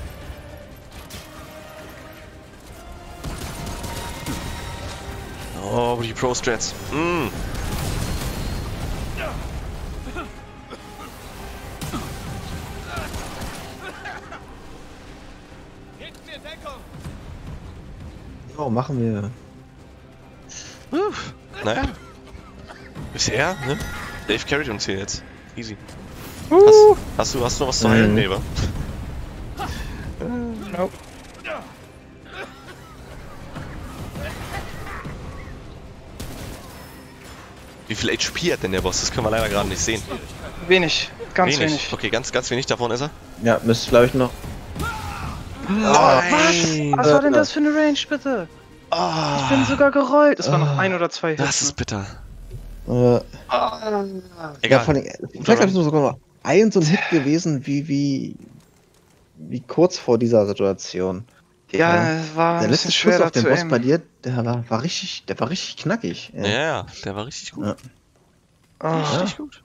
[SPEAKER 1] Oh, die Pro-Strats. Mm.
[SPEAKER 2] Jo, machen wir.
[SPEAKER 1] Uff. Naja. Bisher, ne? Dave carried uns hier jetzt. Easy. Hast, hast du hast du noch was zu heilen?
[SPEAKER 2] Mhm.
[SPEAKER 3] Nope.
[SPEAKER 1] Wie viel HP hat denn der Boss? Das können wir leider gerade nicht sehen.
[SPEAKER 3] Wenig. Ganz wenig.
[SPEAKER 1] Okay, ganz, ganz wenig davon ist er.
[SPEAKER 2] Ja, müsste glaube ich noch.
[SPEAKER 1] Nein!
[SPEAKER 3] Was war denn das für eine Range, bitte?
[SPEAKER 1] Ah,
[SPEAKER 3] Ich bin sogar gerollt. Es war noch
[SPEAKER 2] Ah.
[SPEAKER 3] ein oder zwei
[SPEAKER 1] das
[SPEAKER 3] Hits,
[SPEAKER 1] ist bitter.
[SPEAKER 2] Äh,
[SPEAKER 3] Ah.
[SPEAKER 2] ja,
[SPEAKER 1] Egal.
[SPEAKER 2] von den, vielleicht habe ich nur sogar noch ein so ein Hit gewesen, wie, wie, wie kurz vor dieser Situation.
[SPEAKER 3] Ja, es war
[SPEAKER 2] Der
[SPEAKER 3] ein
[SPEAKER 2] letzte
[SPEAKER 3] bisschen
[SPEAKER 2] Schuss
[SPEAKER 3] schwer
[SPEAKER 2] auf den Boss bei
[SPEAKER 3] aimen.
[SPEAKER 2] dir, der war, war richtig, der war richtig knackig.
[SPEAKER 1] Ja, ja, der war richtig gut.
[SPEAKER 2] Ja.
[SPEAKER 3] Oh,
[SPEAKER 1] Richtig gut.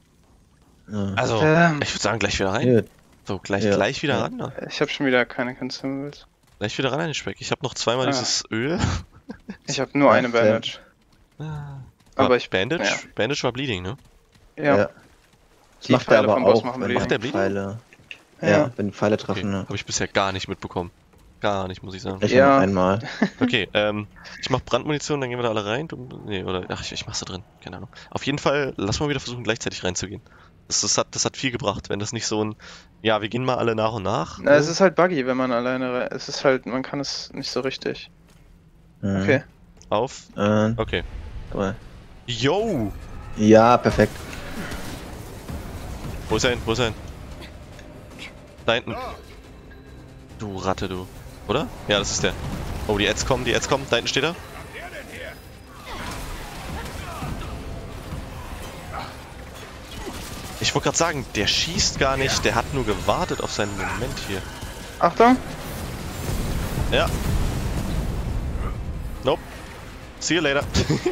[SPEAKER 2] Ja.
[SPEAKER 1] Also,
[SPEAKER 3] Ähm.
[SPEAKER 1] ich würde sagen, gleich wieder rein.
[SPEAKER 2] Ja,
[SPEAKER 1] So, gleich,
[SPEAKER 2] Ja.
[SPEAKER 1] gleich wieder
[SPEAKER 2] Ja.
[SPEAKER 1] ran. Ne?
[SPEAKER 3] ich habe schon wieder keine Consumables.
[SPEAKER 1] Gleich wieder ran an den Speck. Ich habe noch zweimal
[SPEAKER 3] Ah.
[SPEAKER 1] dieses Öl.
[SPEAKER 3] Ich habe nur eine. Bandage. Aber ich-
[SPEAKER 1] Bandage,
[SPEAKER 3] ja.
[SPEAKER 1] Bandage war Bleeding, ne?
[SPEAKER 3] Ja.
[SPEAKER 2] Ja. Das
[SPEAKER 3] Die
[SPEAKER 2] macht er
[SPEAKER 3] Pfeile
[SPEAKER 2] aber auch.
[SPEAKER 1] Macht der Bleeding?
[SPEAKER 2] Pfeile, ja.
[SPEAKER 3] Ja.
[SPEAKER 2] wenn Pfeile
[SPEAKER 1] Okay.
[SPEAKER 2] treffen, ne?
[SPEAKER 1] Habe ich bisher gar nicht mitbekommen. Gar nicht, muss ich sagen.
[SPEAKER 2] Ich
[SPEAKER 3] Ja.
[SPEAKER 2] noch einmal.
[SPEAKER 1] Okay, ähm, ich mach Brandmunition, dann gehen wir da alle rein. Du, nee, oder, ach, ich, ich mach's da drin. Keine Ahnung. Auf jeden Fall, lass mal wieder versuchen, gleichzeitig reinzugehen. Das, das, hat, das hat viel gebracht, wenn das nicht so ein, ja, wir gehen mal alle nach und nach.
[SPEAKER 3] Na, es ist halt buggy, wenn man alleine rein. Es ist halt, man kann es nicht so richtig.
[SPEAKER 2] Mhm.
[SPEAKER 3] Okay.
[SPEAKER 1] Auf.
[SPEAKER 2] Äh,
[SPEAKER 1] Okay.
[SPEAKER 2] drei.
[SPEAKER 1] Yo!
[SPEAKER 2] Ja, perfekt.
[SPEAKER 1] Wo ist er hin? Wo ist er hin? Da hinten. Du Ratte, du. Oder? Ja, das ist der. Oh, die Ads kommen, die Ads kommen. Da hinten steht er. Ich wollte gerade sagen, der schießt gar nicht, der hat nur gewartet auf seinen Moment hier.
[SPEAKER 3] Achtung!
[SPEAKER 1] Ja. Nope. See you later.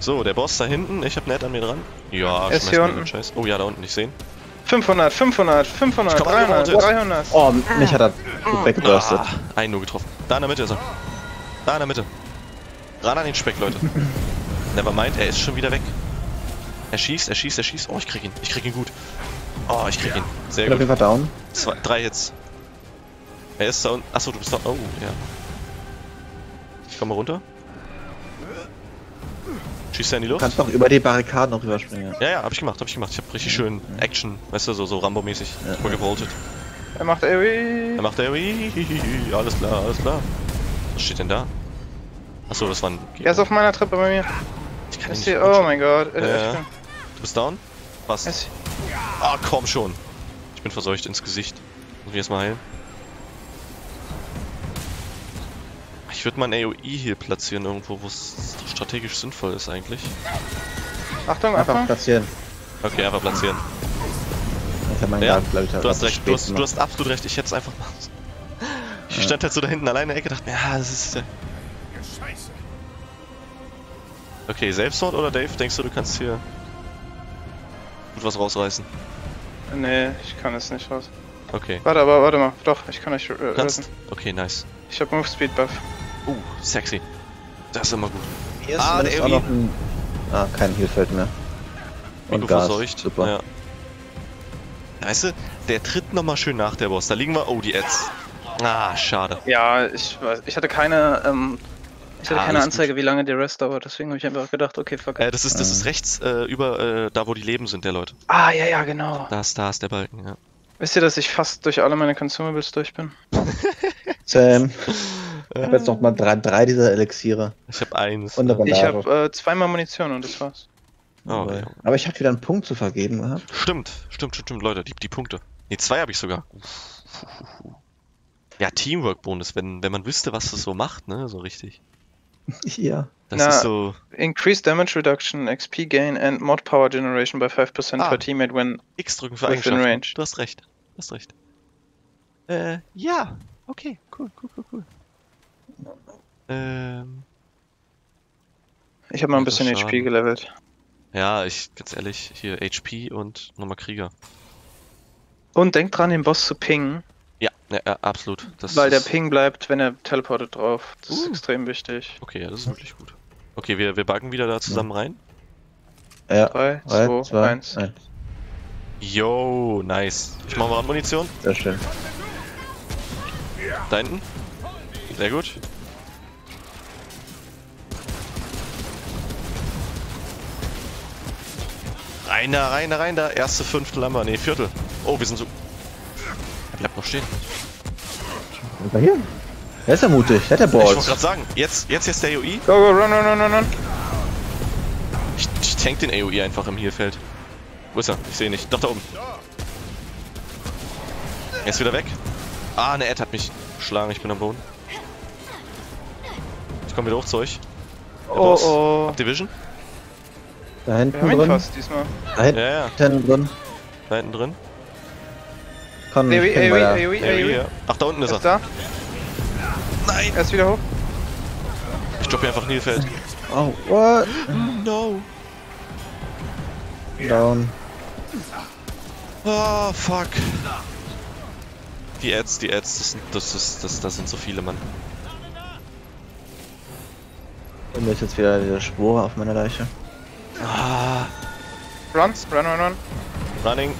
[SPEAKER 1] so, der Boss da hinten. Ich hab Ned an mir dran. Ja,
[SPEAKER 3] Er ist hier
[SPEAKER 1] mir
[SPEAKER 3] unten.
[SPEAKER 1] Scheiß. Oh ja, da unten, ich sehen.
[SPEAKER 3] 500, 500, 500,
[SPEAKER 1] Ich komm
[SPEAKER 3] 300,
[SPEAKER 1] angerotet.
[SPEAKER 3] 300.
[SPEAKER 2] Oh, mich hat er gut weggeburstet.
[SPEAKER 1] Ah, einen nur getroffen. Da in der Mitte ist er. Da in der Mitte. Ran an den Speck, Leute. Nevermind, er ist schon wieder weg. Er schießt, er schießt, er schießt. Oh, ich krieg ihn. Ich krieg ihn gut. Oh, ich krieg ihn. Sehr
[SPEAKER 2] Ich
[SPEAKER 1] gut.
[SPEAKER 2] Fall down.
[SPEAKER 1] Zwei, drei Hits. Er ist da unten. Achso, du bist da. Oh, ja. Ich komme runter. Schießt er in die
[SPEAKER 2] Du
[SPEAKER 1] Luft?
[SPEAKER 2] kannst noch über die Barrikaden noch rüberspringen.
[SPEAKER 1] Ja, ja, hab ich gemacht, hab ich gemacht. Ich hab richtig schön Action, weißt du, so, so Rambo-mäßig.
[SPEAKER 2] Ja.
[SPEAKER 1] Super gevoltet.
[SPEAKER 3] Er macht AoE.
[SPEAKER 1] Dann macht er. Ui, Alles klar, alles klar. Was steht denn da? Achso, das war ein.
[SPEAKER 3] Er ist auf meiner Treppe bei mir.
[SPEAKER 1] Ich kann
[SPEAKER 3] Ist
[SPEAKER 1] nicht
[SPEAKER 3] oh mein Gott. Äh,
[SPEAKER 1] Du bist down? Was?
[SPEAKER 3] er
[SPEAKER 1] Ah, komm schon. Ich bin verseucht ins Gesicht. Muss mich erstmal heilen. Ich würde mal ein AOE hier platzieren, irgendwo, wo es strategisch sinnvoll ist eigentlich.
[SPEAKER 3] Achtung,
[SPEAKER 2] Einfach
[SPEAKER 3] Achtung.
[SPEAKER 2] platzieren.
[SPEAKER 1] Okay, einfach platzieren.
[SPEAKER 2] Ich hab meinen
[SPEAKER 1] Ja,
[SPEAKER 2] Garten, glaub ich,
[SPEAKER 1] Du hast recht, du hast, du hast absolut recht, ich hätte es einfach machen sollen. Ich stand halt so da hinten alleine in der Ecke dachte mir, ja, das ist. Äh
[SPEAKER 4] Scheiße.
[SPEAKER 1] okay, Selbstmord oder Dave? Denkst du, du kannst hier gut was rausreißen?
[SPEAKER 3] Nee, ich kann es nicht raus.
[SPEAKER 1] Okay.
[SPEAKER 3] Warte, aber warte mal. Doch, ich kann euch äh,
[SPEAKER 1] kannst.
[SPEAKER 3] lösen.
[SPEAKER 1] Okay, nice.
[SPEAKER 3] Ich hab Move Speed Buff.
[SPEAKER 1] Uh, sexy. Das ist immer gut.
[SPEAKER 2] Hier ist
[SPEAKER 1] Ah, der
[SPEAKER 2] auch noch ein... Ah, kein Healfeld mehr. Und
[SPEAKER 1] Mikro
[SPEAKER 2] Gas.
[SPEAKER 1] verseucht.
[SPEAKER 2] Super.
[SPEAKER 1] Ja. Weißt du, der tritt nochmal schön nach, der Boss. Da liegen wir. Oh, die Ads. Ah, schade.
[SPEAKER 3] Ja, ich weiß. Ich hatte keine, ähm, ich hatte
[SPEAKER 1] Ah,
[SPEAKER 3] keine Anzeige, wie lange der Rest dauert. Deswegen habe ich einfach gedacht, okay, fuck.
[SPEAKER 1] Äh, das ist, das ist rechts äh, über äh, da, wo die Leben sind, der Leute.
[SPEAKER 3] Ah, ja, ja, genau.
[SPEAKER 1] Da ist, da ist der Balken, ja.
[SPEAKER 3] Wisst ihr, dass ich fast durch alle meine Consumables durch bin?
[SPEAKER 2] Sam. Ich hab jetzt noch mal drei, drei dieser Elixiere.
[SPEAKER 1] Ich habe eins.
[SPEAKER 2] Und eine
[SPEAKER 3] Ich habe äh, zweimal Munition und das war's.
[SPEAKER 1] Oh,
[SPEAKER 2] Aber-
[SPEAKER 1] ja.
[SPEAKER 2] Aber ich habe wieder einen Punkt zu vergeben gehabt.
[SPEAKER 1] Stimmt, stimmt, stimmt, stimmt, Leute, die, die Punkte. Ne, zwei habe ich sogar. Ja, Teamwork-Bonus, wenn, wenn man wüsste, was das so macht, ne, so richtig.
[SPEAKER 2] Ja.
[SPEAKER 1] Das
[SPEAKER 3] Na,
[SPEAKER 1] ist so
[SPEAKER 3] Increase damage reduction, XP gain and mod power generation by 5%
[SPEAKER 1] Ah.
[SPEAKER 3] per teammate when.
[SPEAKER 1] X drücken für Eigenschaften.
[SPEAKER 3] range.
[SPEAKER 1] Du hast recht. Du hast recht. Äh, ja. Okay, cool, cool, cool, cool. Ähm,
[SPEAKER 3] Ich habe mal ein bisschen HP gelevelt.
[SPEAKER 1] Ja, ich, ganz ehrlich, hier HP und nochmal Krieger.
[SPEAKER 3] Und denkt dran, den Boss zu pingen,
[SPEAKER 1] Ja, ja, ja absolut. Das
[SPEAKER 3] weil der
[SPEAKER 1] ist,
[SPEAKER 3] Ping bleibt, wenn er teleportet drauf. Das ist
[SPEAKER 1] Uh.
[SPEAKER 3] extrem wichtig.
[SPEAKER 1] Okay, ja, das ist wirklich gut. Okay, wir, wir backen wieder da zusammen rein.
[SPEAKER 2] Ja.
[SPEAKER 3] 3,
[SPEAKER 2] Drei,
[SPEAKER 3] 2,
[SPEAKER 2] zwei,
[SPEAKER 3] 1.
[SPEAKER 2] eins.
[SPEAKER 1] Yo, nice. Ich mach mal Munition.
[SPEAKER 2] Sehr schön.
[SPEAKER 1] Da hinten. Sehr gut. Rein da, rein da, rein da. Erste Fünftel haben wir. Nee, Viertel. Oh, wir sind so. Er bleibt noch stehen.
[SPEAKER 2] Und hier. Der ist ja mutig. Der hat der
[SPEAKER 1] Ich wollte
[SPEAKER 2] Balls.
[SPEAKER 1] gerade sagen, jetzt, jetzt, jetzt der AOE.
[SPEAKER 3] Go, go, run, run, run, run, run.
[SPEAKER 1] Ich, ich tank den AOE einfach im Heelfeld. Wo ist er? Ich sehe ihn nicht. Doch, da oben. Er ist wieder weg. Ah, eine Ad hat mich geschlagen. Ich bin am Boden. Ich komme wieder hoch zu euch. Der
[SPEAKER 3] Oh,
[SPEAKER 1] Boss.
[SPEAKER 3] oh.
[SPEAKER 1] Habt ihr Vision?
[SPEAKER 2] Da hinten drin.
[SPEAKER 3] fast diesmal.
[SPEAKER 2] Da hinten
[SPEAKER 1] Ja, ja.
[SPEAKER 2] drin.
[SPEAKER 1] Da hinten drin.
[SPEAKER 2] Kann
[SPEAKER 3] AOE, AOE, AOE,
[SPEAKER 1] AOE,
[SPEAKER 3] AOE.
[SPEAKER 1] ja. Ach, da unten ist
[SPEAKER 3] Er
[SPEAKER 1] er.
[SPEAKER 3] ist da.
[SPEAKER 1] Nein!
[SPEAKER 3] Er ist wieder hoch.
[SPEAKER 1] Ich droppe hier einfach Nilfeld.
[SPEAKER 2] Oh, what?
[SPEAKER 1] No.
[SPEAKER 2] Down.
[SPEAKER 1] Oh, fuck. Die Ads, die Ads, das sind, das ist, das, das sind so viele, Mann.
[SPEAKER 2] Und mir ist jetzt wieder diese Spore auf meiner Leiche.
[SPEAKER 1] Ah.
[SPEAKER 3] Run, run, run, run.
[SPEAKER 1] Running.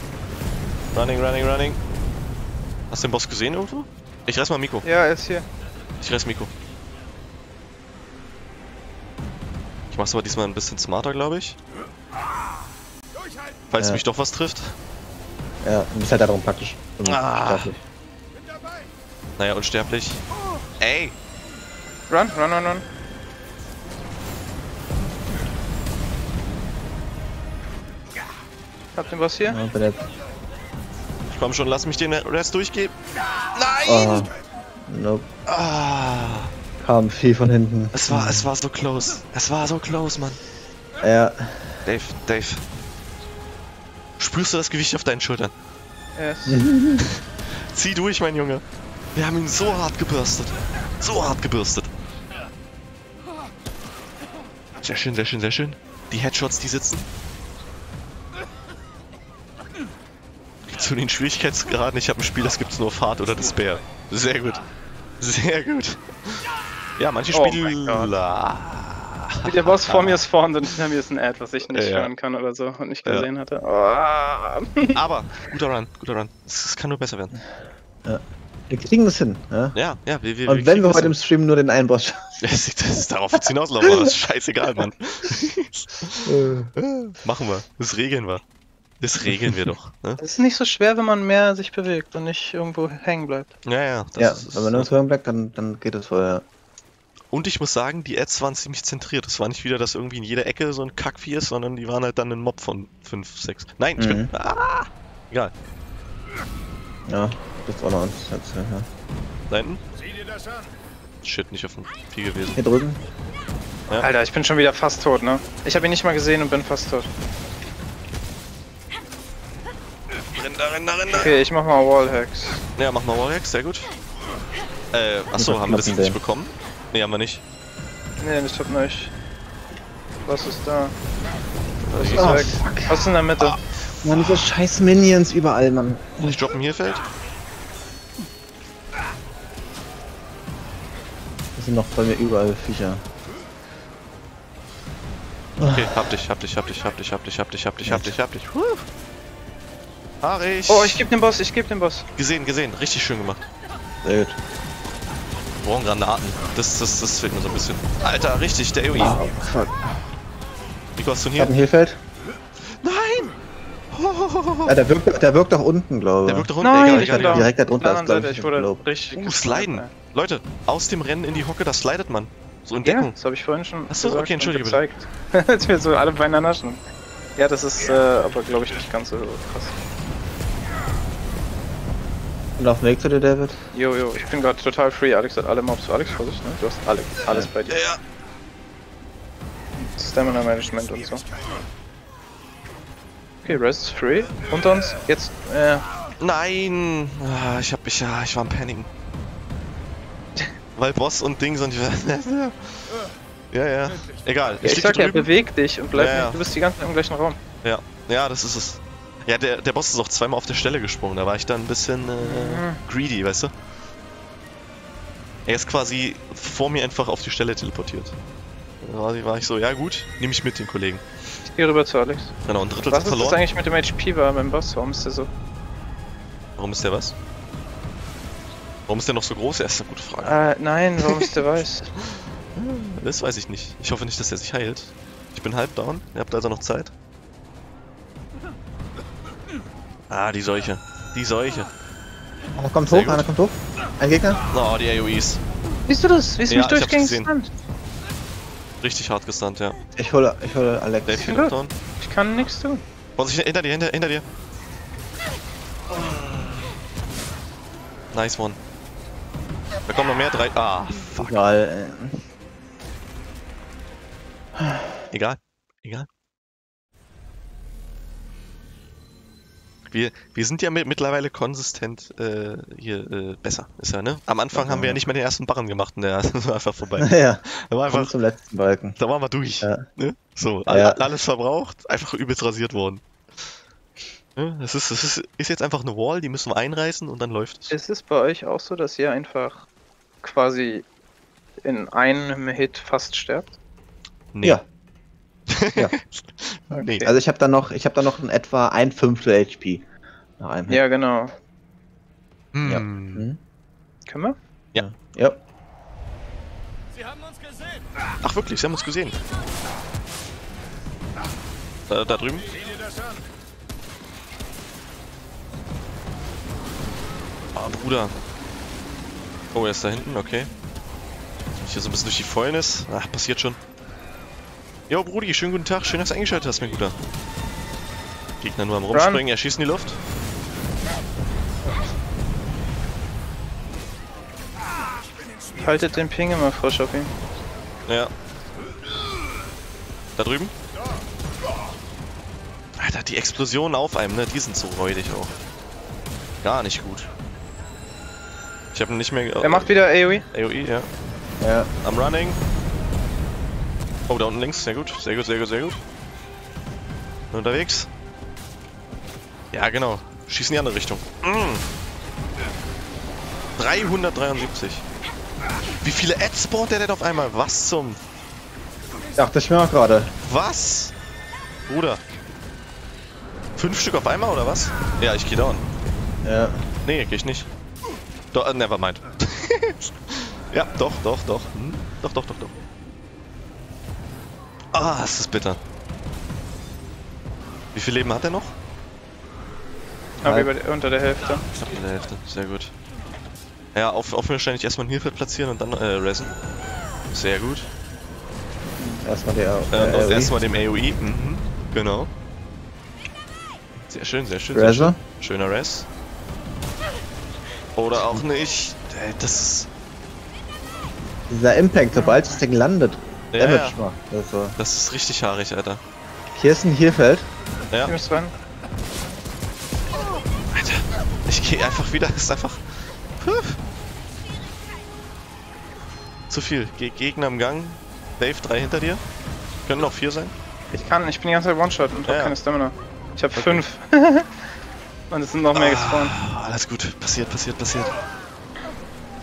[SPEAKER 1] Running, running, running. Hast du den Boss gesehen irgendwo? Ich reiß mal Miko.
[SPEAKER 3] Ja, er ist hier.
[SPEAKER 1] Ich reiß Miko. Ich mach's aber diesmal ein bisschen smarter, glaube ich. Falls
[SPEAKER 2] Ja.
[SPEAKER 1] mich doch was trifft.
[SPEAKER 2] Ja, du bist halt darum praktisch.
[SPEAKER 1] Ah. Naja, unsterblich. Ey!
[SPEAKER 3] Run, run, run, run. Hab den Boss hier.
[SPEAKER 2] Ja, bin jetzt.
[SPEAKER 1] Komm schon, lass mich den Rest durchgeben.
[SPEAKER 2] Oh,
[SPEAKER 1] Nein!
[SPEAKER 2] nope.
[SPEAKER 1] Ah!
[SPEAKER 2] Kam viel von hinten.
[SPEAKER 1] Es war, es war so close. Es war so close, Mann.
[SPEAKER 2] Ja,
[SPEAKER 1] Dave, Dave. Spürst du das Gewicht auf deinen Schultern?
[SPEAKER 3] Yes.
[SPEAKER 1] Zieh durch, mein Junge. Wir haben ihn so hart gebürstet. So hart gebürstet. Sehr schön, sehr schön, sehr schön. Die Headshots, die sitzen. Zu den Schwierigkeitsgraden, ich habe ein Spiel, das gibt's nur auf Hard oder Despair. Sehr gut. Sehr gut. Ja, manche
[SPEAKER 3] Oh der Boss vor mir spawnt und hinter mir ist ein Ad, was ich nicht
[SPEAKER 1] Ja, ja.
[SPEAKER 3] hören kann oder so und nicht
[SPEAKER 1] Ja.
[SPEAKER 3] gesehen hatte. Oh.
[SPEAKER 1] Aber, guter Run, guter Run. Es, kann nur besser werden.
[SPEAKER 2] wir kriegen es hin. Ja?
[SPEAKER 1] Ja, ja, wir, wir,
[SPEAKER 2] Und wenn
[SPEAKER 1] kriegen
[SPEAKER 2] wir
[SPEAKER 1] das
[SPEAKER 2] heute im. Stream nur den einen Boss schaffen.
[SPEAKER 1] Das ist, das ist darauf jetzt hinauslaufen, aber das ist scheißegal, Mann. Machen wir. Das regeln wir. Das regeln wir doch. Ne?
[SPEAKER 3] Es ist nicht so schwer, wenn man mehr sich bewegt und nicht irgendwo hängen bleibt.
[SPEAKER 1] Ja, ja. Das
[SPEAKER 2] ja,
[SPEAKER 1] ist,
[SPEAKER 2] wenn man uns hören bleibt, dann, dann geht es vorher.
[SPEAKER 1] Und ich muss sagen, die Ads waren ziemlich zentriert. Es war nicht wieder, dass irgendwie in jeder Ecke so ein Kackvieh ist, sondern die waren halt dann ein Mob von 5, 6. Nein, ich bin.
[SPEAKER 2] Mhm.
[SPEAKER 1] Ah! Egal.
[SPEAKER 2] Ja, das ist auch noch uns. Jetzt, ja.
[SPEAKER 1] Da hinten?
[SPEAKER 4] Sieh dir das an.
[SPEAKER 1] Shit, nicht auf dem Vieh gewesen.
[SPEAKER 2] Hier drüben.
[SPEAKER 3] Alter, ich bin schon wieder fast tot, ne? Ich habe ihn nicht mal gesehen und bin fast tot.
[SPEAKER 1] Renn da, renn da, renn da.
[SPEAKER 3] Okay, ich mach mal Wallhacks.
[SPEAKER 1] Ja, mach mal Warhacks, sehr gut. Äh, achso, haben wir das jetzt nicht bekommen? Ne, haben wir nicht.
[SPEAKER 3] Nee, ich hab nicht. Was ist da? Was ist
[SPEAKER 2] Oh,
[SPEAKER 3] weg? Was ist in der Mitte?
[SPEAKER 2] Mann, diese scheiß Minions überall, Mann.
[SPEAKER 1] Ich droppe ein Heelfeld.
[SPEAKER 2] Das sind noch bei mir überall Viecher.
[SPEAKER 1] Okay, hab dich, hab dich, hab dich, hab dich, hab dich, hab dich, hab dich, hab dich, hab dich. Haarig.
[SPEAKER 3] Oh, ich geb den Boss, ich geb den Boss.
[SPEAKER 1] Gesehen, gesehen. Richtig schön gemacht.
[SPEAKER 2] Sehr gut.
[SPEAKER 1] Wir brauchen Granaten. Das, das, das fehlt mir so ein bisschen. Alter, richtig, der AOE.
[SPEAKER 2] Oh, fuck.
[SPEAKER 1] Nico, hast du ihn
[SPEAKER 2] Ich hab
[SPEAKER 1] hier?
[SPEAKER 2] ein.
[SPEAKER 1] Nein!
[SPEAKER 2] Ja, der wirkt, der wirkt doch unten, glaube ich.
[SPEAKER 1] Der wirkt doch runter.
[SPEAKER 3] Nein,
[SPEAKER 1] egal,
[SPEAKER 3] ich
[SPEAKER 1] egal.
[SPEAKER 2] Direkt da
[SPEAKER 3] der
[SPEAKER 2] ist,
[SPEAKER 3] anderen
[SPEAKER 2] glaub
[SPEAKER 3] Seite,
[SPEAKER 2] ich,
[SPEAKER 3] ich wurde richtig.
[SPEAKER 1] Uh, sliden.
[SPEAKER 3] ey.
[SPEAKER 1] Leute, aus dem Rennen in die Hocke, da slidet man. So in
[SPEAKER 3] Ja,
[SPEAKER 1] Deckung.
[SPEAKER 3] das habe ich vorhin schon
[SPEAKER 1] Ach so,
[SPEAKER 3] gesagt
[SPEAKER 1] okay, entschuldige
[SPEAKER 3] gezeigt. Als wir so alle beieinander standen. Ja, das ist äh, aber glaube ich nicht ganz so krass.
[SPEAKER 2] Und auf dem Weg zu dir, David?
[SPEAKER 3] Jo, jo, ich bin gerade total free. Alex hat alle Mobs. Alex, Vorsicht, ne? Du hast alle, alles bei dir.
[SPEAKER 1] Ja, ja.
[SPEAKER 3] Stamina Management und so. Okay, Rest free. Unter uns. Jetzt, äh,
[SPEAKER 1] Nein! Ah, ich hab mich ja, ich war am Paniken. Weil Boss und Dings und ich ja, ja. Egal.
[SPEAKER 3] ich,
[SPEAKER 1] stehe
[SPEAKER 3] sag ja, beweg dich und bleib
[SPEAKER 1] Ja, ja.
[SPEAKER 3] nicht, du bist die ganze Zeit im gleichen Raum.
[SPEAKER 1] Ja, ja, das ist es. Ja, der, der Boss ist auch zweimal auf der Stelle gesprungen. Da war ich dann ein bisschen äh, greedy, weißt du? Er ist quasi vor mir einfach auf die Stelle teleportiert. Da war, ich so, ja gut, nehme ich mit den Kollegen.
[SPEAKER 3] Ich gehe rüber zu Alex.
[SPEAKER 1] Genau, ein Drittel
[SPEAKER 3] Was ist
[SPEAKER 1] verloren.
[SPEAKER 3] eigentlich mit dem HP war beim Boss? Warum ist der so?
[SPEAKER 1] Warum ist der was? Warum ist der noch so groß? Ja, ist eine gute Frage.
[SPEAKER 3] Äh, nein, warum ist der weiß?
[SPEAKER 1] Das weiß ich nicht. Ich hoffe nicht, dass er sich heilt. Ich bin halb down. Ihr habt also noch Zeit. Ah, die Seuche. Die Seuche.
[SPEAKER 2] Einer kommt
[SPEAKER 1] Sehr
[SPEAKER 2] hoch,
[SPEAKER 1] gut.
[SPEAKER 2] einer kommt hoch. Ein Gegner.
[SPEAKER 1] Oh, die AoEs.
[SPEAKER 3] Siehst du das? Wie ist
[SPEAKER 1] Ja,
[SPEAKER 3] mich
[SPEAKER 1] ich
[SPEAKER 3] gestunt?
[SPEAKER 1] Richtig hart gestunt, ja.
[SPEAKER 2] Ich hole, ich hole Alex.
[SPEAKER 1] Dave,
[SPEAKER 3] gut.
[SPEAKER 1] down.
[SPEAKER 3] Ich kann nichts tun.
[SPEAKER 1] Vorsicht, hinter dir, hinter, hinter dir. Nice one. Da kommen noch mehr, drei. Ah, fuck.
[SPEAKER 2] Egal. äh,
[SPEAKER 1] Egal. Egal. Wir, wir sind ja mit, mittlerweile konsistent äh, hier äh, besser, ist ja, ne? Am Anfang haben wir ja nicht mehr den ersten Barren gemacht und der war einfach vorbei.
[SPEAKER 2] Ja,
[SPEAKER 1] Da war einfach,
[SPEAKER 2] zum letzten Balken.
[SPEAKER 1] da waren wir durch.
[SPEAKER 2] Ja.
[SPEAKER 1] Ne? So,
[SPEAKER 2] Ja.
[SPEAKER 1] all, alles verbraucht, einfach übelst rasiert worden. Ne? Das, ist, das ist, ist jetzt einfach eine Wall, die müssen wir einreißen und dann läuft es.
[SPEAKER 3] Ist es bei euch auch so, dass ihr einfach quasi in einem Hit fast sterbt?
[SPEAKER 1] Nee.
[SPEAKER 2] Ja. Ja.
[SPEAKER 1] Nee.
[SPEAKER 3] Okay.
[SPEAKER 2] Also ich habe da noch, ich habe da noch in etwa ein Fünftel HP. Nach einem Hit.
[SPEAKER 3] Ja, genau.
[SPEAKER 1] Hm.
[SPEAKER 2] Ja. Hm?
[SPEAKER 3] Können wir?
[SPEAKER 2] Ja.
[SPEAKER 4] Sie haben uns gesehen.
[SPEAKER 1] Ach wirklich, sie haben uns gesehen. Da, da drüben. Ah, Bruder. Oh, er ist da hinten, okay. Ich hier so ein bisschen durch die Fäulnis. Ach, passiert schon. Jo, Brudi, schönen guten Tag. Schön, dass du eingeschaltet hast, mein Guter. Gegner nur am Rumspringen, er schießt in die Luft.
[SPEAKER 3] Haltet den Ping immer frisch auf ihn.
[SPEAKER 1] Ja. Da drüben. Alter, die Explosionen auf einem, ne? Die sind so räudig auch. Gar nicht gut. Ich habe nicht mehr...
[SPEAKER 3] Er macht wieder. AoE.
[SPEAKER 1] AoE, ja.
[SPEAKER 2] Ja.
[SPEAKER 1] I'm running. Oh, da unten links. Sehr gut, sehr gut, sehr gut, sehr gut. Unterwegs. Ja, genau. Schieß in die andere Richtung. Mm. 373. Wie viele Ads spawnt der denn auf einmal? Was zum...
[SPEAKER 2] Dachte ich mir auch gerade.
[SPEAKER 1] Was? Bruder. Fünf Stück auf einmal oder was? Ja, ich geh down.
[SPEAKER 2] Ja.
[SPEAKER 1] Nee, geh ich nicht. Doch, äh, never mind. ja, doch, doch, doch. Hm? Doch, doch, doch, doch. Ah, es ist bitter. Wie viel Leben hat er noch?
[SPEAKER 3] Aber über, unter der Hälfte.
[SPEAKER 1] Knapp in der Hälfte, sehr gut. Ja, auf, auf mir wahrscheinlich erstmal ein Healpad platzieren und dann äh, resen. Sehr gut.
[SPEAKER 2] Erstmal der.
[SPEAKER 1] Äh, und
[SPEAKER 2] äh,
[SPEAKER 1] erstmal dem AoE. Mhm, genau. Sehr schön, sehr schön. Sehr schön. Schöner Res. Oder auch nicht. Äh, Das ist.
[SPEAKER 2] Dieser Impact, sobald das Ding landet,
[SPEAKER 1] Ja,
[SPEAKER 2] Damage
[SPEAKER 1] ja,
[SPEAKER 2] macht. Also,
[SPEAKER 1] das ist richtig haarig, Alter.
[SPEAKER 2] hier ist ein Heelfeld.
[SPEAKER 1] Ja. Alter, ich gehe einfach wieder, ist einfach. Puh. Zu viel. Ge Gegner im Gang. Dave, drei hinter dir. Können noch vier sein.
[SPEAKER 3] Ich kann, ich bin die ganze Zeit One-Shot und hab
[SPEAKER 1] Ja.
[SPEAKER 3] keine Stamina. Ich hab
[SPEAKER 1] Okay.
[SPEAKER 3] fünf. und es sind noch mehr gespawnt.
[SPEAKER 1] Ah, alles gut. Passiert, passiert, passiert.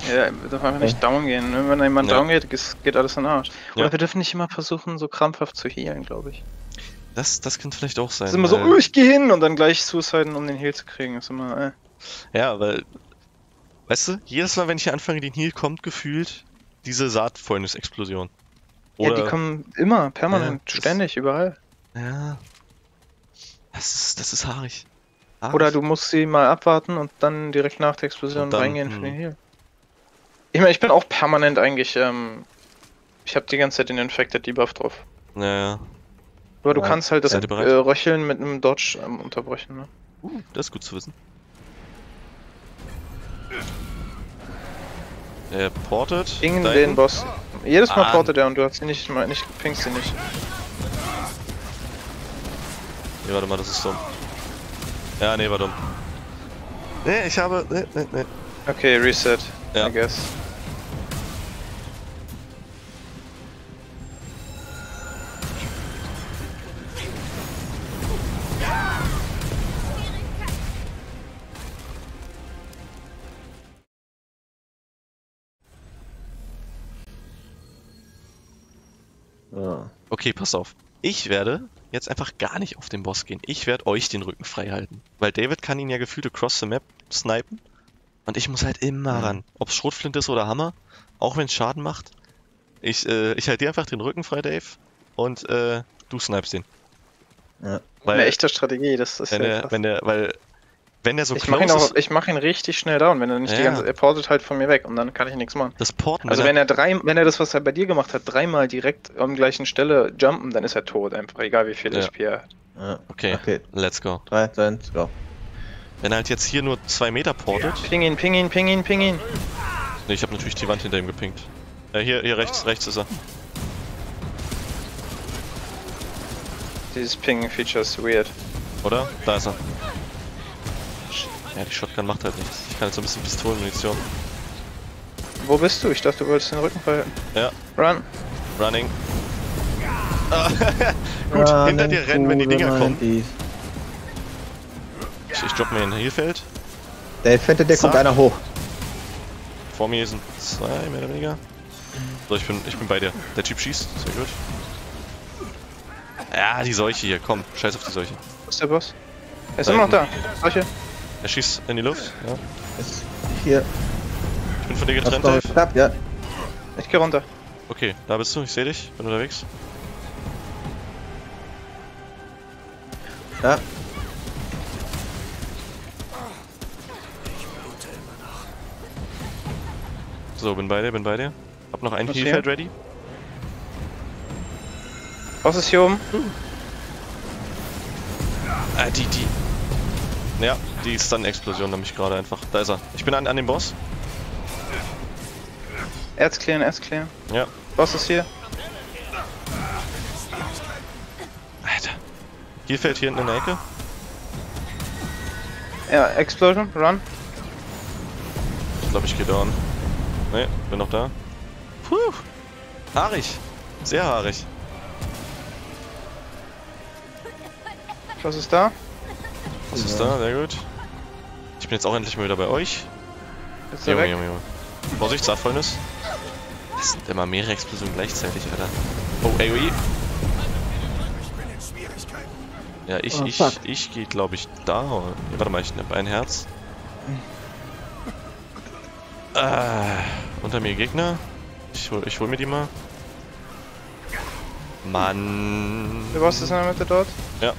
[SPEAKER 3] Ja, wir dürfen einfach nicht down gehen. ne? Wenn jemand
[SPEAKER 1] Ja.
[SPEAKER 3] down geht, geht alles in den Arsch. Oder
[SPEAKER 1] Ja.
[SPEAKER 3] wir dürfen nicht immer versuchen, so krampfhaft zu healen, glaube ich.
[SPEAKER 1] Das, das könnte vielleicht auch sein.
[SPEAKER 3] Es ist immer so, oh, ich geh hin und dann gleich suiciden, um den Heal zu kriegen. Ist immer, äh.
[SPEAKER 1] Ja, weil. Weißt du, jedes Mal, wenn ich hier anfange, den Heal kommt, gefühlt diese Saatfäulnis-Explosion.
[SPEAKER 3] Ja, die kommen immer, permanent,
[SPEAKER 1] Ja, das-
[SPEAKER 3] ständig, überall.
[SPEAKER 1] Ja. Das ist, das ist haarig. haarig.
[SPEAKER 3] Oder du musst sie mal abwarten und dann direkt nach der Explosion
[SPEAKER 1] dann,
[SPEAKER 3] reingehen für den
[SPEAKER 1] hm.
[SPEAKER 3] Heal. Ich meine, ich bin auch permanent eigentlich, ähm, ich habe die ganze Zeit den Infected Debuff drauf.
[SPEAKER 1] Ja, ja.
[SPEAKER 3] Aber du
[SPEAKER 2] Ja.
[SPEAKER 3] kannst halt das äh, Röcheln mit einem Dodge ähm, unterbrechen, ne?
[SPEAKER 1] Uh, das ist gut zu wissen. Er portet.
[SPEAKER 3] Gegen den. Boss. Jedes Mal
[SPEAKER 1] Ah.
[SPEAKER 3] portet er und du hast sie nicht, mal- nicht pingst sie nicht.
[SPEAKER 1] Nee, warte mal, das ist dumm. Ja, nee, war dumm. Nee, ich habe. Nee, nee, nee.
[SPEAKER 3] Okay, Reset,
[SPEAKER 1] Ja.
[SPEAKER 3] I guess.
[SPEAKER 2] Ja.
[SPEAKER 1] Okay, pass auf. Ich werde jetzt einfach gar nicht auf den Boss gehen. Ich werde euch den Rücken frei halten. Weil David kann ihn ja gefühlt across the map snipen. Und ich muss halt immer
[SPEAKER 2] Mhm.
[SPEAKER 1] ran. Ob Schrotflinte ist oder Hammer. Auch wenn es Schaden macht. Ich, äh, ich halte dir einfach den Rücken frei, Dave. Und äh, du snipest ihn.
[SPEAKER 2] Ja.
[SPEAKER 1] Weil,
[SPEAKER 3] Eine echte Strategie, das ist
[SPEAKER 1] wenn
[SPEAKER 3] ja
[SPEAKER 1] der, wenn der, weil, wenn der so
[SPEAKER 3] ich mach ihn auch,
[SPEAKER 1] ist,
[SPEAKER 3] ich mach ihn richtig schnell down, wenn er nicht die
[SPEAKER 1] Ja.
[SPEAKER 3] ganze, er portet halt von mir weg und dann kann ich nichts machen.
[SPEAKER 1] das Porten,
[SPEAKER 3] Also
[SPEAKER 1] wenn
[SPEAKER 3] wenn er drei, wenn er das, was er bei dir gemacht hat, dreimal direkt an der gleichen Stelle jumpen, dann ist er tot einfach, egal wie viel
[SPEAKER 1] Ja.
[SPEAKER 3] HP er hat.
[SPEAKER 2] ja.
[SPEAKER 1] Okay,
[SPEAKER 2] Okay,
[SPEAKER 1] let's go.
[SPEAKER 2] 3, 2, 1, go.
[SPEAKER 1] Wenn er halt jetzt hier nur zwei Meter portet.
[SPEAKER 3] Ping ihn, ping ihn, ping ihn, ping ihn.
[SPEAKER 1] Ne, ich habe natürlich die Wand hinter ihm gepinkt. Äh, hier, hier rechts, rechts ist er.
[SPEAKER 3] Dieses Ping-Feature ist weird.
[SPEAKER 1] Oder? Da ist er. Ja, die Shotgun macht halt nichts. Ich kann jetzt so ein bisschen Pistolenmunition.
[SPEAKER 3] Wo bist du? Ich dachte, du wolltest den Rücken verhalten.
[SPEAKER 1] Ja.
[SPEAKER 3] Run.
[SPEAKER 1] Running. Ah, Gut, hinter dir rennen, wenn die Dinger kommen. Ich, ich drop mir ein Heelfeld.
[SPEAKER 2] Der dir kommt
[SPEAKER 1] Zack.
[SPEAKER 2] einer hoch.
[SPEAKER 1] Vor mir sind zwei, mehr oder weniger. So, ich bin, ich bin bei dir. Der Typ schießt. Sehr gut. Ja, die Seuche hier. Komm, scheiß auf die Seuche.
[SPEAKER 3] Wo ist der Boss? Er ist
[SPEAKER 1] Da
[SPEAKER 3] immer noch da. Solche.
[SPEAKER 1] Er schießt in die Luft. Ja.
[SPEAKER 2] Ist hier.
[SPEAKER 1] Ich bin von dir getrennt, Dave.
[SPEAKER 2] geklappt, ja.
[SPEAKER 3] Ich geh runter.
[SPEAKER 1] Okay, da bist du. Ich sehe dich. Bin unterwegs.
[SPEAKER 2] Ja.
[SPEAKER 1] So, bin bei dir, bin bei dir. Hab noch ein
[SPEAKER 3] Was
[SPEAKER 1] Heelfeld ready.
[SPEAKER 3] Boss ist hier oben.
[SPEAKER 1] Ah, die, die. Ja, die Stun-Explosion nämlich gerade einfach. Da ist er. Ich bin an, an dem Boss.
[SPEAKER 3] Erz clearen, Erz clearen.
[SPEAKER 1] Ja.
[SPEAKER 3] Boss ist hier.
[SPEAKER 1] Alter. Heelfeld hier hinten in der Ecke.
[SPEAKER 3] Ja, Explosion, run.
[SPEAKER 1] Ich glaube, ich gehe down. Ne, bin noch da. Puh. Haarig. Sehr haarig.
[SPEAKER 3] Was ist da?
[SPEAKER 1] Was ist
[SPEAKER 2] Ja.
[SPEAKER 1] da? Sehr gut. Ich bin jetzt auch endlich mal wieder bei euch.
[SPEAKER 3] Ist er
[SPEAKER 1] Junge,
[SPEAKER 3] weg?
[SPEAKER 1] Junge, Junge. Vorsicht, Saatfäulnis. Das sind immer mehrere Explosionen gleichzeitig, Alter. Oh, AOE. Ja, ich,
[SPEAKER 2] Oh,
[SPEAKER 1] ich,
[SPEAKER 2] fuck.
[SPEAKER 1] ich gehe, glaube ich, da. Ja, warte mal, ich nehme ein Herz. Ah, unter mir Gegner. Ich hol, ich hol mir die mal. Mann.
[SPEAKER 3] Der Boss ist in der Mitte dort.
[SPEAKER 1] Ja.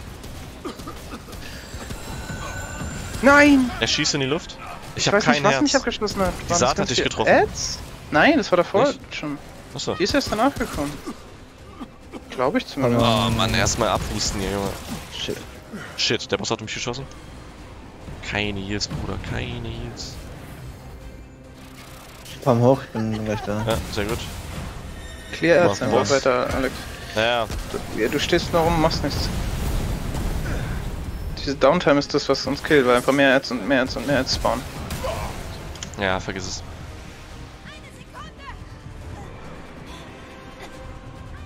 [SPEAKER 3] Nein!
[SPEAKER 1] Er schießt in die Luft. Ich,
[SPEAKER 3] Ich,
[SPEAKER 1] habe kein
[SPEAKER 3] nicht, was
[SPEAKER 1] Herz.
[SPEAKER 3] mich abgeschlossen hat.
[SPEAKER 1] Die Saat hat dich getroffen.
[SPEAKER 3] Ads? Nein, das war davor
[SPEAKER 1] Nicht?
[SPEAKER 3] schon.
[SPEAKER 1] Achso.
[SPEAKER 3] Die ist erst danach gekommen. Glaube ich zumindest.
[SPEAKER 1] Oh Mann, erstmal abhusten hier, Junge.
[SPEAKER 2] Shit.
[SPEAKER 1] Shit, der Boss hat mich geschossen. Keine Heals, Bruder, keine Heals.
[SPEAKER 2] Komm hoch, ich bin gleich da.
[SPEAKER 1] Ja, sehr gut.
[SPEAKER 3] Clear einfach
[SPEAKER 1] Boss.
[SPEAKER 3] weiter, Alex.
[SPEAKER 1] Naja,
[SPEAKER 3] Du, ja, du stehst nur rum und machst nichts. Diese Downtime ist das, was uns killt, weil einfach mehr Erz und mehr Erz und mehr Erz spawnen.
[SPEAKER 1] ja, vergiss es.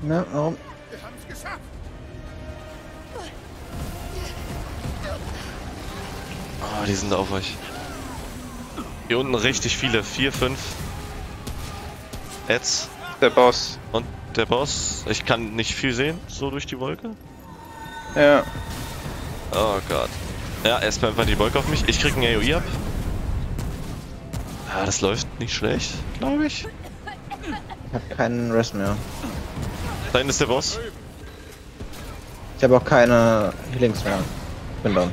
[SPEAKER 2] Na, warum?
[SPEAKER 1] Oh, die sind auf euch. Hier unten richtig viele. Vier, fünf. Ads.
[SPEAKER 3] Der Boss.
[SPEAKER 1] Und der Boss. Ich kann nicht viel sehen, so durch die Wolke.
[SPEAKER 3] Ja.
[SPEAKER 1] Oh Gott. Ja, erstmal einfach die Wolke auf mich. Ich krieg einen AOE ab. Ja, das läuft nicht schlecht, glaube ich.
[SPEAKER 2] Ich hab keinen Rest mehr.
[SPEAKER 1] Da hinten ist der Boss.
[SPEAKER 2] Ich habe auch keine Healings mehr. Bin down.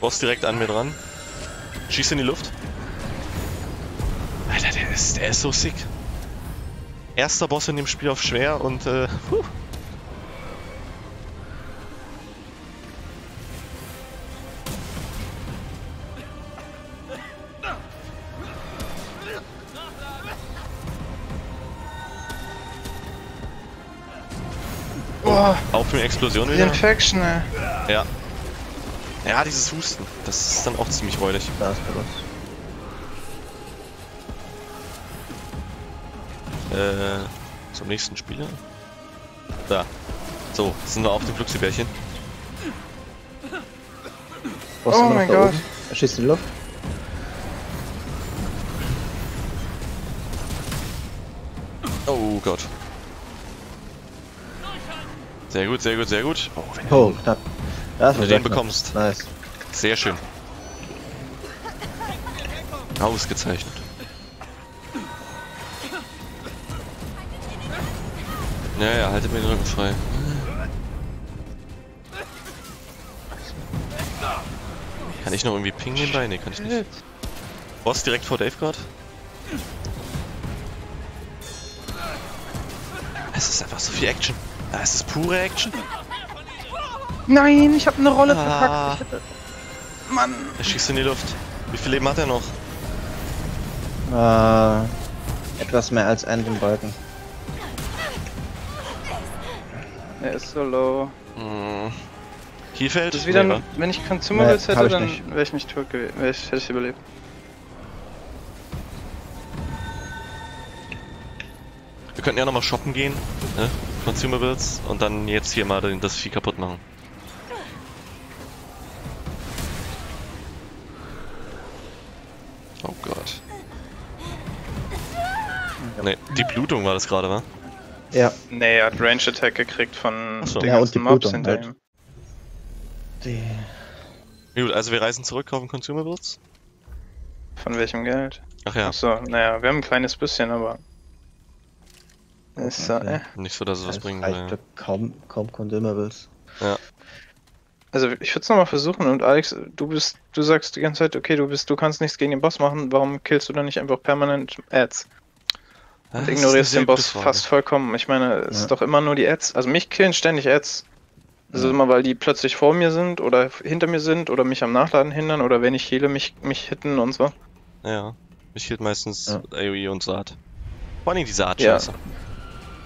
[SPEAKER 1] Boss direkt an mir dran. Schieß in die Luft. Alter, der ist, der ist so sick. Erster Boss in dem Spiel auf schwer und äh, puh.
[SPEAKER 3] Oh.
[SPEAKER 1] Auf mit Explosion wieder.
[SPEAKER 3] Die Infection, ey.
[SPEAKER 1] Ja. Ja, dieses Husten. Das ist dann auch ziemlich räudig.
[SPEAKER 2] Da ist.
[SPEAKER 1] Äh, zum nächsten Spieler. Da. So, jetzt sind wir auf dem Fluxibärchen.
[SPEAKER 2] Boss
[SPEAKER 3] Oh mein Gott.
[SPEAKER 2] oben. Er schießt in die Luft.
[SPEAKER 1] Oh Gott. Sehr gut, sehr gut, sehr gut. Oh,
[SPEAKER 2] Oh, knapp. Das
[SPEAKER 1] Wenn du den bekommst.
[SPEAKER 2] Nice.
[SPEAKER 1] Sehr schön. Ausgezeichnet. Ja, ja, haltet mir den Rücken frei. Kann ich noch irgendwie pingen nebenbei? Nee, kann ich nicht. Boss direkt vor Dave gerade? Es ist einfach so viel Action. Es ist pure Action.
[SPEAKER 3] Nein, ich habe eine Rolle
[SPEAKER 1] Ah.
[SPEAKER 3] verpackt. Ich hätte... Mann.
[SPEAKER 1] Er schießt in die Luft. Wie viel Leben hat er noch?
[SPEAKER 2] Äh, etwas mehr als einen Balken.
[SPEAKER 3] Er ist so low.
[SPEAKER 1] Hm. Kielfeld?
[SPEAKER 3] Das ist wieder,
[SPEAKER 1] Nee,
[SPEAKER 3] ein- wenn ich Consumables
[SPEAKER 2] Nee,
[SPEAKER 3] hätte, dann wäre ich nicht tot gewesen. Wär ich, hätte ich überlebt.
[SPEAKER 1] Wir könnten ja nochmal shoppen gehen, ne? Consumables und dann jetzt hier mal den- das Vieh kaputt machen. Oh Gott. Ne, die Blutung war das gerade, wa?
[SPEAKER 2] Ja.
[SPEAKER 3] Nee, er hat Range Attack gekriegt von
[SPEAKER 1] Ach so.
[SPEAKER 3] den
[SPEAKER 2] Ja, und die
[SPEAKER 3] Mobs
[SPEAKER 2] Blutung
[SPEAKER 3] hinter
[SPEAKER 2] halt.
[SPEAKER 3] ihm.
[SPEAKER 2] Die,
[SPEAKER 1] Gut, also wir reisen zurück, kaufen Consumables.
[SPEAKER 3] Von welchem Geld?
[SPEAKER 1] Ach ja,
[SPEAKER 3] Achso, naja, wir haben ein kleines bisschen, aber. Ist so,
[SPEAKER 2] Okay.
[SPEAKER 3] äh.
[SPEAKER 1] nicht so, dass es was
[SPEAKER 2] das
[SPEAKER 1] bringen
[SPEAKER 2] reicht
[SPEAKER 1] will.
[SPEAKER 2] kaum, kaum Consumables.
[SPEAKER 3] Also ich würde es nochmal versuchen und Alex, du bist, du sagst die ganze Zeit, okay, du bist, du kannst nichts gegen den Boss machen, warum killst du dann nicht einfach permanent Ads? Und ignorierst den Boss
[SPEAKER 1] Frage.
[SPEAKER 3] fast vollkommen. Ich meine, es
[SPEAKER 2] Ja.
[SPEAKER 3] ist doch immer nur die Ads. Also mich killen ständig Ads. Also
[SPEAKER 2] Ja.
[SPEAKER 3] immer weil die plötzlich vor mir sind oder hinter mir sind oder mich am Nachladen hindern oder wenn ich heale, mich, mich hitten und so.
[SPEAKER 1] Ja, mich hielt meistens
[SPEAKER 2] Ja.
[SPEAKER 1] AoE und Saat. Vor allem die Saat,
[SPEAKER 3] Ja.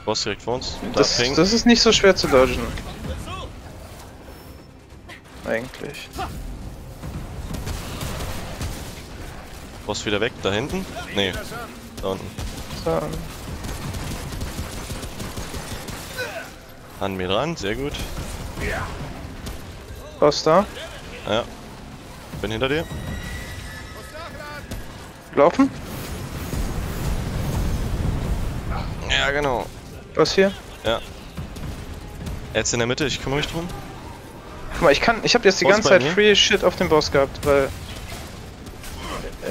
[SPEAKER 1] Boss direkt vor uns. Da
[SPEAKER 3] Das, das ist nicht so schwer zu dodgen. Eigentlich.
[SPEAKER 1] Boss wieder weg, da hinten? Nee, da unten.
[SPEAKER 3] So,
[SPEAKER 1] An mir dran, sehr gut.
[SPEAKER 3] Boss da.
[SPEAKER 1] Ja. Bin hinter dir.
[SPEAKER 3] Laufen.
[SPEAKER 1] Ja, genau.
[SPEAKER 3] Boss hier.
[SPEAKER 1] Jetzt in der Mitte, ich kümmere mich drum.
[SPEAKER 3] Guck mal, ich kann, ich habe jetzt die
[SPEAKER 1] Boss
[SPEAKER 3] ganze Zeit
[SPEAKER 1] mir?
[SPEAKER 3] Free Shit auf den Boss gehabt, weil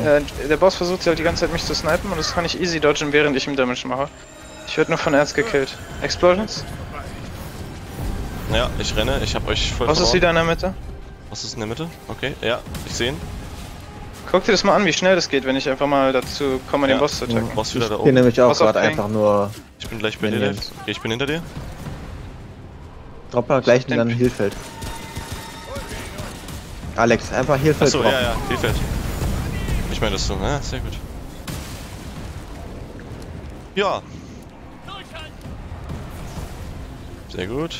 [SPEAKER 3] äh, der Boss versucht halt die ganze Zeit mich zu snipen und das kann ich easy dodgen, während ich ihm Damage mache. Ich werde nur von Erz gekillt. Explosions?
[SPEAKER 1] Ja, ich renne, ich hab euch voll
[SPEAKER 3] ist
[SPEAKER 1] verloren.
[SPEAKER 3] wieder in der Mitte.
[SPEAKER 1] Was ist in der Mitte? Okay, ja, ich sehe ihn.
[SPEAKER 3] Guck dir das mal an, wie schnell das geht, wenn ich einfach mal dazu komme, den
[SPEAKER 1] Ja.
[SPEAKER 3] Boss zu attacken.
[SPEAKER 1] Boss wieder
[SPEAKER 2] ich
[SPEAKER 1] da
[SPEAKER 2] bin
[SPEAKER 1] oben.
[SPEAKER 2] nämlich auch
[SPEAKER 3] Boss auf
[SPEAKER 2] gerade einfach nur
[SPEAKER 1] Ich bin gleich bei dir. Okay, ich bin hinter dir.
[SPEAKER 2] Dropper gleich
[SPEAKER 3] Den-
[SPEAKER 2] in dann Heelfeld. Alex, einfach Heelfeld
[SPEAKER 1] Achso, ja, ja, Hilfeld. Ich meine das so. Ja, sehr gut. Ja. Sehr gut.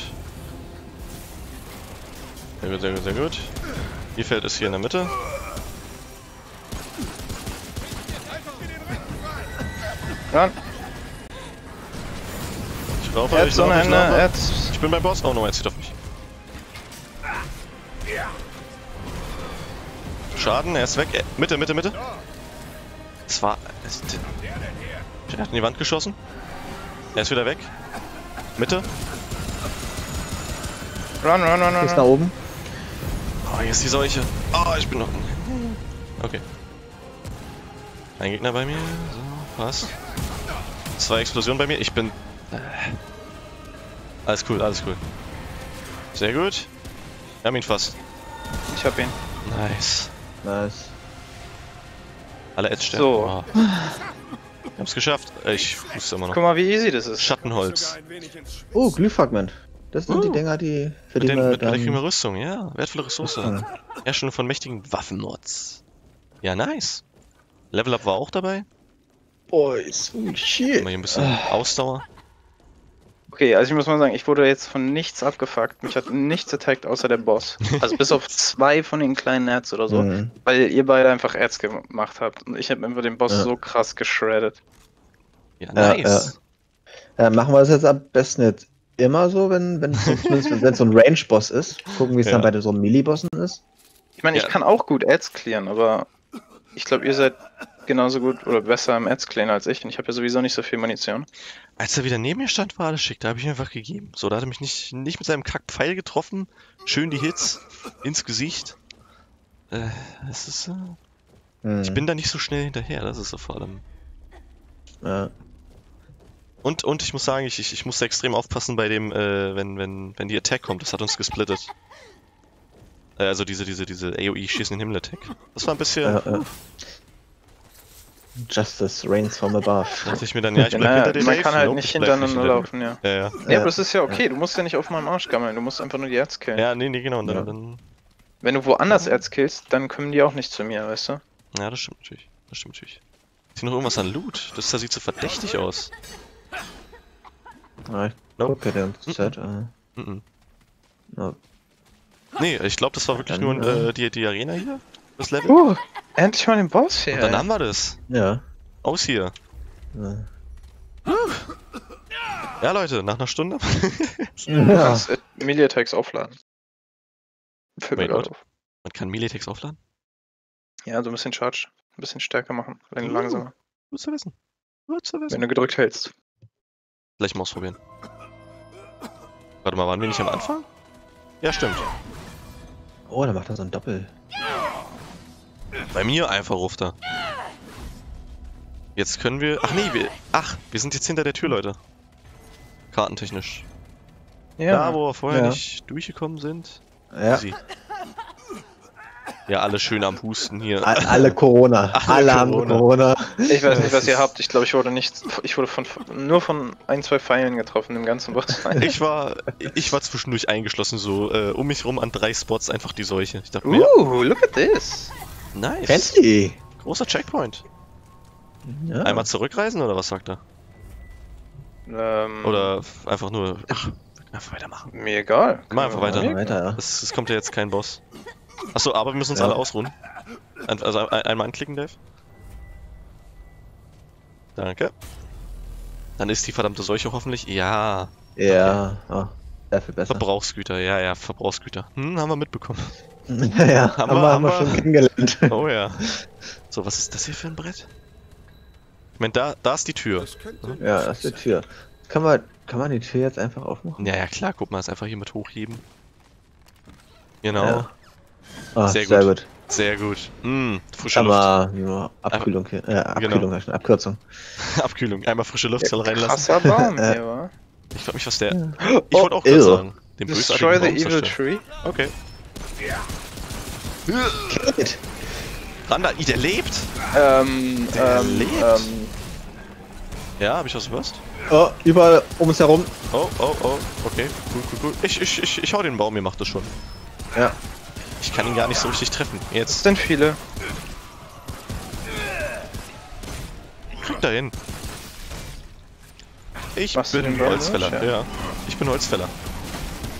[SPEAKER 1] Sehr gut, sehr gut, sehr gut. Hilfeld ist hier in der Mitte.
[SPEAKER 3] Run.
[SPEAKER 1] Ich laufe, ich laufe, ich laufe. Ich bin beim Boss. Oh no, er zieht auf mich. Schaden, er ist weg. Äh, Mitte, Mitte, Mitte. Es war. Er hat in die Wand geschossen. Er ist wieder weg. Mitte.
[SPEAKER 3] Run, run, run, run.
[SPEAKER 2] Ist da oben.
[SPEAKER 1] Oh, hier ist die Seuche. Oh, ich bin noch. Okay. Ein Gegner bei mir. So, passt. Zwei Explosionen bei mir. Ich bin. Äh. Alles cool, alles cool. Sehr gut. Wir haben ihn fast.
[SPEAKER 3] Ich hab ihn.
[SPEAKER 1] Nice.
[SPEAKER 2] Nice.
[SPEAKER 1] Alle Ads sterben.
[SPEAKER 3] So.
[SPEAKER 1] Oh. Wir haben's geschafft. Ich wusste immer noch.
[SPEAKER 3] Guck mal, wie easy das ist.
[SPEAKER 1] Schattenholz.
[SPEAKER 2] Oh, Glühfragment. Das sind
[SPEAKER 1] Uh.
[SPEAKER 2] die Dinger, die für
[SPEAKER 1] Mit,
[SPEAKER 2] die
[SPEAKER 1] den,
[SPEAKER 2] wir
[SPEAKER 1] mit
[SPEAKER 2] dann...
[SPEAKER 1] Rüstung, ja. Wertvolle Ressource. Herstellung von mächtigen Waffenmods. Ja, nice. Level Up war auch dabei.
[SPEAKER 2] Boys, holy shit.
[SPEAKER 1] Mal hier ein bisschen Ausdauer.
[SPEAKER 3] Okay, also ich muss mal sagen, ich wurde jetzt von nichts abgefuckt. Mich hat nichts attackt außer der Boss. Also bis auf zwei von den kleinen Nerds oder so.
[SPEAKER 2] Mhm.
[SPEAKER 3] Weil ihr beide einfach Erz gemacht habt. Und ich habe einfach den Boss
[SPEAKER 2] Ja.
[SPEAKER 3] so krass geschreddet.
[SPEAKER 1] Ja,
[SPEAKER 2] Ja,
[SPEAKER 1] nice.
[SPEAKER 2] Ja, machen wir das jetzt am besten nicht immer so, wenn wenn so, zumindest wenn es so ein Range-Boss ist. Gucken, wie es
[SPEAKER 1] Ja.
[SPEAKER 2] dann bei so einem Melee-Bossen ist.
[SPEAKER 3] Ich meine,
[SPEAKER 1] Ja.
[SPEAKER 3] ich kann auch gut Ads clearen, aber ich glaube, ihr seid genauso gut oder besser im Ads clearen als ich. Und ich habe ja sowieso nicht so viel Munition.
[SPEAKER 1] Als er wieder neben mir stand, war alles schick. Da habe ich ihm einfach gegeben. So, da hat er mich nicht, nicht mit seinem Kackpfeil getroffen. Schön die Hits ins Gesicht. Äh, es ist, äh,
[SPEAKER 2] Hm.
[SPEAKER 1] ich bin da nicht so schnell hinterher. Das ist so vor allem.
[SPEAKER 2] Ja.
[SPEAKER 1] Und, und ich muss sagen, ich, ich, ich musste extrem aufpassen bei dem, äh, wenn, wenn, wenn die Attack kommt. Das hat uns gesplittet. Äh, also diese, diese, diese AOE schießen den Himmel Attack. Das war ein bisschen.
[SPEAKER 2] Ja, ja. Justice reigns from above.
[SPEAKER 1] Da dachte ich mir dann, ja, ich bleib
[SPEAKER 3] naja,
[SPEAKER 1] hinter den
[SPEAKER 3] man
[SPEAKER 1] Dave.
[SPEAKER 3] kann halt
[SPEAKER 1] Nope,
[SPEAKER 3] nicht hintereinander
[SPEAKER 1] hinter
[SPEAKER 3] laufen, ja.
[SPEAKER 1] Ja, ja.
[SPEAKER 3] Nee, aber das ist ja okay. Du musst ja nicht auf meinem Arsch gammeln. Du musst einfach nur die Ads killen.
[SPEAKER 1] Ja, nee, nee, genau. Und dann,
[SPEAKER 2] Ja.
[SPEAKER 1] dann,
[SPEAKER 3] Wenn du woanders Ads killst, dann kommen die auch nicht zu mir, weißt du?
[SPEAKER 1] ja, das stimmt natürlich. Das stimmt natürlich. Ist hier noch irgendwas an Loot? Das, das sieht so verdächtig aus.
[SPEAKER 2] Ja, ich
[SPEAKER 1] Nope.
[SPEAKER 2] gucke die ganze Zeit. Äh,
[SPEAKER 1] Mhm.
[SPEAKER 2] ja.
[SPEAKER 1] Nee, ich glaube, das war wirklich
[SPEAKER 2] Dann,
[SPEAKER 1] nur
[SPEAKER 2] äh,
[SPEAKER 1] äh, die, die Arena hier. Das Level.
[SPEAKER 3] Uh, endlich mal den Boss hier.
[SPEAKER 1] Und dann haben wir das.
[SPEAKER 2] ja.
[SPEAKER 1] Aus hier.
[SPEAKER 2] Ja.
[SPEAKER 1] Ja, Leute, nach einer Stunde.
[SPEAKER 2] Ja.
[SPEAKER 3] äh, Attacks aufladen. Mir
[SPEAKER 1] Wait,
[SPEAKER 3] auf.
[SPEAKER 1] Man kann Miletex aufladen?
[SPEAKER 3] Ja, so ein bisschen Charge. Ein bisschen stärker machen. Lang
[SPEAKER 1] Uh.
[SPEAKER 3] langsamer.
[SPEAKER 1] Gut zu wissen. Gut zu
[SPEAKER 3] Wenn
[SPEAKER 1] wissen.
[SPEAKER 3] du gedrückt hältst.
[SPEAKER 1] Gleich mal ausprobieren. Warte mal, waren wir nicht am Anfang? Ja, stimmt.
[SPEAKER 2] Oh, da macht er so ein Doppel.
[SPEAKER 1] Bei mir einfach ruft er. Jetzt können wir. Ach nee, wir. Ach, wir sind jetzt hinter der Tür, Leute. Kartentechnisch. Da, wo wir vorher
[SPEAKER 2] Ja.
[SPEAKER 1] nicht durchgekommen sind.
[SPEAKER 2] Ja.
[SPEAKER 1] Easy. Ja, alle schön am Husten hier.
[SPEAKER 2] All- Alle Corona.
[SPEAKER 1] Alle
[SPEAKER 2] Alle, haben
[SPEAKER 1] Corona.
[SPEAKER 2] Corona.
[SPEAKER 3] Ich weiß nicht, was ihr habt. Ich glaube, ich wurde nicht. Ich wurde von nur von ein, zwei Pfeilen getroffen im ganzen Boss.
[SPEAKER 1] Ich war, ich war zwischendurch eingeschlossen, so äh, um mich rum an drei Spots einfach die Seuche. Ich dachte mir,
[SPEAKER 3] Uh, look at this.
[SPEAKER 1] Nice.
[SPEAKER 2] Fancy.
[SPEAKER 1] Großer Checkpoint.
[SPEAKER 2] Ja.
[SPEAKER 1] Einmal zurückreisen oder was sagt er?
[SPEAKER 3] Ähm,
[SPEAKER 1] Oder einfach nur, ach, wir können einfach weitermachen.
[SPEAKER 3] Mir egal.
[SPEAKER 1] Mach einfach weiter.
[SPEAKER 3] mal-
[SPEAKER 2] weiter, ja.
[SPEAKER 1] Es, es kommt ja jetzt kein Boss. Achso, aber wir müssen uns
[SPEAKER 2] Ja.
[SPEAKER 1] alle ausruhen. Ein, also ein, einmal anklicken, Dave. Danke. Dann ist die verdammte Seuche hoffentlich. Ja,
[SPEAKER 2] Ja, oh, sehr viel besser.
[SPEAKER 1] Verbrauchsgüter, ja, ja, Verbrauchsgüter. Hm, haben wir mitbekommen.
[SPEAKER 2] ja, ja, haben, wir, haben wir schon kennengelernt.
[SPEAKER 1] Oh ja. So, was ist das hier für ein Brett? Ich meine, da, da ist die Tür.
[SPEAKER 4] Das könnte
[SPEAKER 2] Ja, das ist die Tür. Kann man, kann man die Tür jetzt einfach aufmachen?
[SPEAKER 1] Ja, ja, klar, guck mal, ist einfach hier mit hochheben. Genau,
[SPEAKER 2] Ja. Ah,
[SPEAKER 1] Sehr
[SPEAKER 2] sehr,
[SPEAKER 1] gut.
[SPEAKER 2] gut.
[SPEAKER 1] sehr gut. Mm, frische Luft.
[SPEAKER 2] Aber nur Abkühlung hier. Äh, Abkühlung, genau. Abkürzung.
[SPEAKER 1] Abkühlung, einmal frische Luft soll reinlassen.
[SPEAKER 3] Krasser Baum hier, wa?
[SPEAKER 1] Ich frag mich, was der.
[SPEAKER 2] Ja.
[SPEAKER 1] Ich wollte auch
[SPEAKER 2] ew.
[SPEAKER 1] gerade sagen. Den
[SPEAKER 3] Destroy the evil tree.
[SPEAKER 1] Okay.
[SPEAKER 2] Kate.
[SPEAKER 1] Randa, i, der lebt?
[SPEAKER 3] Ähm,
[SPEAKER 1] Der
[SPEAKER 3] ähm,
[SPEAKER 1] lebt.
[SPEAKER 3] ähm,
[SPEAKER 1] Ja, hab ich was gehört?
[SPEAKER 2] Oh, überall um uns herum.
[SPEAKER 1] Oh, oh, oh, okay. Cool, cool, cool. Ich, ich, ich, ich hau den Baum, ihr macht das schon.
[SPEAKER 2] Ja.
[SPEAKER 1] Ich kann ihn gar nicht so richtig treffen.
[SPEAKER 3] das
[SPEAKER 1] Jetzt
[SPEAKER 3] sind viele.
[SPEAKER 1] kriegt er hin. Ich
[SPEAKER 3] Machst
[SPEAKER 1] bin Holzfäller, ja.
[SPEAKER 3] Ja.
[SPEAKER 1] Ich bin Holzfäller.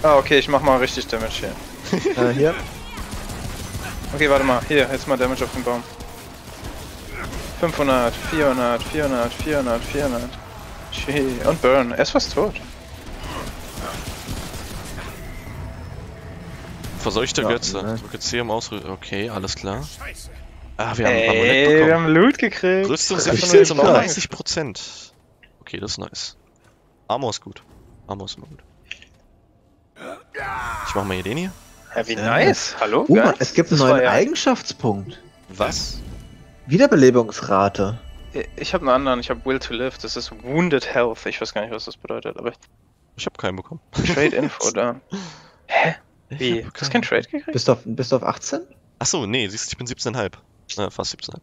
[SPEAKER 3] Ah, okay, ich mach mal richtig Damage hier.
[SPEAKER 2] Äh, hier.
[SPEAKER 3] Okay, warte mal. Hier, jetzt mal Damage auf den Baum. 500, 400, 400, 400, 400. Gee, und Burn. Er ist fast tot.
[SPEAKER 1] Verseuchter
[SPEAKER 2] Ja,
[SPEAKER 1] Götze.
[SPEAKER 2] ne.
[SPEAKER 1] Drücke C um Ausrüstung. Okay, alles klar. Ah, wir haben
[SPEAKER 3] Ey,
[SPEAKER 1] Amulett
[SPEAKER 3] wir
[SPEAKER 1] bekommen.
[SPEAKER 3] haben Loot gekriegt.
[SPEAKER 1] Rüstungseffizienz um
[SPEAKER 3] Einfach nur den
[SPEAKER 1] 30%. Okay, das ist nice. Armor ist gut. Armor ist immer gut. Ich mach mal hier den hier.
[SPEAKER 3] Ja, wie
[SPEAKER 2] Ja.
[SPEAKER 3] nice. Hallo?
[SPEAKER 2] Uh,
[SPEAKER 3] Geil.
[SPEAKER 2] es gibt einen
[SPEAKER 3] Das
[SPEAKER 2] neuen
[SPEAKER 3] ja-
[SPEAKER 2] Eigenschaftspunkt.
[SPEAKER 1] Was?
[SPEAKER 2] Wiederbelebungsrate.
[SPEAKER 3] Ich habe einen anderen. Ich habe Will to Live. Das ist Wounded Health. Ich weiß gar nicht, was das bedeutet, aber
[SPEAKER 1] Ich hab keinen bekommen.
[SPEAKER 3] Trade Info da. Hä? Wie?
[SPEAKER 1] Ich
[SPEAKER 3] Du hast keinen Trade gekriegt?
[SPEAKER 2] Bist du auf, bist du auf 18?
[SPEAKER 1] Achso, nee, siehst du, ich bin 17,5. Äh, fast 17,5.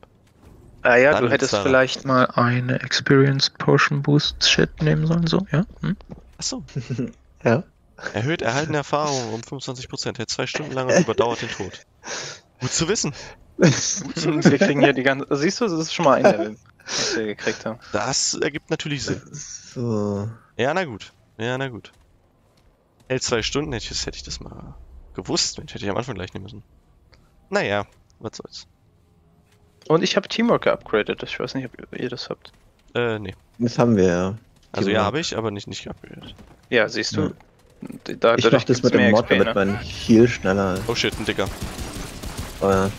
[SPEAKER 3] Ah ja,
[SPEAKER 1] Dann
[SPEAKER 3] du hättest
[SPEAKER 1] Sarah.
[SPEAKER 3] vielleicht mal eine Experience Potion Boost Shit nehmen sollen, so, ja? Hm?
[SPEAKER 1] Achso.
[SPEAKER 2] Ja.
[SPEAKER 1] Erhöht erhaltene Erfahrung um 25%. Hält zwei Stunden lang und überdauert den Tod. Gut zu wissen.
[SPEAKER 3] Wir kriegen hier die ganze. Siehst du, das ist schon mal ein Level, was wir gekriegt haben.
[SPEAKER 1] Das ergibt natürlich Sinn.
[SPEAKER 2] so.
[SPEAKER 1] Ja, na gut. Ja, na gut. Hält zwei Stunden, hätte ich, das- hätte ich das mal gewusst. Mensch, hätte ich am Anfang gleich nehmen müssen. Naja, was soll's.
[SPEAKER 3] Und ich habe Teamwork geupgradet. Ich weiß nicht, ob ihr das habt.
[SPEAKER 1] Äh, nee.
[SPEAKER 2] Das haben wir ja.
[SPEAKER 1] Also
[SPEAKER 2] Teamwork.
[SPEAKER 1] ja, habe ich, aber nicht, nicht geupgradet.
[SPEAKER 3] Ja, siehst du.
[SPEAKER 2] Ja.
[SPEAKER 3] Da,
[SPEAKER 2] Ich mach das mit dem Mod,
[SPEAKER 3] XP,
[SPEAKER 2] damit
[SPEAKER 3] ne?
[SPEAKER 2] man viel schneller.
[SPEAKER 1] Oh shit, ein Dicker.
[SPEAKER 2] Äh,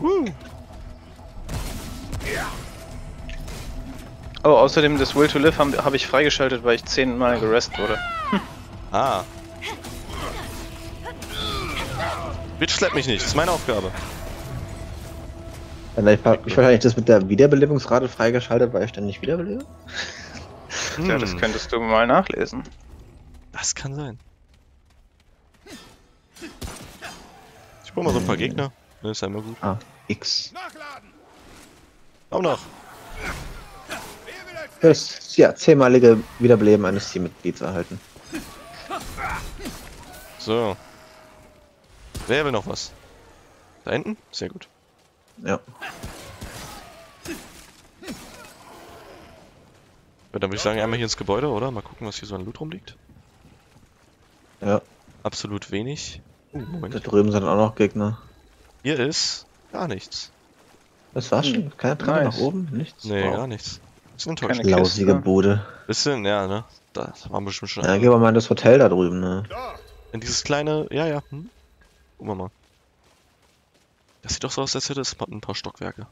[SPEAKER 1] Uh.
[SPEAKER 3] Oh, außerdem das Will to Live habe hab ich freigeschaltet, weil ich zehnmal gerest wurde.
[SPEAKER 1] Ah. Bitch, slap mich nicht, das ist meine Aufgabe.
[SPEAKER 2] Dann ich war ich wahrscheinlich das mit der Wiederbelebungsrate freigeschaltet, weil ich ständig wiederbelebe.
[SPEAKER 3] Ja, das
[SPEAKER 1] Hm,
[SPEAKER 3] könntest du mal nachlesen.
[SPEAKER 1] das kann sein. Ich brauche mal so ein paar Gegner. Ne, ist ja immer gut.
[SPEAKER 2] Ah, X.
[SPEAKER 4] Nachladen!
[SPEAKER 1] Auch noch.
[SPEAKER 2] Das ja, zehnmalige Wiederbeleben eines Teammitglieds erhalten.
[SPEAKER 1] So. Wer will noch was? Da hinten? Sehr gut.
[SPEAKER 2] Ja.
[SPEAKER 1] Ja, dann würde ich sagen, einmal hier ins Gebäude, oder? Mal gucken, was hier so an Loot rumliegt.
[SPEAKER 2] Ja.
[SPEAKER 1] Absolut wenig. Uh,
[SPEAKER 2] Da
[SPEAKER 1] Moment.
[SPEAKER 2] drüben sind auch noch Gegner.
[SPEAKER 1] Hier ist gar nichts.
[SPEAKER 2] Das war schon. Keine Treppe
[SPEAKER 3] Nice.
[SPEAKER 2] nach oben? Nichts?
[SPEAKER 1] Nee,
[SPEAKER 2] Wow.
[SPEAKER 1] gar nichts. Ist enttäuscht.
[SPEAKER 3] Keine-
[SPEAKER 2] Lausige
[SPEAKER 3] Kiste.
[SPEAKER 2] Bude.
[SPEAKER 1] Bisschen, ja, ne? Da waren wir schon.
[SPEAKER 2] Ja, gehen wir mal in das Hotel da drüben, ne?
[SPEAKER 4] Da!
[SPEAKER 1] In dieses kleine, ja, ja. Hm? Gucken wir mal. Das sieht doch so aus, als hätte es ein paar Stockwerke.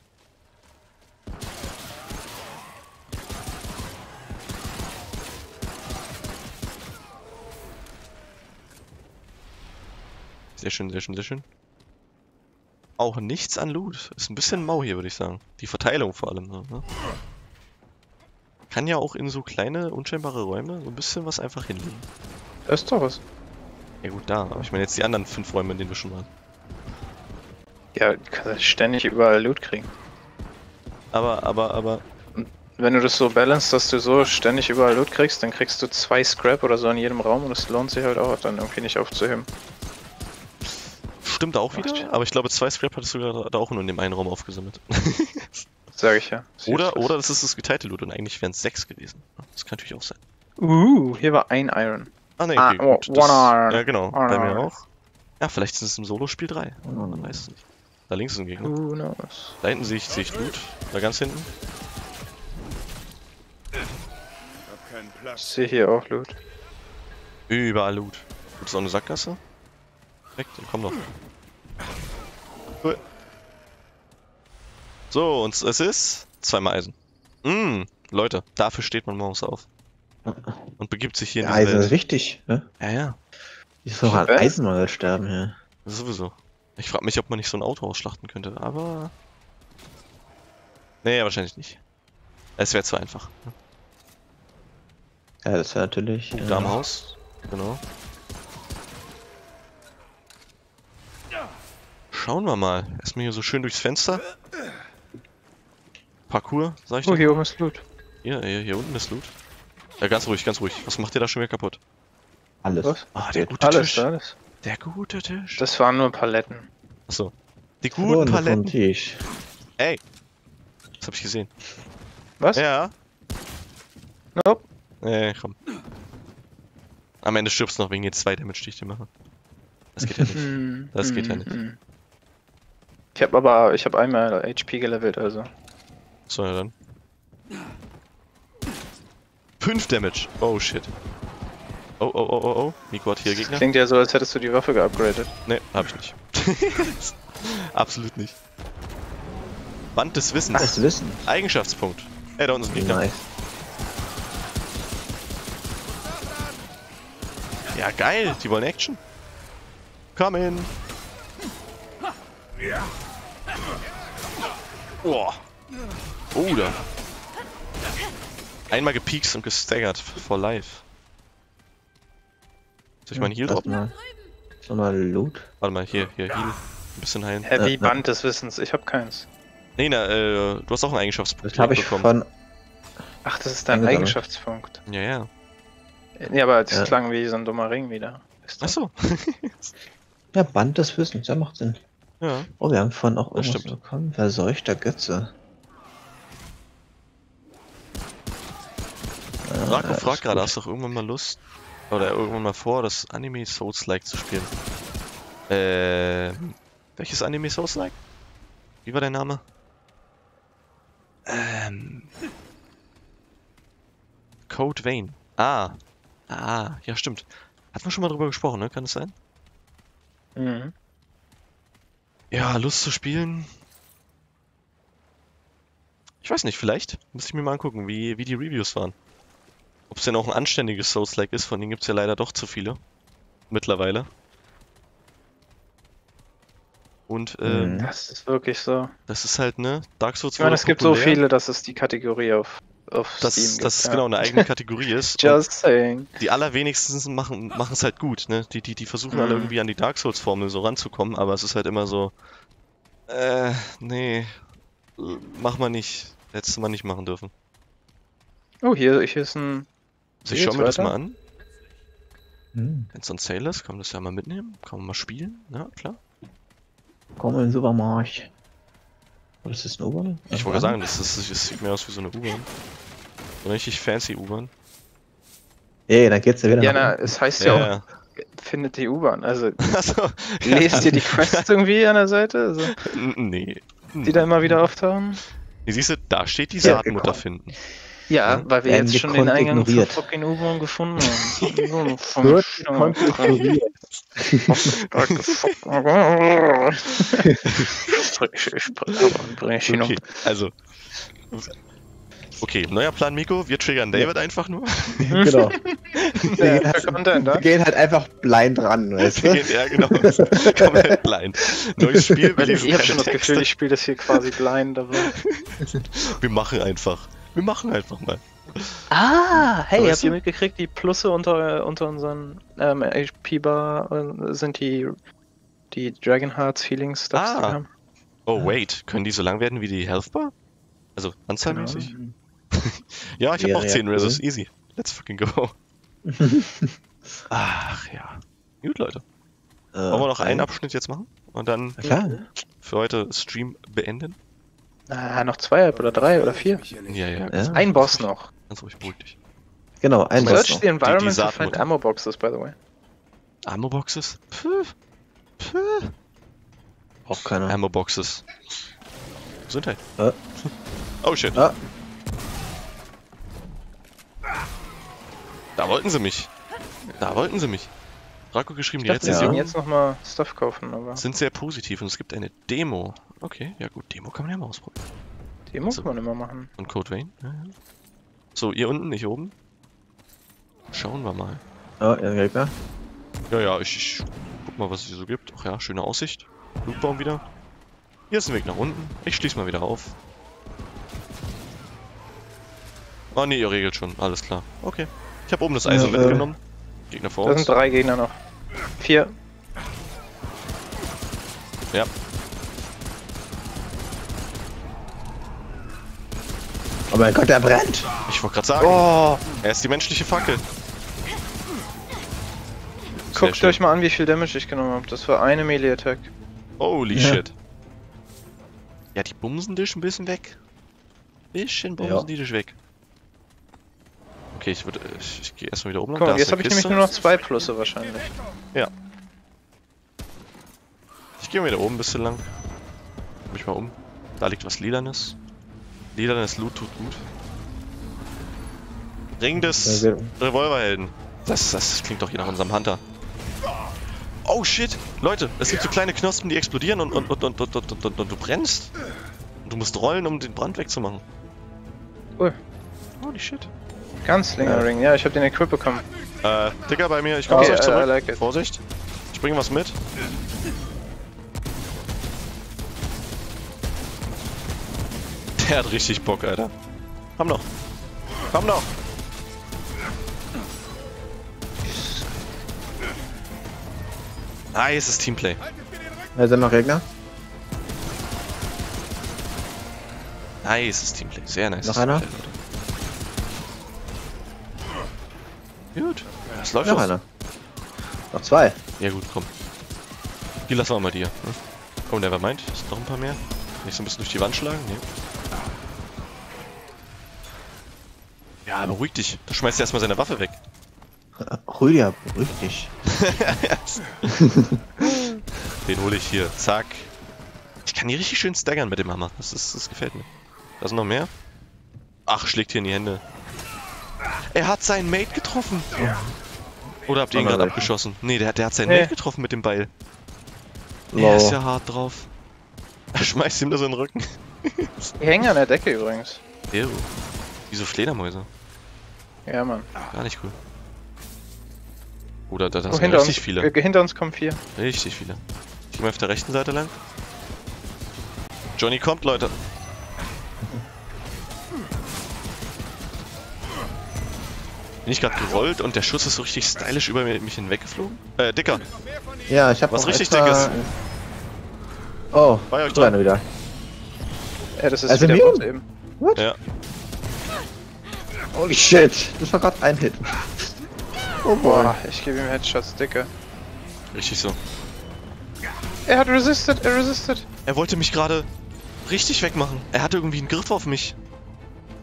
[SPEAKER 1] Sehr schön, sehr schön, sehr schön. Auch nichts an Loot. Ist ein bisschen mau hier, würde ich sagen. Die Verteilung vor allem. Ne? Kann ja auch in so kleine, unscheinbare Räume so ein bisschen was einfach hinlegen.
[SPEAKER 3] Da ist doch was.
[SPEAKER 1] Ja gut, da. Aber ich meine jetzt die anderen fünf Räume, in denen wir schon waren.
[SPEAKER 3] Ja, du kannst ständig überall Loot kriegen.
[SPEAKER 1] Aber, aber, aber.
[SPEAKER 3] Wenn du das so balanced, dass du so ständig überall Loot kriegst, dann kriegst du zwei Scrap oder so in jedem Raum und es lohnt sich halt auch dann irgendwie nicht aufzuheben.
[SPEAKER 1] Stimmt auch wieder,
[SPEAKER 3] Sinn.
[SPEAKER 1] aber ich glaube, zwei Scrap hattest du sogar da auch nur in dem einen Raum aufgesammelt.
[SPEAKER 3] Sag ich ja.
[SPEAKER 1] oder, oder das ist das geteilte Loot und eigentlich wären es sechs gewesen. Das kann natürlich auch sein.
[SPEAKER 3] Uh, hier war ein Iron.
[SPEAKER 1] Ah, ne,
[SPEAKER 3] Ah,
[SPEAKER 1] okay,
[SPEAKER 3] oh,
[SPEAKER 1] Das,
[SPEAKER 3] one iron.
[SPEAKER 1] ja, genau.
[SPEAKER 3] One
[SPEAKER 1] bei mir
[SPEAKER 3] iron.
[SPEAKER 1] auch. Ja, vielleicht ist es im Solo-Spiel 3. Man weiß es nicht. Da links ist ein Gegner.
[SPEAKER 3] Who knows?
[SPEAKER 1] Da hinten sehe ich, sehe ich Loot. Da ganz hinten.
[SPEAKER 4] Ich
[SPEAKER 3] sehe hier auch Loot.
[SPEAKER 1] Überall Loot. Gut, ist auch eine Sackgasse. Weg, dann komm doch. Cool. So, und es ist zweimal Eisen. Mm, Leute, dafür steht man morgens auf. Und begibt sich hier in
[SPEAKER 2] Ja,
[SPEAKER 1] diese
[SPEAKER 2] Eisen ist
[SPEAKER 1] Welt.
[SPEAKER 2] wichtig, ne?
[SPEAKER 1] Ja, ja,
[SPEAKER 2] Ich soll an
[SPEAKER 3] Was?
[SPEAKER 2] Eisenmangel sterben hier.
[SPEAKER 1] sowieso. Ich frage mich, ob man nicht so ein Auto ausschlachten könnte, aber... Nee, wahrscheinlich nicht. Es wäre zu einfach.
[SPEAKER 2] Ja, das wäre natürlich. Äh,
[SPEAKER 1] da am Haus. Genau. Schauen wir mal. Erstmal hier so schön durchs Fenster. Parcours, sag ich
[SPEAKER 3] Oh, hier oben ist Loot.
[SPEAKER 1] Hier, hier, hier unten ist Loot. Ja, ganz ruhig, ganz ruhig. Was macht ihr da schon wieder kaputt?
[SPEAKER 2] Alles.
[SPEAKER 3] Was?
[SPEAKER 1] Ah, der gute
[SPEAKER 3] Alles,
[SPEAKER 1] Tisch.
[SPEAKER 3] alles.
[SPEAKER 1] Der gute Tisch.
[SPEAKER 3] Das waren nur Paletten.
[SPEAKER 1] Achso. Die guten
[SPEAKER 2] Freunde vom
[SPEAKER 1] Paletten.
[SPEAKER 2] Tisch.
[SPEAKER 1] Ey. Das hab ich gesehen.
[SPEAKER 3] Was?
[SPEAKER 1] Ja.
[SPEAKER 3] Nope.
[SPEAKER 1] Nee, komm. Am Ende stirbst du noch wegen den zwei Damage, die ich dir mache. Das geht ja nicht.
[SPEAKER 3] Hm,
[SPEAKER 1] Das geht ja
[SPEAKER 3] hm,
[SPEAKER 1] nicht.
[SPEAKER 3] hm. Ich habe aber, ich habe einmal HP gelevelt, also.
[SPEAKER 1] So, ja dann. 5 Damage. Oh shit. Oh, oh, oh, oh, oh. Nico hat hier Gegner.
[SPEAKER 3] Klingt ja so, als hättest du die Waffe geupgradet.
[SPEAKER 1] Ne, hab ich nicht. Absolut nicht. Band des Wissens.
[SPEAKER 2] Das Wissen.
[SPEAKER 1] Eigenschaftspunkt. Ey, da unten ist ein Gegner.
[SPEAKER 2] Nice.
[SPEAKER 1] Ja, geil. Die wollen Action. Come in. Boah. Oh, da. Einmal gepiekst und gestaggert for life. Soll ich mal einen Heal droppen?
[SPEAKER 2] mal. Soll mal Loot?
[SPEAKER 1] Warte mal, hier, hier, Heal. Ein bisschen heilen.
[SPEAKER 3] Heavy
[SPEAKER 2] ja.
[SPEAKER 3] Band des Wissens, ich habe keins.
[SPEAKER 1] Nee, na, äh, du hast auch einen Eigenschaftspunkt
[SPEAKER 2] Das habe ich
[SPEAKER 1] bekommen.
[SPEAKER 2] von.
[SPEAKER 3] Ach, das ist dein. Eigenschaftspunkt.
[SPEAKER 1] Ja, ja.
[SPEAKER 3] Ja, aber das
[SPEAKER 2] Ja.
[SPEAKER 3] klang wie so ein dummer Ring wieder. Du?
[SPEAKER 1] Achso.
[SPEAKER 2] Ja, Band des Wissens, ja, macht Sinn.
[SPEAKER 1] ja.
[SPEAKER 2] Oh, wir haben vorhin auch irgendwas bekommen. Verseuchter Götze.
[SPEAKER 1] Rako
[SPEAKER 2] ja,
[SPEAKER 1] fragt gerade, hast du doch irgendwann mal Lust oder irgendwann mal vor, das Anime Souls-like zu spielen? Ähm, welches Anime Souls-like? Wie war dein Name? Ähm, Code Vein. Ah, ah, ja stimmt. Hatten wir schon mal drüber gesprochen, ne? Kann es sein?
[SPEAKER 3] Mhm.
[SPEAKER 1] Ja, Lust zu spielen. Ich weiß nicht, vielleicht muss ich mir mal angucken, wie, wie die Reviews waren. Ob es denn auch ein anständiges Souls-like ist, von denen gibt es ja leider doch zu viele. Mittlerweile. Und ähm,
[SPEAKER 2] Mhm.
[SPEAKER 3] Das ist wirklich so.
[SPEAKER 1] das ist halt, ne, Dark Souls
[SPEAKER 3] Ich meine, es gibt so viele, dass es die Kategorie auf, auf
[SPEAKER 1] dass,
[SPEAKER 3] Steam
[SPEAKER 1] dass es
[SPEAKER 3] gibt.
[SPEAKER 1] genau eine eigene Kategorie ist.
[SPEAKER 3] Just saying.
[SPEAKER 1] die allerwenigsten machen machen es halt gut, ne? Die, die, die versuchen alle
[SPEAKER 3] Mhm.
[SPEAKER 1] irgendwie an die Dark Souls-Formel so ranzukommen, aber es ist halt immer so. Äh, nee. Mach mal nicht. Hättest du mal nicht machen dürfen.
[SPEAKER 3] Oh, hier, hier ist ein.
[SPEAKER 1] Also ich schau mir das mal an.
[SPEAKER 2] Hm.
[SPEAKER 1] Wenn es on sale ist, kann man das ja mal mitnehmen. Kann man mal spielen. Ja, klar.
[SPEAKER 2] Komm in den Supermarkt. Oh, das ist ein U-Bahn?
[SPEAKER 1] Ich wollte sagen, das, ist, das sieht mir aus wie so eine U-Bahn. So eine richtig fancy U-Bahn.
[SPEAKER 2] Ey, dann geht's ja wieder
[SPEAKER 3] Ja, na, es heißt ja, auch,
[SPEAKER 1] ja.
[SPEAKER 3] findet die U-Bahn. Also,
[SPEAKER 1] Also,
[SPEAKER 3] lest ihr die Quests irgendwie an der Seite? Also,
[SPEAKER 1] Nee.
[SPEAKER 3] die da immer wieder auftauchen?
[SPEAKER 1] Siehst du, da steht die
[SPEAKER 2] Ja,
[SPEAKER 1] Saatmutter
[SPEAKER 2] gekonnt.
[SPEAKER 1] finden.
[SPEAKER 3] Ja,
[SPEAKER 1] Ja.
[SPEAKER 3] weil wir jetzt schon den Eingang zur
[SPEAKER 2] ignoriert.
[SPEAKER 3] fucking U-Bahn gefunden haben. So,
[SPEAKER 2] Wird.
[SPEAKER 3] Okay,
[SPEAKER 1] also. Okay, neuer Plan, Miko. Wir triggern David einfach nur.
[SPEAKER 2] genau.
[SPEAKER 3] Ja,
[SPEAKER 2] Wir
[SPEAKER 3] für Content,
[SPEAKER 2] Wir
[SPEAKER 3] ja?
[SPEAKER 2] gehen halt einfach blind ran, weißt
[SPEAKER 1] Wir
[SPEAKER 2] du?
[SPEAKER 1] gehen, ja, genau. Komplett blind. Neues Spiel, wir
[SPEAKER 3] ich habe schon das Gefühl, ich spiele das hier quasi blind, aber.
[SPEAKER 1] Wir machen einfach. Wir machen einfach mal.
[SPEAKER 3] Ah, hey,
[SPEAKER 1] Weißt
[SPEAKER 3] habt ihr mitgekriegt, die Plusse unter, unter unseren ähm, HP-Bar äh, sind die, die Dragon Hearts Healing Stuffs, die
[SPEAKER 1] Ah.
[SPEAKER 3] wir haben?
[SPEAKER 1] Oh, wait. Können die so lang werden wie die Health Bar? Also, anzahlmäßig?
[SPEAKER 3] Genau.
[SPEAKER 1] Ja, ich habe
[SPEAKER 2] Wäre
[SPEAKER 1] auch
[SPEAKER 2] ja
[SPEAKER 1] 10
[SPEAKER 2] cool.
[SPEAKER 1] Resos. Easy. Let's fucking go. Ach ja. Gut, Leute.
[SPEAKER 2] Äh,
[SPEAKER 1] Wollen wir noch einen Abschnitt jetzt machen? Und dann für heute Stream beenden?
[SPEAKER 3] Ah, noch zwei oder drei oder vier.
[SPEAKER 1] Ja, ja.
[SPEAKER 2] Ja.
[SPEAKER 3] Ein Boss noch.
[SPEAKER 1] Ganz ruhig, beruhig dich.
[SPEAKER 2] Genau, ein Boss
[SPEAKER 3] Search
[SPEAKER 2] noch.
[SPEAKER 3] the environment
[SPEAKER 1] Die- die
[SPEAKER 3] to find ammo boxes, by the way.
[SPEAKER 1] Ammo-Boxes? Puh. Puh.
[SPEAKER 2] Braucht keiner.
[SPEAKER 1] Ammo-Boxes. Gesundheit.
[SPEAKER 2] Äh.
[SPEAKER 1] Oh shit.
[SPEAKER 2] Ah.
[SPEAKER 1] Da wollten sie mich. Da wollten sie mich. Rako geschrieben,
[SPEAKER 3] Ich
[SPEAKER 1] die
[SPEAKER 3] dachte,
[SPEAKER 1] Rezension
[SPEAKER 3] würden jetzt nochmal Stuff kaufen, aber
[SPEAKER 1] sind sehr positiv und es gibt eine Demo. Okay, ja gut, Demo kann man ja mal ausprobieren.
[SPEAKER 3] die muss
[SPEAKER 1] So.
[SPEAKER 3] man immer machen.
[SPEAKER 1] Und Code Vein. Ja, ja. So, ihr unten, ich oben. Schauen wir mal.
[SPEAKER 2] Oh, ja, Gegner.
[SPEAKER 1] Ja, ja, ich, ich guck mal, was es hier so gibt. Ach ja, schöne Aussicht. Blutbaum wieder. Hier ist ein Weg nach unten. Ich schließe mal wieder auf. Oh ne, ihr regelt schon. Alles klar. Okay. Ich habe oben das Eisen
[SPEAKER 2] Ja, äh,
[SPEAKER 1] mitgenommen. Gegner vor
[SPEAKER 3] Da
[SPEAKER 1] uns.
[SPEAKER 3] sind drei Gegner noch. Vier.
[SPEAKER 1] Ja.
[SPEAKER 2] Oh mein Gott, der brennt!
[SPEAKER 1] Ich wollte gerade sagen,
[SPEAKER 3] Oh,
[SPEAKER 1] er ist die menschliche Fackel.
[SPEAKER 3] Guckt euch mal an, wie viel Damage ich genommen habe. Das war eine Melee-Attack.
[SPEAKER 1] Holy
[SPEAKER 2] Ja.
[SPEAKER 1] shit. Ja, die bumsen dich ein bisschen weg. Bisschen bumsen
[SPEAKER 2] Ja.
[SPEAKER 1] die dich weg. Okay, ich würde. Ich, ich gehe erstmal wieder oben.
[SPEAKER 3] Guck
[SPEAKER 1] ist
[SPEAKER 3] jetzt habe ich nämlich nur noch zwei Plusse wahrscheinlich.
[SPEAKER 1] Ich gehe mal wieder oben ein bisschen lang. Guck mich mal um. Da liegt was Lilanes. Ledernes Loot tut gut. Ring des Revolverhelden. Das, das klingt doch hier nach unserem Hunter. Oh shit! Leute, es gibt so kleine Knospen, die explodieren und, und, und, und, und, und, und, und du brennst. Und du musst rollen, um den Brand wegzumachen.
[SPEAKER 3] Cool.
[SPEAKER 1] Holy shit.
[SPEAKER 3] Ganz länger Ring, ja, ich hab den Equip bekommen.
[SPEAKER 1] Äh, Digga bei mir, ich komme
[SPEAKER 3] okay,
[SPEAKER 1] euch zurück.
[SPEAKER 3] Like
[SPEAKER 1] Vorsicht. Ich bringe was mit. Der hat richtig Bock, Alter. Komm noch. Komm noch. Nice Teamplay.
[SPEAKER 2] Da sind noch Gegner.
[SPEAKER 1] Nice Teamplay. Sehr nice.
[SPEAKER 2] Noch einer?
[SPEAKER 1] Gut. Das läuft
[SPEAKER 2] Noch
[SPEAKER 1] doch.
[SPEAKER 2] einer. Noch zwei.
[SPEAKER 1] Ja gut, komm. Die lassen wir mal dir. Ne? Oh, nevermind. Ist noch ein paar mehr. Nicht so ein bisschen durch die Wand schlagen? Nee. Ja, beruhig dich. Da schmeißt er erstmal seine Waffe weg.
[SPEAKER 2] Rüdiger, beruhig dich.
[SPEAKER 1] Den hole ich hier. Zack. Ich kann die richtig schön staggern mit dem Hammer. Das, ist, das gefällt mir. Da sind noch mehr. Ach, schlägt hier in die Hände. Er hat seinen Mate getroffen. Oder habt ihr ihn gerade abgeschossen? Nee, der, der hat seinen
[SPEAKER 3] Nee.
[SPEAKER 1] Mate getroffen mit dem Beil. Er
[SPEAKER 2] Lol.
[SPEAKER 1] ist ja hart drauf. Er schmeißt ihm das in den Rücken.
[SPEAKER 3] Die hängen an der Decke übrigens.
[SPEAKER 1] Ew. Wie so Fledermäuse.
[SPEAKER 3] Ja, Mann.
[SPEAKER 1] Gar nicht cool. Oder da, da
[SPEAKER 3] Oh,
[SPEAKER 1] sind richtig
[SPEAKER 3] uns,
[SPEAKER 1] viele.
[SPEAKER 3] äh, hinter uns kommen vier.
[SPEAKER 1] Richtig viele. Ich geh mal auf der rechten Seite lang. Johnny kommt, Leute. Bin ich gerade gerollt und der Schuss ist so richtig stylisch über mich hinweggeflogen? Äh, Dicker,
[SPEAKER 2] Ja, ich hab
[SPEAKER 1] Was
[SPEAKER 2] noch
[SPEAKER 1] richtig
[SPEAKER 2] etwa-
[SPEAKER 1] Dickes.
[SPEAKER 2] Oh,
[SPEAKER 1] Bei euch
[SPEAKER 2] so einer wieder.
[SPEAKER 3] Ja, das ist
[SPEAKER 2] Also
[SPEAKER 3] wieder
[SPEAKER 2] mir?
[SPEAKER 3] Eben.
[SPEAKER 1] ja.
[SPEAKER 2] Holy shit. Das war gerade ein Hit. Oh boy.
[SPEAKER 3] Boah, ich gebe ihm Headshots, dicke.
[SPEAKER 1] Richtig so.
[SPEAKER 3] Er hat resisted, er resisted.
[SPEAKER 1] Er wollte mich gerade richtig wegmachen. Er hatte irgendwie einen Griff auf mich.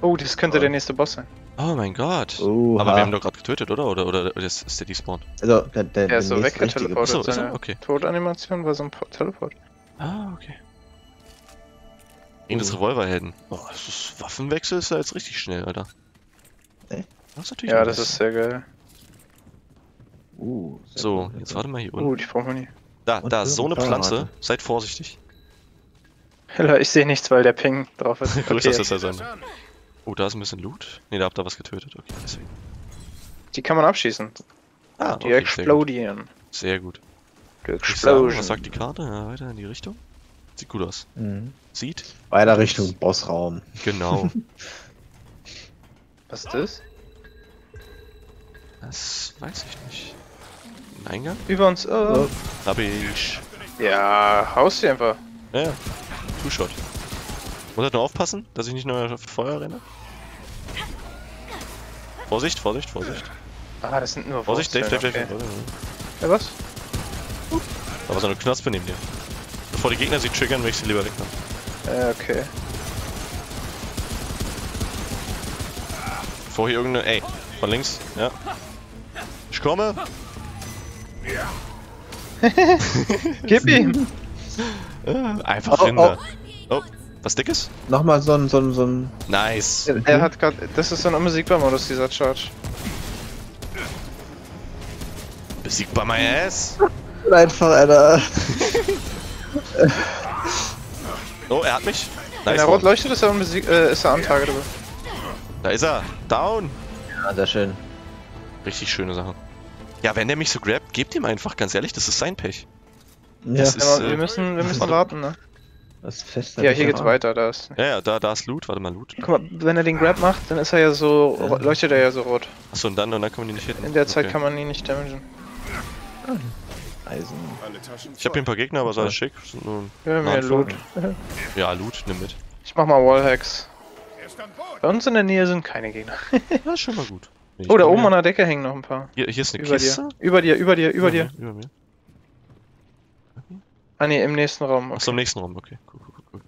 [SPEAKER 3] Oh, das könnte
[SPEAKER 2] Oh.
[SPEAKER 3] der nächste Boss sein.
[SPEAKER 1] Oh mein Gott.
[SPEAKER 2] Oha.
[SPEAKER 1] Aber wir haben doch gerade getötet, oder? Oder, oder, oder ist, ist der despawned?
[SPEAKER 2] Also, der, der,
[SPEAKER 3] Er ist so weggeteleportet.
[SPEAKER 1] Achso, ist er?
[SPEAKER 3] Seine
[SPEAKER 1] Okay.
[SPEAKER 3] Todanimation war so ein Po- Teleport.
[SPEAKER 1] Ah, okay. Gegen das Revolverhelden. Boah, das Waffenwechsel ist ja jetzt richtig schnell, Alter.
[SPEAKER 2] Echt?
[SPEAKER 1] Das ist natürlich
[SPEAKER 3] Ja,
[SPEAKER 1] nice.
[SPEAKER 3] das ist sehr geil.
[SPEAKER 2] Uh, sehr
[SPEAKER 1] So,
[SPEAKER 2] gut.
[SPEAKER 1] jetzt warte mal hier unten.
[SPEAKER 3] Uh, die brauchen wir nie.
[SPEAKER 1] Da,
[SPEAKER 2] Und
[SPEAKER 1] da
[SPEAKER 2] so
[SPEAKER 1] ist so eine Pflanze.
[SPEAKER 2] Fahrrad.
[SPEAKER 1] Seid vorsichtig.
[SPEAKER 3] Hella, ich sehe nichts, weil der Ping drauf ist.
[SPEAKER 1] Größer ist
[SPEAKER 3] Okay.
[SPEAKER 1] das sein. Oh, da ist ein bisschen Loot. Ne, da habt ihr was getötet. Okay, deswegen.
[SPEAKER 3] Die kann man abschießen.
[SPEAKER 1] Ah,
[SPEAKER 3] Die
[SPEAKER 1] okay,
[SPEAKER 3] explodieren.
[SPEAKER 1] Sehr gut.
[SPEAKER 3] Die
[SPEAKER 1] Sehr gut. Ich sagen,
[SPEAKER 3] Explosion.
[SPEAKER 1] was sagt die Karte? Ja, weiter in die Richtung. Sieht gut aus.
[SPEAKER 2] Mhm.
[SPEAKER 1] Sieht?
[SPEAKER 2] Weiter Richtung Bossraum.
[SPEAKER 1] Genau.
[SPEAKER 3] Was ist das?
[SPEAKER 1] das weiß ich nicht. Ein Eingang?
[SPEAKER 3] Über uns. Oh.
[SPEAKER 1] Hab ich.
[SPEAKER 3] Ja, haust sie einfach.
[SPEAKER 1] Ja, ja. Two-Shot. Muss halt nur aufpassen, dass ich nicht nur auf Feuer renne. Vorsicht, Vorsicht, Vorsicht.
[SPEAKER 3] Ah, das sind nur
[SPEAKER 1] Vorsicht, Dave, Dave, Dave. Dave.
[SPEAKER 3] Ja, was?
[SPEAKER 1] Aber so eine Knospe neben dir. Bevor die Gegner sie triggern, will ich sie lieber wegmachen.
[SPEAKER 3] Äh, okay.
[SPEAKER 1] Bevor hier irgendeine. Ey, von links, ja. Ich komme.
[SPEAKER 3] Gib ihm!
[SPEAKER 1] Einfach
[SPEAKER 2] Oh,
[SPEAKER 1] rennen da. Oh, was dickes?
[SPEAKER 2] Nochmal so ein, so ein, so ein.
[SPEAKER 1] Nice.
[SPEAKER 3] Er, er hat gerade. Das ist so ein unbesiegbar Modus, dieser Charge.
[SPEAKER 1] Besiegbar my ass.
[SPEAKER 2] Einfach, Alter.
[SPEAKER 1] Oh, er hat mich.
[SPEAKER 3] Wenn
[SPEAKER 1] Nice.
[SPEAKER 3] er rot leuchtet, ist er, unbesieg äh, ist er untargetable.
[SPEAKER 1] Da ist er. Down.
[SPEAKER 2] Ja, sehr schön.
[SPEAKER 1] Richtig schöne Sache. Ja, wenn der mich so grabt, gebt ihm einfach, ganz ehrlich, das ist sein Pech.
[SPEAKER 2] Ja,
[SPEAKER 1] Das
[SPEAKER 2] das
[SPEAKER 1] ist, äh,
[SPEAKER 3] wir müssen, wir müssen
[SPEAKER 1] warte.
[SPEAKER 3] warten, ne?
[SPEAKER 2] ist fest.
[SPEAKER 3] Ja, hier geht's weiter, da ist.
[SPEAKER 1] Ja, ja, da, da ist Loot. Warte mal, Loot.
[SPEAKER 3] Guck mal, wenn er den Grab macht, dann ist er ja so,
[SPEAKER 2] Ja.
[SPEAKER 3] leuchtet er ja so rot.
[SPEAKER 1] Achso, und dann, und dann kann man die nicht hitten.
[SPEAKER 3] In der Zeit
[SPEAKER 1] okay.
[SPEAKER 3] kann man ihn nicht damagen.
[SPEAKER 2] Eisen.
[SPEAKER 1] Ich hab hier ein paar Gegner, aber ist alles schick.
[SPEAKER 3] Ja
[SPEAKER 1] Handvoll.
[SPEAKER 3] Loot.
[SPEAKER 1] Ja, Loot, nimm mit.
[SPEAKER 3] Ich mach mal Wallhacks.
[SPEAKER 4] Er ist an Bord.
[SPEAKER 3] Bei uns in der Nähe sind keine Gegner.
[SPEAKER 1] Ja, ist schon mal gut. Ich
[SPEAKER 3] Oh, da oben an der Decke hängen noch ein paar.
[SPEAKER 1] Hier, hier ist eine
[SPEAKER 3] Über
[SPEAKER 1] Kiste.
[SPEAKER 3] dir. Über dir, über dir, über dir.
[SPEAKER 1] Mir, Über mir.
[SPEAKER 3] Ah ne, im nächsten Raum.
[SPEAKER 1] Achso, im nächsten Raum, okay. Cool, cool, cool.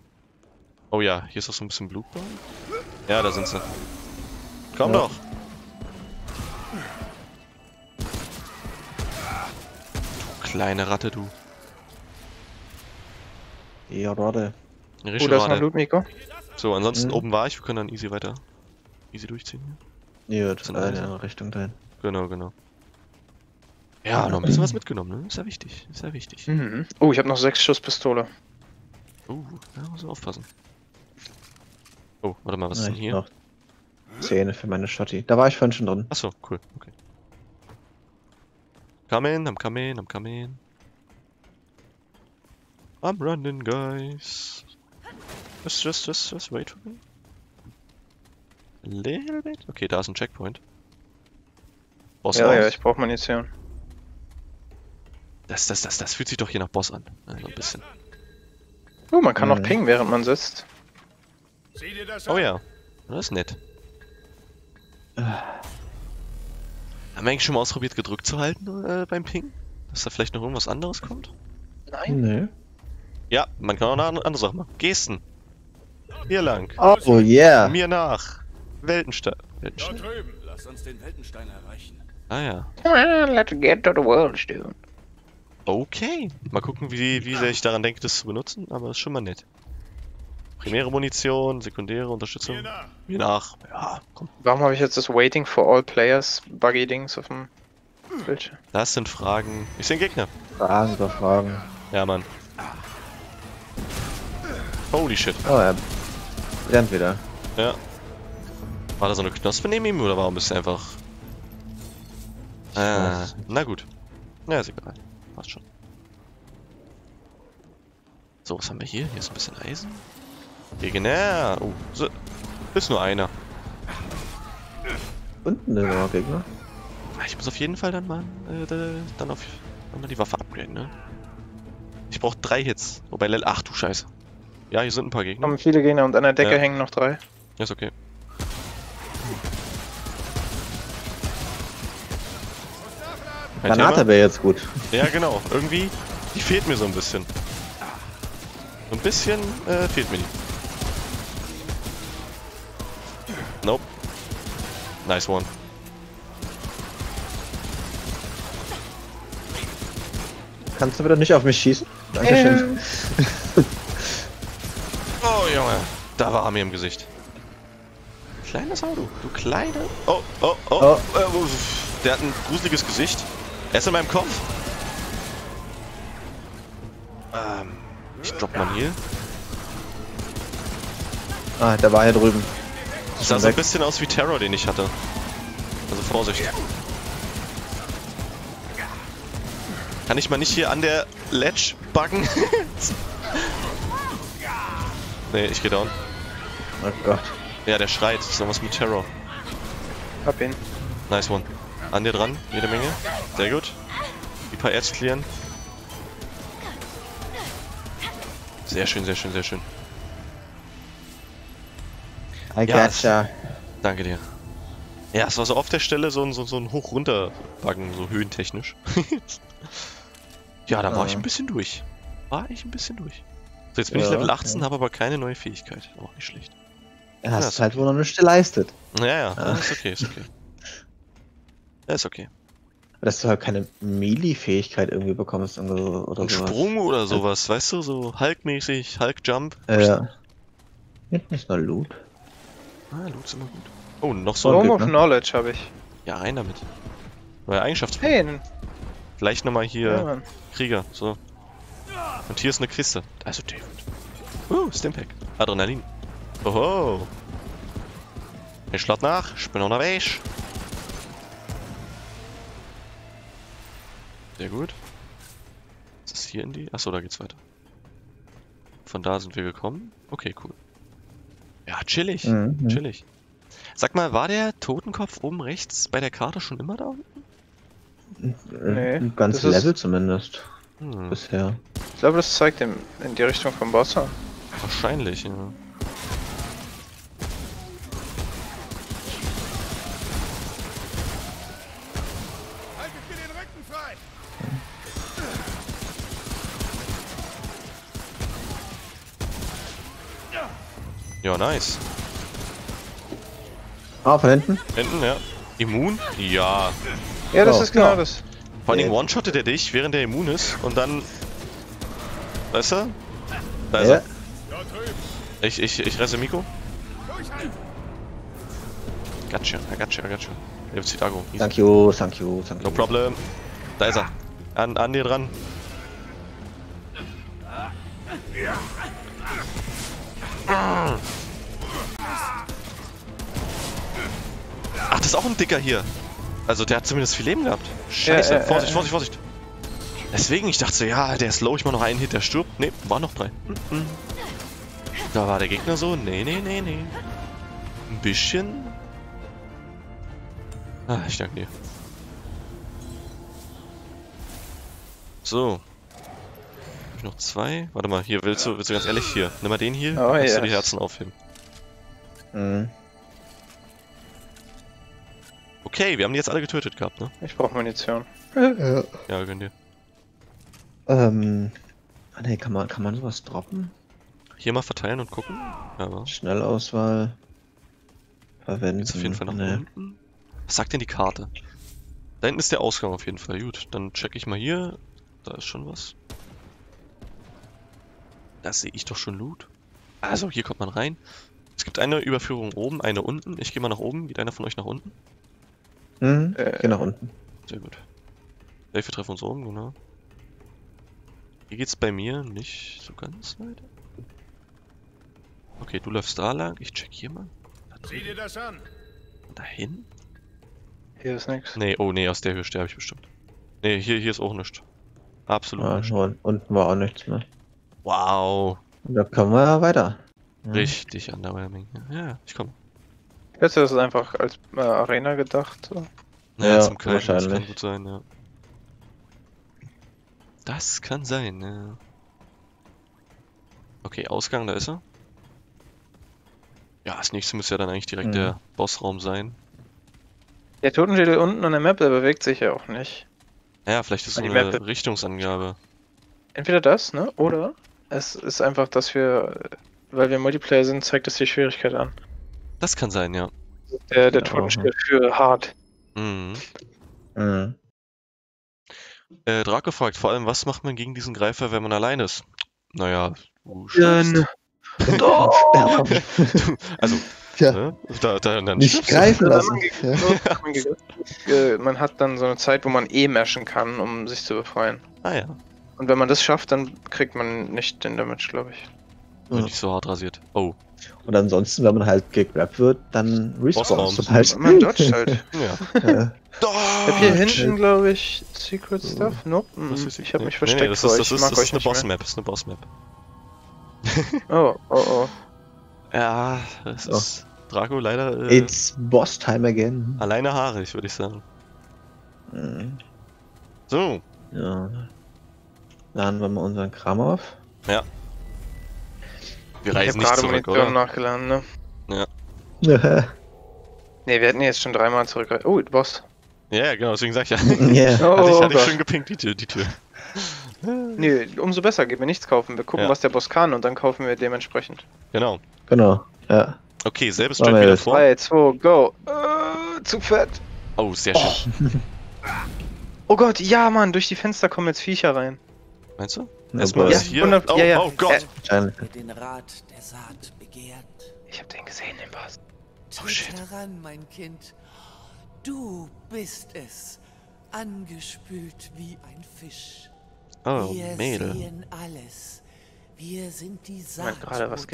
[SPEAKER 1] Oh ja, hier ist auch so ein bisschen Blutbahn. Ja, da sind sie. Komm
[SPEAKER 2] Ja.
[SPEAKER 1] doch! Du kleine Ratte, du.
[SPEAKER 2] Ja, warte.
[SPEAKER 3] Oh, da ist noch. Loot, Miko.
[SPEAKER 1] So, ansonsten
[SPEAKER 2] Mhm.
[SPEAKER 1] oben war ich, wir können dann easy weiter. Easy durchziehen hier. Alle
[SPEAKER 2] in
[SPEAKER 1] so?
[SPEAKER 2] eine Richtung dahin.
[SPEAKER 1] Genau, genau. Ja, noch ein bisschen was mitgenommen, ne? Ist ja wichtig. Ist ja wichtig.
[SPEAKER 3] Mhm. Oh, ich habe noch sechs Schuss Pistole.
[SPEAKER 1] Uh, da muss man aufpassen. Oh, warte mal, was ist
[SPEAKER 2] Ja,
[SPEAKER 1] denn hier?
[SPEAKER 2] noch Zähne für meine Schotti. Da war ich vorhin schon drin.
[SPEAKER 1] Achso, cool, okay. Come in, I'm coming, I'm coming. I'm running, guys. Just, just, just, just wait for me. A little bit. Okay, da ist ein Checkpoint. Boss
[SPEAKER 3] Ja,
[SPEAKER 1] raus.
[SPEAKER 3] ja, ich brauche Munition.
[SPEAKER 1] Das, das, das, das fühlt sich doch hier nach Boss an. Also ein bisschen.
[SPEAKER 3] Oh, man kann noch
[SPEAKER 2] Mhm.
[SPEAKER 3] pingen, während man sitzt.
[SPEAKER 4] Sieh dir das
[SPEAKER 1] Oh ja, das ist nett. Haben wir eigentlich schon mal ausprobiert, gedrückt zu halten äh, beim Ping? Dass da vielleicht noch irgendwas anderes kommt?
[SPEAKER 3] Nein.
[SPEAKER 2] Nö.
[SPEAKER 1] Ja, man kann auch eine andere Sache machen. Gesten. Hier lang.
[SPEAKER 2] Oh, yeah.
[SPEAKER 1] Mir nach. Weltenstein.
[SPEAKER 4] Dort
[SPEAKER 1] Weltenstein?
[SPEAKER 4] drüben. Lass uns den Weltenstein erreichen.
[SPEAKER 1] Ah ja.
[SPEAKER 3] Let's get to the world, dude.
[SPEAKER 1] Okay. Mal gucken, wie, wie sehr ich daran denke, das zu benutzen, aber ist schon mal nett. Primäre Munition, sekundäre Unterstützung.
[SPEAKER 4] Nach.
[SPEAKER 1] Mir nach. Ja, komm.
[SPEAKER 3] Warum habe ich jetzt das Waiting for all players Buggy-Dings auf dem Bildschirm?
[SPEAKER 1] Das sind Fragen. Ich sehe einen Gegner.
[SPEAKER 2] Fragen über Fragen.
[SPEAKER 1] Ja, Mann. Holy shit.
[SPEAKER 2] Oh, er brennt wieder.
[SPEAKER 1] Ja. War da so eine Knospe neben ihm oder warum ist er einfach. Ah, na gut. Ja, ist egal. Passt schon. So, was haben wir hier? Hier ist ein bisschen Eisen. Gegner. Oh, so. ist nur einer.
[SPEAKER 2] Unten ist noch Gegner.
[SPEAKER 1] Ah, Ich muss auf jeden Fall dann mal, äh, da- dann auf dann mal die Waffe upgraden, ne? Ich brauche drei Hits. Wobei Level. Ach du Scheiße. Ja, hier sind ein paar Gegner.
[SPEAKER 3] Kommen viele Gegner und an der Decke
[SPEAKER 1] Ja.
[SPEAKER 3] hängen noch drei.
[SPEAKER 1] Ja, ist okay. Kein
[SPEAKER 2] Granate wäre jetzt gut.
[SPEAKER 1] Ja, genau. Irgendwie, die fehlt mir so ein bisschen. So ein bisschen äh, fehlt mir die. Nope. Nice one.
[SPEAKER 2] Kannst du wieder nicht auf mich schießen? Dankeschön.
[SPEAKER 1] Oh, Junge. Da war er mir im Gesicht. Kleines Auto. Du kleine... Oh, oh, oh.
[SPEAKER 2] Oh.
[SPEAKER 1] Äh, uff. der hat ein gruseliges Gesicht. Er ist in meinem Kopf. Ähm, ich drop mal hier.
[SPEAKER 2] Ah, der war hier drüben.
[SPEAKER 1] Das sah so ein bisschen aus wie Terror, den ich hatte. Also Vorsicht. Kann ich mal nicht hier an der Ledge buggen? nee, ich geh down.
[SPEAKER 2] Oh Gott.
[SPEAKER 1] Ja, der schreit. Das ist noch was mit Terror.
[SPEAKER 3] Hab ihn.
[SPEAKER 1] Nice one. An dir dran, jede Menge. Sehr gut. Die paar Erz clearen. Sehr schön, sehr schön, sehr schön.
[SPEAKER 2] I
[SPEAKER 1] Ja,
[SPEAKER 2] gotcha.
[SPEAKER 1] Danke dir. Ja, es war so auf der Stelle so ein, so, so ein Hoch-Runter-Buggen, so höhentechnisch. ja, da war ich ein bisschen durch. War ich ein bisschen durch. So, jetzt bin ich
[SPEAKER 2] Ja,
[SPEAKER 1] Level 18,
[SPEAKER 2] ja.
[SPEAKER 1] habe aber keine neue Fähigkeit. Auch nicht schlecht.
[SPEAKER 2] Er
[SPEAKER 1] Ja,
[SPEAKER 2] hast
[SPEAKER 1] ist
[SPEAKER 2] halt wohl noch nichts geleistet.
[SPEAKER 1] Ja, ja,
[SPEAKER 2] Ah.
[SPEAKER 1] ist okay, ist okay. Ja, ist okay.
[SPEAKER 2] Dass du halt keine Melee-Fähigkeit irgendwie bekommst oder, so-
[SPEAKER 1] Ein
[SPEAKER 2] sowas.
[SPEAKER 1] Sprung oder sowas, weißt du, so Hulk-mäßig, Hulk-Jump.
[SPEAKER 2] Ja. Hinten ist noch Loot.
[SPEAKER 1] Ah, Loot ist immer gut. Oh, noch so ein...
[SPEAKER 3] Home
[SPEAKER 2] Glück,
[SPEAKER 3] of
[SPEAKER 2] ne?
[SPEAKER 3] Knowledge habe ich.
[SPEAKER 1] Ja, rein damit. Neue Eigenschaftspunkt.
[SPEAKER 3] Hey,
[SPEAKER 1] Vielleicht nochmal hier
[SPEAKER 3] ja.
[SPEAKER 1] Krieger, so. Und hier ist eine Kiste. Also David. Uh, Stimpack. Adrenalin. Oho. Ich schlag nach, ich bin unterwegs. Sehr gut. Ist das hier in die? Achso, da geht's weiter. Von da sind wir gekommen. Okay, cool. Ja, chillig.
[SPEAKER 2] Mhm.
[SPEAKER 1] Chillig. Sag mal, war der Totenkopf oben rechts bei der Karte schon immer da unten?
[SPEAKER 3] Nee,
[SPEAKER 2] Ein ganzes
[SPEAKER 3] das ist-
[SPEAKER 2] Level zumindest.
[SPEAKER 1] Hm,
[SPEAKER 2] Bisher.
[SPEAKER 3] Ich glaube, das zeigt in, in die Richtung vom Boss. an.
[SPEAKER 1] wahrscheinlich, ja.
[SPEAKER 4] Haltet mir den Rücken frei.
[SPEAKER 1] Ja, nice.
[SPEAKER 2] Ah, von hinten?
[SPEAKER 1] Hinten, ja. Immun? Ja.
[SPEAKER 3] Ja, das
[SPEAKER 2] Oh,
[SPEAKER 3] ist genau
[SPEAKER 2] ja.
[SPEAKER 3] das.
[SPEAKER 1] Vor allen Dingen one-shottet er dich, während er immun ist und dann. Weißt du? Da ist
[SPEAKER 2] Ja.
[SPEAKER 1] er. Ich, ich, ich resse Miko. Gotcha, I gotcha, I gotcha. Er zieht Agro. Easy.
[SPEAKER 2] Thank you, thank you, thank you.
[SPEAKER 1] No problem. Da ist er. An, an dir dran. Ach, das ist auch ein Dicker hier. Also der hat zumindest viel Leben gehabt. Scheiße.
[SPEAKER 3] Ja, ja,
[SPEAKER 1] Vorsicht,
[SPEAKER 3] ja.
[SPEAKER 1] Vorsicht, Vorsicht. Deswegen, ich dachte so, ja, der ist low, ich mach noch einen Hit, der stirbt. Ne, waren noch drei. Mhm. Da war der Gegner so, nee, nee, nee, nee. Ein bisschen. Ah, ich danke dir. So. Hab ich noch zwei? Warte mal, hier, willst du, willst du ganz ehrlich, hier, nimm mal den hier,
[SPEAKER 3] Oh,
[SPEAKER 1] kannst du die
[SPEAKER 3] yes.
[SPEAKER 1] Herzen aufheben.
[SPEAKER 2] Mhm.
[SPEAKER 1] Okay, wir haben die jetzt alle getötet gehabt, ne?
[SPEAKER 3] Ich brauche Munition.
[SPEAKER 2] Ja.
[SPEAKER 1] Ja, gönn dir.
[SPEAKER 2] Ähm. Ah, nee, kann man, kann man sowas droppen?
[SPEAKER 1] Hier mal verteilen und gucken. Ja, wa?
[SPEAKER 2] Schnellauswahl. verwenden.
[SPEAKER 1] Jetzt auf jeden Fall nach
[SPEAKER 2] Nee.
[SPEAKER 1] unten. Was sagt denn die Karte? Da hinten ist der Ausgang auf jeden Fall. Gut, dann check ich mal hier. Da ist schon was. Da sehe ich doch schon Loot. Also, hier kommt man rein. Es gibt eine Überführung oben, eine unten. Ich gehe mal nach oben. Geht einer von euch nach unten?
[SPEAKER 2] Mhm.
[SPEAKER 3] Äh,
[SPEAKER 2] Geh nach unten.
[SPEAKER 1] Sehr gut. Ja, wir treffen uns oben, genau. Hier geht's bei mir nicht so ganz weiter. Okay, du läufst da lang. Ich check hier mal. Da
[SPEAKER 4] Sieh dir das an.
[SPEAKER 1] Dahin?
[SPEAKER 3] Hier ist nichts.
[SPEAKER 1] Nee, oh nee, aus der Höhe sterbe ich bestimmt. Nee, hier, hier ist auch nichts. Absolut
[SPEAKER 2] Ah,
[SPEAKER 1] nichts.
[SPEAKER 2] nur unten war auch nichts mehr.
[SPEAKER 1] Wow.
[SPEAKER 2] Und da kommen wir ja weiter. Ja.
[SPEAKER 1] Richtig underwhelming. Ja, ich komme.
[SPEAKER 3] Jetzt ist es einfach als äh, Arena gedacht. So.
[SPEAKER 1] Naja,
[SPEAKER 2] Ja,
[SPEAKER 1] zum Köln, das kann
[SPEAKER 2] wahrscheinlich.
[SPEAKER 1] gut sein, ja. Das kann sein, ja. Okay, Ausgang, da ist er. Ja, das nächste müsste ja dann eigentlich direkt
[SPEAKER 2] Mhm.
[SPEAKER 1] der Bossraum sein.
[SPEAKER 3] Der Totenschädel unten an der Map, der bewegt sich ja auch nicht.
[SPEAKER 1] Ja, vielleicht ist
[SPEAKER 3] Die
[SPEAKER 1] eine
[SPEAKER 3] Map-
[SPEAKER 1] Richtungsangabe.
[SPEAKER 3] Entweder das, ne? Oder es ist einfach, dass wir, weil wir Multiplayer sind, zeigt es die Schwierigkeit an.
[SPEAKER 1] Das kann sein, ja.
[SPEAKER 3] Der, der
[SPEAKER 2] Ja,
[SPEAKER 3] Totenschädel für hart.
[SPEAKER 1] Mhm.
[SPEAKER 2] Mhm.
[SPEAKER 1] Äh, Draco fragt vor allem, was macht man gegen diesen Greifer, wenn man allein ist? Naja, du
[SPEAKER 3] Dann-
[SPEAKER 1] stirbst.
[SPEAKER 2] Doch!
[SPEAKER 1] Also,
[SPEAKER 2] Tja,
[SPEAKER 1] ne? Da, da, dann
[SPEAKER 2] nicht greifen lassen.
[SPEAKER 3] man
[SPEAKER 2] Ja.
[SPEAKER 3] wird, äh, man hat dann so eine Zeit, wo man eh mashen kann, um sich zu befreien.
[SPEAKER 1] Ah ja,
[SPEAKER 3] Und wenn man das schafft, dann kriegt man nicht den Damage, glaube ich.
[SPEAKER 2] Ja.
[SPEAKER 1] nicht so hart rasiert. Oh,
[SPEAKER 2] Und ansonsten, wenn man halt gegrabt wird, dann respawnst du halt.
[SPEAKER 3] Man dodgt halt.
[SPEAKER 1] ja.
[SPEAKER 2] Ja.
[SPEAKER 3] Ich hab hier hinten, glaube ich, Secret Stuff. Nope.
[SPEAKER 1] Was ist
[SPEAKER 3] ich habe
[SPEAKER 1] nee,
[SPEAKER 3] mich
[SPEAKER 1] nee,
[SPEAKER 3] versteckt,
[SPEAKER 1] Nee, das
[SPEAKER 3] weil
[SPEAKER 1] ist, das
[SPEAKER 3] ich
[SPEAKER 1] ist,
[SPEAKER 3] mag
[SPEAKER 1] das
[SPEAKER 3] euch
[SPEAKER 1] ist eine. Bossmap, das ist eine Bossmap.
[SPEAKER 3] Oh, oh, oh.
[SPEAKER 1] Ja, das
[SPEAKER 2] Oh.
[SPEAKER 1] ist Draco leider äh,
[SPEAKER 2] It's boss time again.
[SPEAKER 1] alleine haarig, würde ich sagen.
[SPEAKER 2] Mhm.
[SPEAKER 1] So,
[SPEAKER 2] Ja. Laden wir mal unseren Kram auf.
[SPEAKER 1] Wir
[SPEAKER 3] Ich habe
[SPEAKER 1] reisen nicht
[SPEAKER 3] gerade
[SPEAKER 1] zurück,
[SPEAKER 3] Munition
[SPEAKER 1] oder?
[SPEAKER 3] nachgeladen, ne?
[SPEAKER 2] Ja.
[SPEAKER 3] Ne, wir hätten jetzt schon dreimal zurück. Oh, Boss.
[SPEAKER 1] Ja, ja, genau, deswegen sag ich ja.
[SPEAKER 2] Yeah.
[SPEAKER 3] Oh,
[SPEAKER 1] hatte ich, hatte ich
[SPEAKER 3] Gott.
[SPEAKER 1] schon gepinkt, die Tür. Die Tür.
[SPEAKER 3] Nee, umso besser, gehen wir nichts kaufen. Wir gucken,
[SPEAKER 1] Ja.
[SPEAKER 3] was der Boss kann und dann kaufen wir dementsprechend.
[SPEAKER 1] Genau.
[SPEAKER 2] Genau. Ja.
[SPEAKER 1] Okay, selbes
[SPEAKER 2] wir
[SPEAKER 1] wieder vor.
[SPEAKER 3] 3, 2, go. Äh, zu fett.
[SPEAKER 1] Oh, sehr schön.
[SPEAKER 3] Oh Gott, ja, Mann, durch die Fenster kommen jetzt Viecher rein.
[SPEAKER 1] Meinst du? Erstmal ist hier. Oh,
[SPEAKER 3] ja, ja.
[SPEAKER 1] oh Gott.
[SPEAKER 3] Äh,
[SPEAKER 6] den Rat der Saat begehrt.
[SPEAKER 3] Ich hab den gesehen, den Boss.
[SPEAKER 6] Tritt
[SPEAKER 3] shit.
[SPEAKER 6] heran, mein Kind. Du bist es. Angespült wie ein Fisch.
[SPEAKER 1] Oh,
[SPEAKER 6] Wir
[SPEAKER 1] Mädel.
[SPEAKER 6] sehen alles. Wir sind die
[SPEAKER 3] Ich mein, gerade was.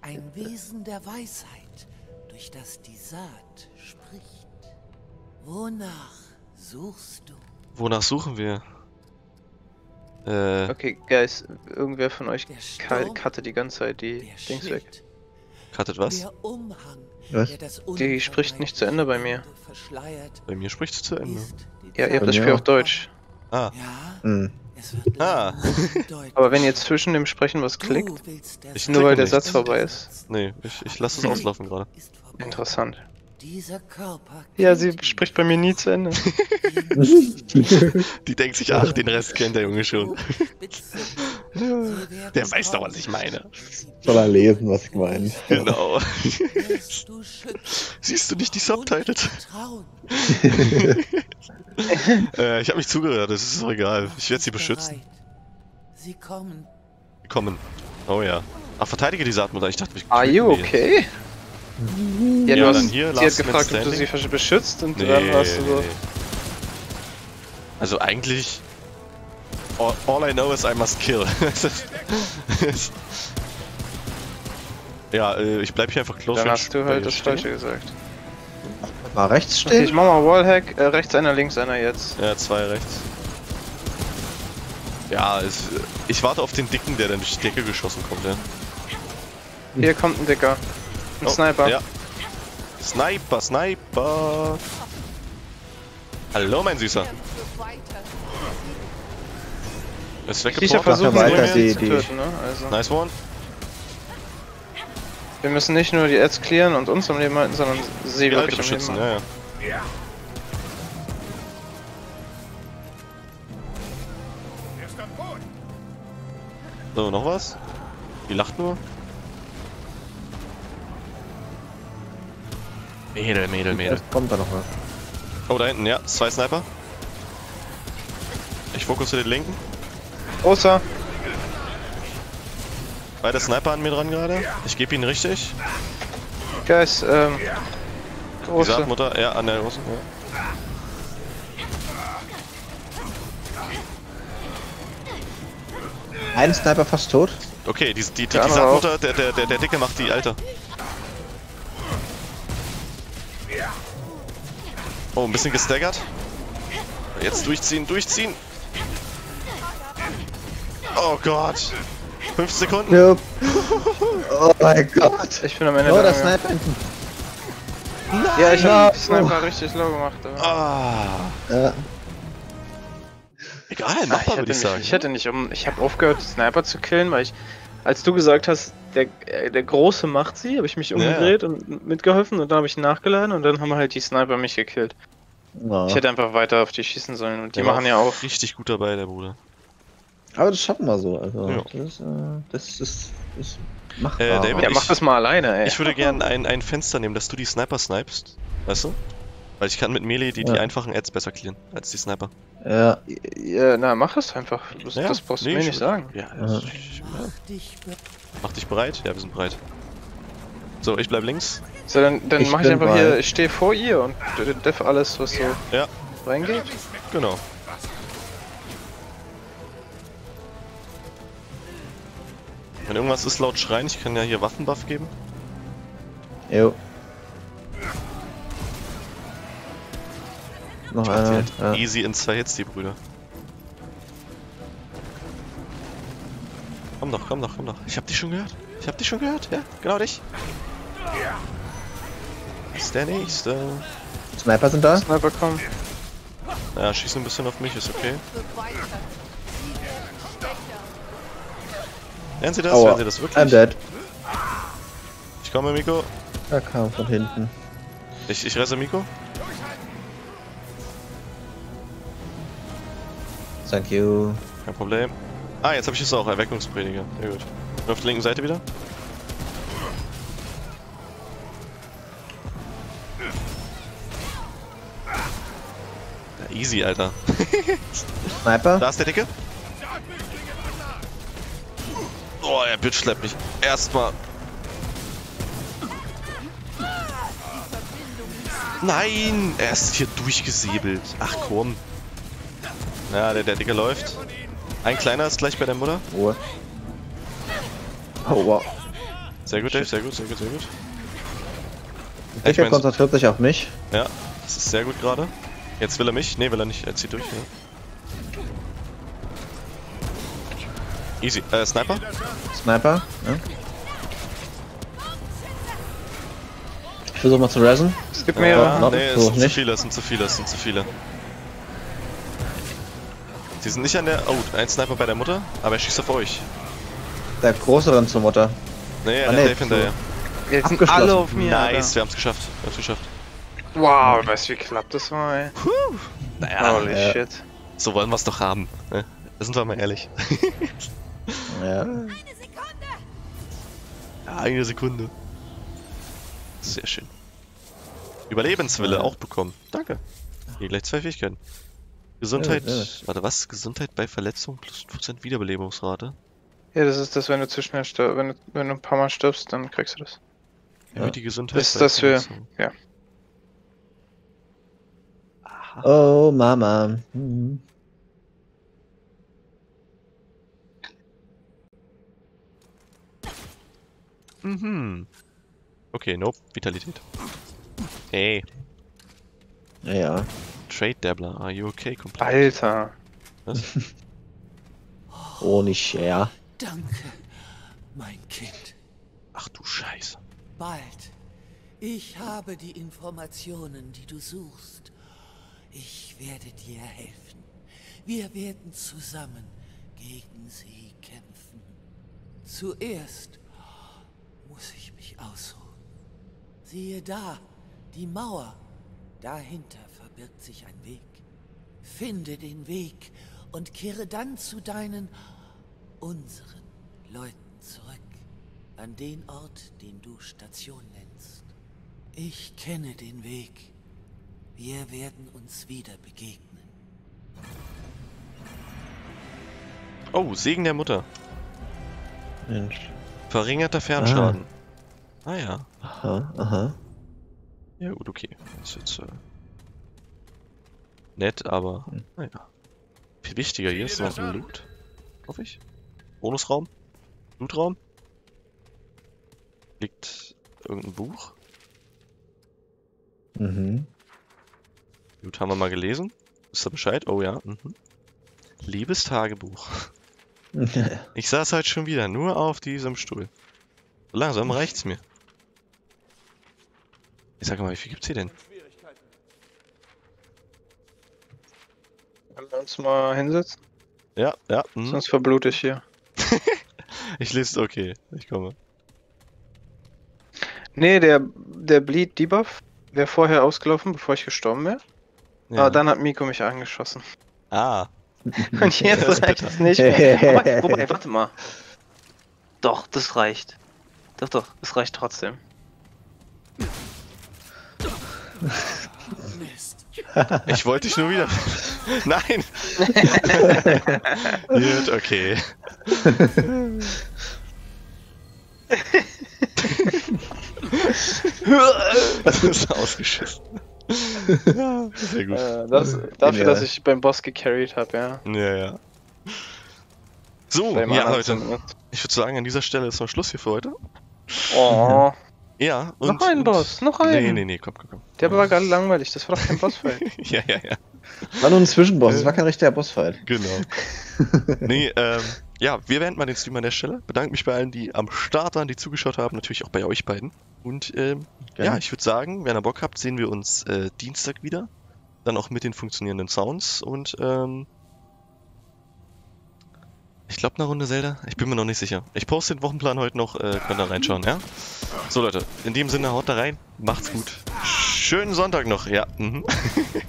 [SPEAKER 6] Ein Wesen der Weisheit, durch das die Saat spricht. Wonach suchst du?
[SPEAKER 1] Wonach suchen wir? Äh,
[SPEAKER 3] Okay, Guys, irgendwer von euch cutte die ganze Zeit die Dings weg.
[SPEAKER 1] Cuttet was?
[SPEAKER 2] Was?
[SPEAKER 3] Die spricht nicht zu Ende bei mir.
[SPEAKER 1] Bei mir spricht es zu Ende.
[SPEAKER 3] Ja, ihr habt das Spiel
[SPEAKER 2] auch.
[SPEAKER 3] auf Deutsch.
[SPEAKER 1] Ah,
[SPEAKER 6] Ja,
[SPEAKER 2] Mhm.
[SPEAKER 6] es wird
[SPEAKER 1] Ah.
[SPEAKER 3] Aber wenn ihr zwischen dem Sprechen was klickt,
[SPEAKER 1] Ich
[SPEAKER 3] nur weil der
[SPEAKER 1] nicht.
[SPEAKER 3] Satz vorbei ist.
[SPEAKER 1] nee, ich, ich lasse es auslaufen gerade.
[SPEAKER 3] Interessant.
[SPEAKER 6] Dieser Körper
[SPEAKER 3] Ja, sie spricht bei mir nie zu Ende.
[SPEAKER 1] Die denkt sich, ach, den Rest kennt der Junge schon.
[SPEAKER 6] Der
[SPEAKER 1] weiß doch, was ich meine.
[SPEAKER 2] Soll er lesen, was ich meine.
[SPEAKER 1] Genau. Siehst du nicht die Subtitles?
[SPEAKER 6] vertrauen.
[SPEAKER 1] Äh, ich habe mich zugehört, das ist doch egal. Ich werde sie beschützen.
[SPEAKER 6] Sie kommen.
[SPEAKER 1] Kommen. Oh ja. Ach, verteidige die Saatmutter. Ich dachte, ich
[SPEAKER 3] Are you okay? Ja,
[SPEAKER 1] Ja,
[SPEAKER 3] du
[SPEAKER 1] dann
[SPEAKER 3] hast,
[SPEAKER 1] hier,
[SPEAKER 3] sie hat gefragt, ob du sie beschützt und
[SPEAKER 1] Nee,
[SPEAKER 3] dann warst du so.
[SPEAKER 1] Also eigentlich. All, all I know is I must kill. Ja, äh, ich bleib hier einfach close
[SPEAKER 3] Dann hast du halt das
[SPEAKER 1] stehen.
[SPEAKER 3] Falsche gesagt.
[SPEAKER 2] Mal rechts
[SPEAKER 3] Okay, ich
[SPEAKER 2] stehen?
[SPEAKER 3] mach mal Wallhack. Äh, rechts einer, links einer jetzt.
[SPEAKER 1] Ja, zwei rechts. Ja, es, ich warte auf den Dicken, der dann durch die Decke geschossen kommt, ja.
[SPEAKER 3] Hier kommt ein Dicker. Ein
[SPEAKER 1] Oh,
[SPEAKER 3] Sniper.
[SPEAKER 1] Ja. Sniper, Sniper. Hallo, mein Süßer. Ist
[SPEAKER 3] Viecher
[SPEAKER 1] weggebracht.
[SPEAKER 3] versuchen
[SPEAKER 2] weiter,
[SPEAKER 3] sie
[SPEAKER 2] die-
[SPEAKER 3] zu
[SPEAKER 2] die-
[SPEAKER 3] töten, ne? Also,
[SPEAKER 1] Nice one.
[SPEAKER 3] wir müssen nicht nur die Ads clearen und uns am Leben halten, sondern sie
[SPEAKER 1] Die
[SPEAKER 3] wirklich am Leben
[SPEAKER 1] beschützen, ja, ja. So, noch was? Die lacht nur. Mädel, Mädel, Mädel.
[SPEAKER 2] Jetzt kommt da noch was.
[SPEAKER 1] Oh, da hinten, ja. Zwei Sniper. Ich fokussiere den linken.
[SPEAKER 3] Großer.
[SPEAKER 1] Beide Sniper an mir dran gerade. Ich gebe ihn richtig.
[SPEAKER 3] Guys, ähm.
[SPEAKER 1] Die
[SPEAKER 3] Große.
[SPEAKER 1] Saatmutter, ja, an der großen. Ja.
[SPEAKER 2] Ein Sniper fast tot.
[SPEAKER 1] Okay, die, die, die, die. Saatmutter, der, der, der, der Dicke macht die Alte. Oh, ein bisschen gestaggert. Jetzt durchziehen, durchziehen. Oh Gott. Fünf Sekunden.
[SPEAKER 2] Nope. oh mein Gott.
[SPEAKER 3] Ich bin am Ende
[SPEAKER 2] Oh,
[SPEAKER 3] der.
[SPEAKER 2] Sniper hinten.
[SPEAKER 3] Ja, ich hab den Sniper richtig low gemacht. Aber.
[SPEAKER 1] Ah.
[SPEAKER 2] Ja.
[SPEAKER 1] Egal,
[SPEAKER 3] Ah, ich,
[SPEAKER 1] machbar
[SPEAKER 3] hätte
[SPEAKER 1] würde ich
[SPEAKER 3] nicht,
[SPEAKER 1] sagen.
[SPEAKER 3] ich hätte nicht um. Ich habe aufgehört, Sniper zu killen, weil ich. Als du gesagt hast, der, äh, der Große macht sie, habe ich mich umgedreht und mitgeholfen und dann habe ich nachgeladen und dann haben halt die Sniper mich gekillt.
[SPEAKER 2] Ja.
[SPEAKER 3] Ich hätte einfach weiter auf die schießen sollen und die
[SPEAKER 1] Der
[SPEAKER 3] machen ja auch.
[SPEAKER 1] Richtig gut dabei, der Bruder.
[SPEAKER 2] Aber das schaffen wir so. Also,
[SPEAKER 1] Ja.
[SPEAKER 2] das, äh, das ist, ist machbar.
[SPEAKER 1] Äh, David,
[SPEAKER 3] Ja,
[SPEAKER 1] ich-
[SPEAKER 3] mach das mal alleine, ey.
[SPEAKER 1] Ich würde gerne ein, ein Fenster nehmen, dass du die Sniper snipest. Weißt du? Weil ich kann mit Melee die, die
[SPEAKER 2] Ja.
[SPEAKER 1] einfachen Ads besser clearen als die Sniper.
[SPEAKER 2] ja,
[SPEAKER 3] Ja, na, mach es einfach. Das, das brauchst du mir
[SPEAKER 1] ich-
[SPEAKER 3] nicht sagen.
[SPEAKER 1] Ja,
[SPEAKER 2] Ja.
[SPEAKER 1] ich- ich- ja.
[SPEAKER 6] Mach dich
[SPEAKER 1] bereit? Ja, wir sind bereit. So, ich bleib links.
[SPEAKER 3] So, dann, dann
[SPEAKER 2] Ich
[SPEAKER 3] mach ich einfach hier,
[SPEAKER 2] bei-
[SPEAKER 3] ich stehe vor ihr und def alles, was so
[SPEAKER 1] Ja,
[SPEAKER 3] reingeht.
[SPEAKER 1] genau. Wenn irgendwas ist, laut schreien. Ich kann ja hier Waffenbuff geben.
[SPEAKER 2] jo. Noch einer.
[SPEAKER 1] halt
[SPEAKER 2] Ja.
[SPEAKER 1] easy in zwei Hits, die Brüder. Komm doch, komm doch, komm doch. Ich hab dich schon gehört. Ich hab dich schon gehört. Ja, genau dich. Ist der nächste.
[SPEAKER 2] Sniper sind da.
[SPEAKER 3] Sniper kommen.
[SPEAKER 1] Ja, schieß ein bisschen auf mich, ist okay. Werden Sie das?
[SPEAKER 2] Aua.
[SPEAKER 1] Werden Sie das
[SPEAKER 2] I'm
[SPEAKER 1] wirklich?
[SPEAKER 2] dead.
[SPEAKER 1] Ich komme, Miko.
[SPEAKER 2] Er kam von hinten.
[SPEAKER 1] Ich, ich resse Miko.
[SPEAKER 2] Thank you.
[SPEAKER 1] Kein Problem. Ah, jetzt habe ich es auch. Erweckungsprediger. Sehr gut. Bin auf der linken Seite wieder. Ja, easy, Alter.
[SPEAKER 2] Sniper?
[SPEAKER 1] Da ist der Dicke. Oh, er Bitch schleppt mich. Erstmal. Nein! Er ist hier durchgesäbelt. Ach komm. Ja, der, der Dicke läuft. Ein kleiner ist gleich bei der Mutter.
[SPEAKER 2] Ruhe. Oh wow.
[SPEAKER 1] Sehr gut, Dave, sehr gut, sehr gut, sehr gut.
[SPEAKER 2] Der
[SPEAKER 1] ich mein-
[SPEAKER 2] konzentriert sich auf mich.
[SPEAKER 1] Ja, das ist sehr gut gerade. Jetzt will er mich. Ne, will er nicht. Er zieht durch. Ja. Easy. Äh, Sniper?
[SPEAKER 2] Sniper. Ja. Ich versuche mal zu resen.
[SPEAKER 3] Es gibt mehrere.
[SPEAKER 2] Ja.
[SPEAKER 1] nee, es
[SPEAKER 2] so,
[SPEAKER 1] sind zu
[SPEAKER 2] nicht.
[SPEAKER 1] viele, es sind zu viele, es sind zu viele. Sie sind nicht an der... Oh, ein Sniper bei der Mutter, aber er schießt auf euch.
[SPEAKER 2] Der große rennt zur Mutter.
[SPEAKER 1] Nee,
[SPEAKER 2] Ah, nee,
[SPEAKER 1] der Dave hinterher.
[SPEAKER 3] Jetzt sind alle auf mir.
[SPEAKER 1] Nice, wir haben's geschafft. Wir haben's geschafft.
[SPEAKER 3] Alter. Wow, weißt du, wie knapp das war, ey?
[SPEAKER 1] Naja,
[SPEAKER 3] Holy
[SPEAKER 2] ja.
[SPEAKER 3] shit.
[SPEAKER 1] so wollen wir's doch haben. Ne? Da sind wir mal ehrlich.
[SPEAKER 2] Ja.
[SPEAKER 1] Ja, eine Sekunde. Sehr schön. Überlebenswille
[SPEAKER 2] Ja.
[SPEAKER 1] auch bekommen. Danke. Hier gleich zwei Fähigkeiten. Gesundheit.
[SPEAKER 2] Ja, ja.
[SPEAKER 1] Warte, was? Gesundheit bei Verletzung plus 5% Wiederbelebungsrate.
[SPEAKER 3] Ja, das ist das, wenn du zu schnell stirbst. Wenn du, wenn du ein paar Mal stirbst, dann kriegst du das.
[SPEAKER 1] Erhöht die Gesundheit.
[SPEAKER 3] Ist
[SPEAKER 1] bei
[SPEAKER 3] das für- ja.
[SPEAKER 1] Aha.
[SPEAKER 2] Oh Mama. Hm.
[SPEAKER 1] Mhm. Okay, nope. Vitalität. Hey,
[SPEAKER 2] Ja, ja.
[SPEAKER 1] Trade Dabbler, are you okay? Komplett.
[SPEAKER 3] Alter.
[SPEAKER 1] Was?
[SPEAKER 2] Ohne Share.
[SPEAKER 6] Danke, mein Kind.
[SPEAKER 1] Ach du Scheiße.
[SPEAKER 6] Bald. Ich habe die Informationen, die du suchst. Ich werde dir helfen. Wir werden zusammen gegen sie kämpfen. Zuerst muss ich mich ausruhen. Siehe da, die Mauer. Dahinter verbirgt sich ein Weg. Finde den Weg und kehre dann zu deinen, unseren Leuten zurück. An den Ort, den du Station nennst. Ich kenne den Weg. Wir werden uns wieder begegnen.
[SPEAKER 1] Oh, Segen der Mutter.
[SPEAKER 2] Mensch.
[SPEAKER 1] Verringerter Fernschaden. Ah, ja.
[SPEAKER 2] Aha, aha.
[SPEAKER 1] Ja gut, okay. Ist jetzt äh, nett, aber
[SPEAKER 2] Hm.
[SPEAKER 1] naja. Viel wichtiger, hier ist noch ein Loot. Hoffe ich. Bonusraum? Lootraum? Liegt irgendein Buch?
[SPEAKER 2] Mhm.
[SPEAKER 1] Gut, haben wir mal gelesen. Ist da Bescheid? Oh ja. Mhm. Liebestagebuch. Ich saß halt schon wieder nur auf diesem Stuhl. So langsam reicht's mir. Ich sag mal, wie viel gibt's hier denn?
[SPEAKER 3] Wollen wir uns mal hinsetzen?
[SPEAKER 1] Ja, ja. Mhm.
[SPEAKER 3] Sonst verblute ich hier.
[SPEAKER 1] Ich lese, okay, ich komme.
[SPEAKER 3] Nee, der, der Bleed Debuff wäre vorher ausgelaufen, bevor ich gestorben wäre.
[SPEAKER 1] Ja.
[SPEAKER 3] Aber dann hat Miko mich angeschossen.
[SPEAKER 1] Ah,
[SPEAKER 3] Und jetzt reicht es nicht mehr. Aber, wobei, warte mal. Doch, das reicht. Doch, doch, es reicht trotzdem.
[SPEAKER 1] Ich wollte dich nur wieder. Nein! Gut, okay. das ist ausgeschissen. ja, sehr gut.
[SPEAKER 3] Äh, das, dafür,
[SPEAKER 2] Genial.
[SPEAKER 3] dass ich beim Boss gecarried habe, ja.
[SPEAKER 1] Ja, ja. So, ja, Leute. Ich würde sagen, an dieser Stelle ist noch Schluss hier für heute.
[SPEAKER 3] Oh,
[SPEAKER 1] Ja, und.
[SPEAKER 3] noch ein
[SPEAKER 1] und-
[SPEAKER 3] Boss, noch ein.
[SPEAKER 1] Nee, nee, nee, komm, komm, komm.
[SPEAKER 3] Der war gerade langweilig, das war doch kein Bossfight.
[SPEAKER 1] ja, ja, ja.
[SPEAKER 2] War nur ein Zwischenboss, es war kein richtiger Bossfight.
[SPEAKER 1] Genau. nee, ähm, ja, wir beenden mal den Stream an der Stelle. Bedanke mich bei allen, die am Start waren, die zugeschaut haben, natürlich auch bei euch beiden. Und ähm, ja, ich würde sagen, wenn ihr Bock habt, sehen wir uns äh, Dienstag wieder. Dann auch mit den funktionierenden Sounds und ähm, ich glaube eine Runde Zelda. Ich bin mir noch nicht sicher. Ich poste den Wochenplan heute noch, äh, könnt da reinschauen, ja? So Leute, in dem Sinne haut da rein, macht's gut. Schönen Sonntag noch, ja. Mhm.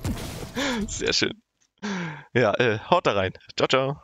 [SPEAKER 1] Sehr schön. Ja, äh, haut da rein. Ciao, ciao.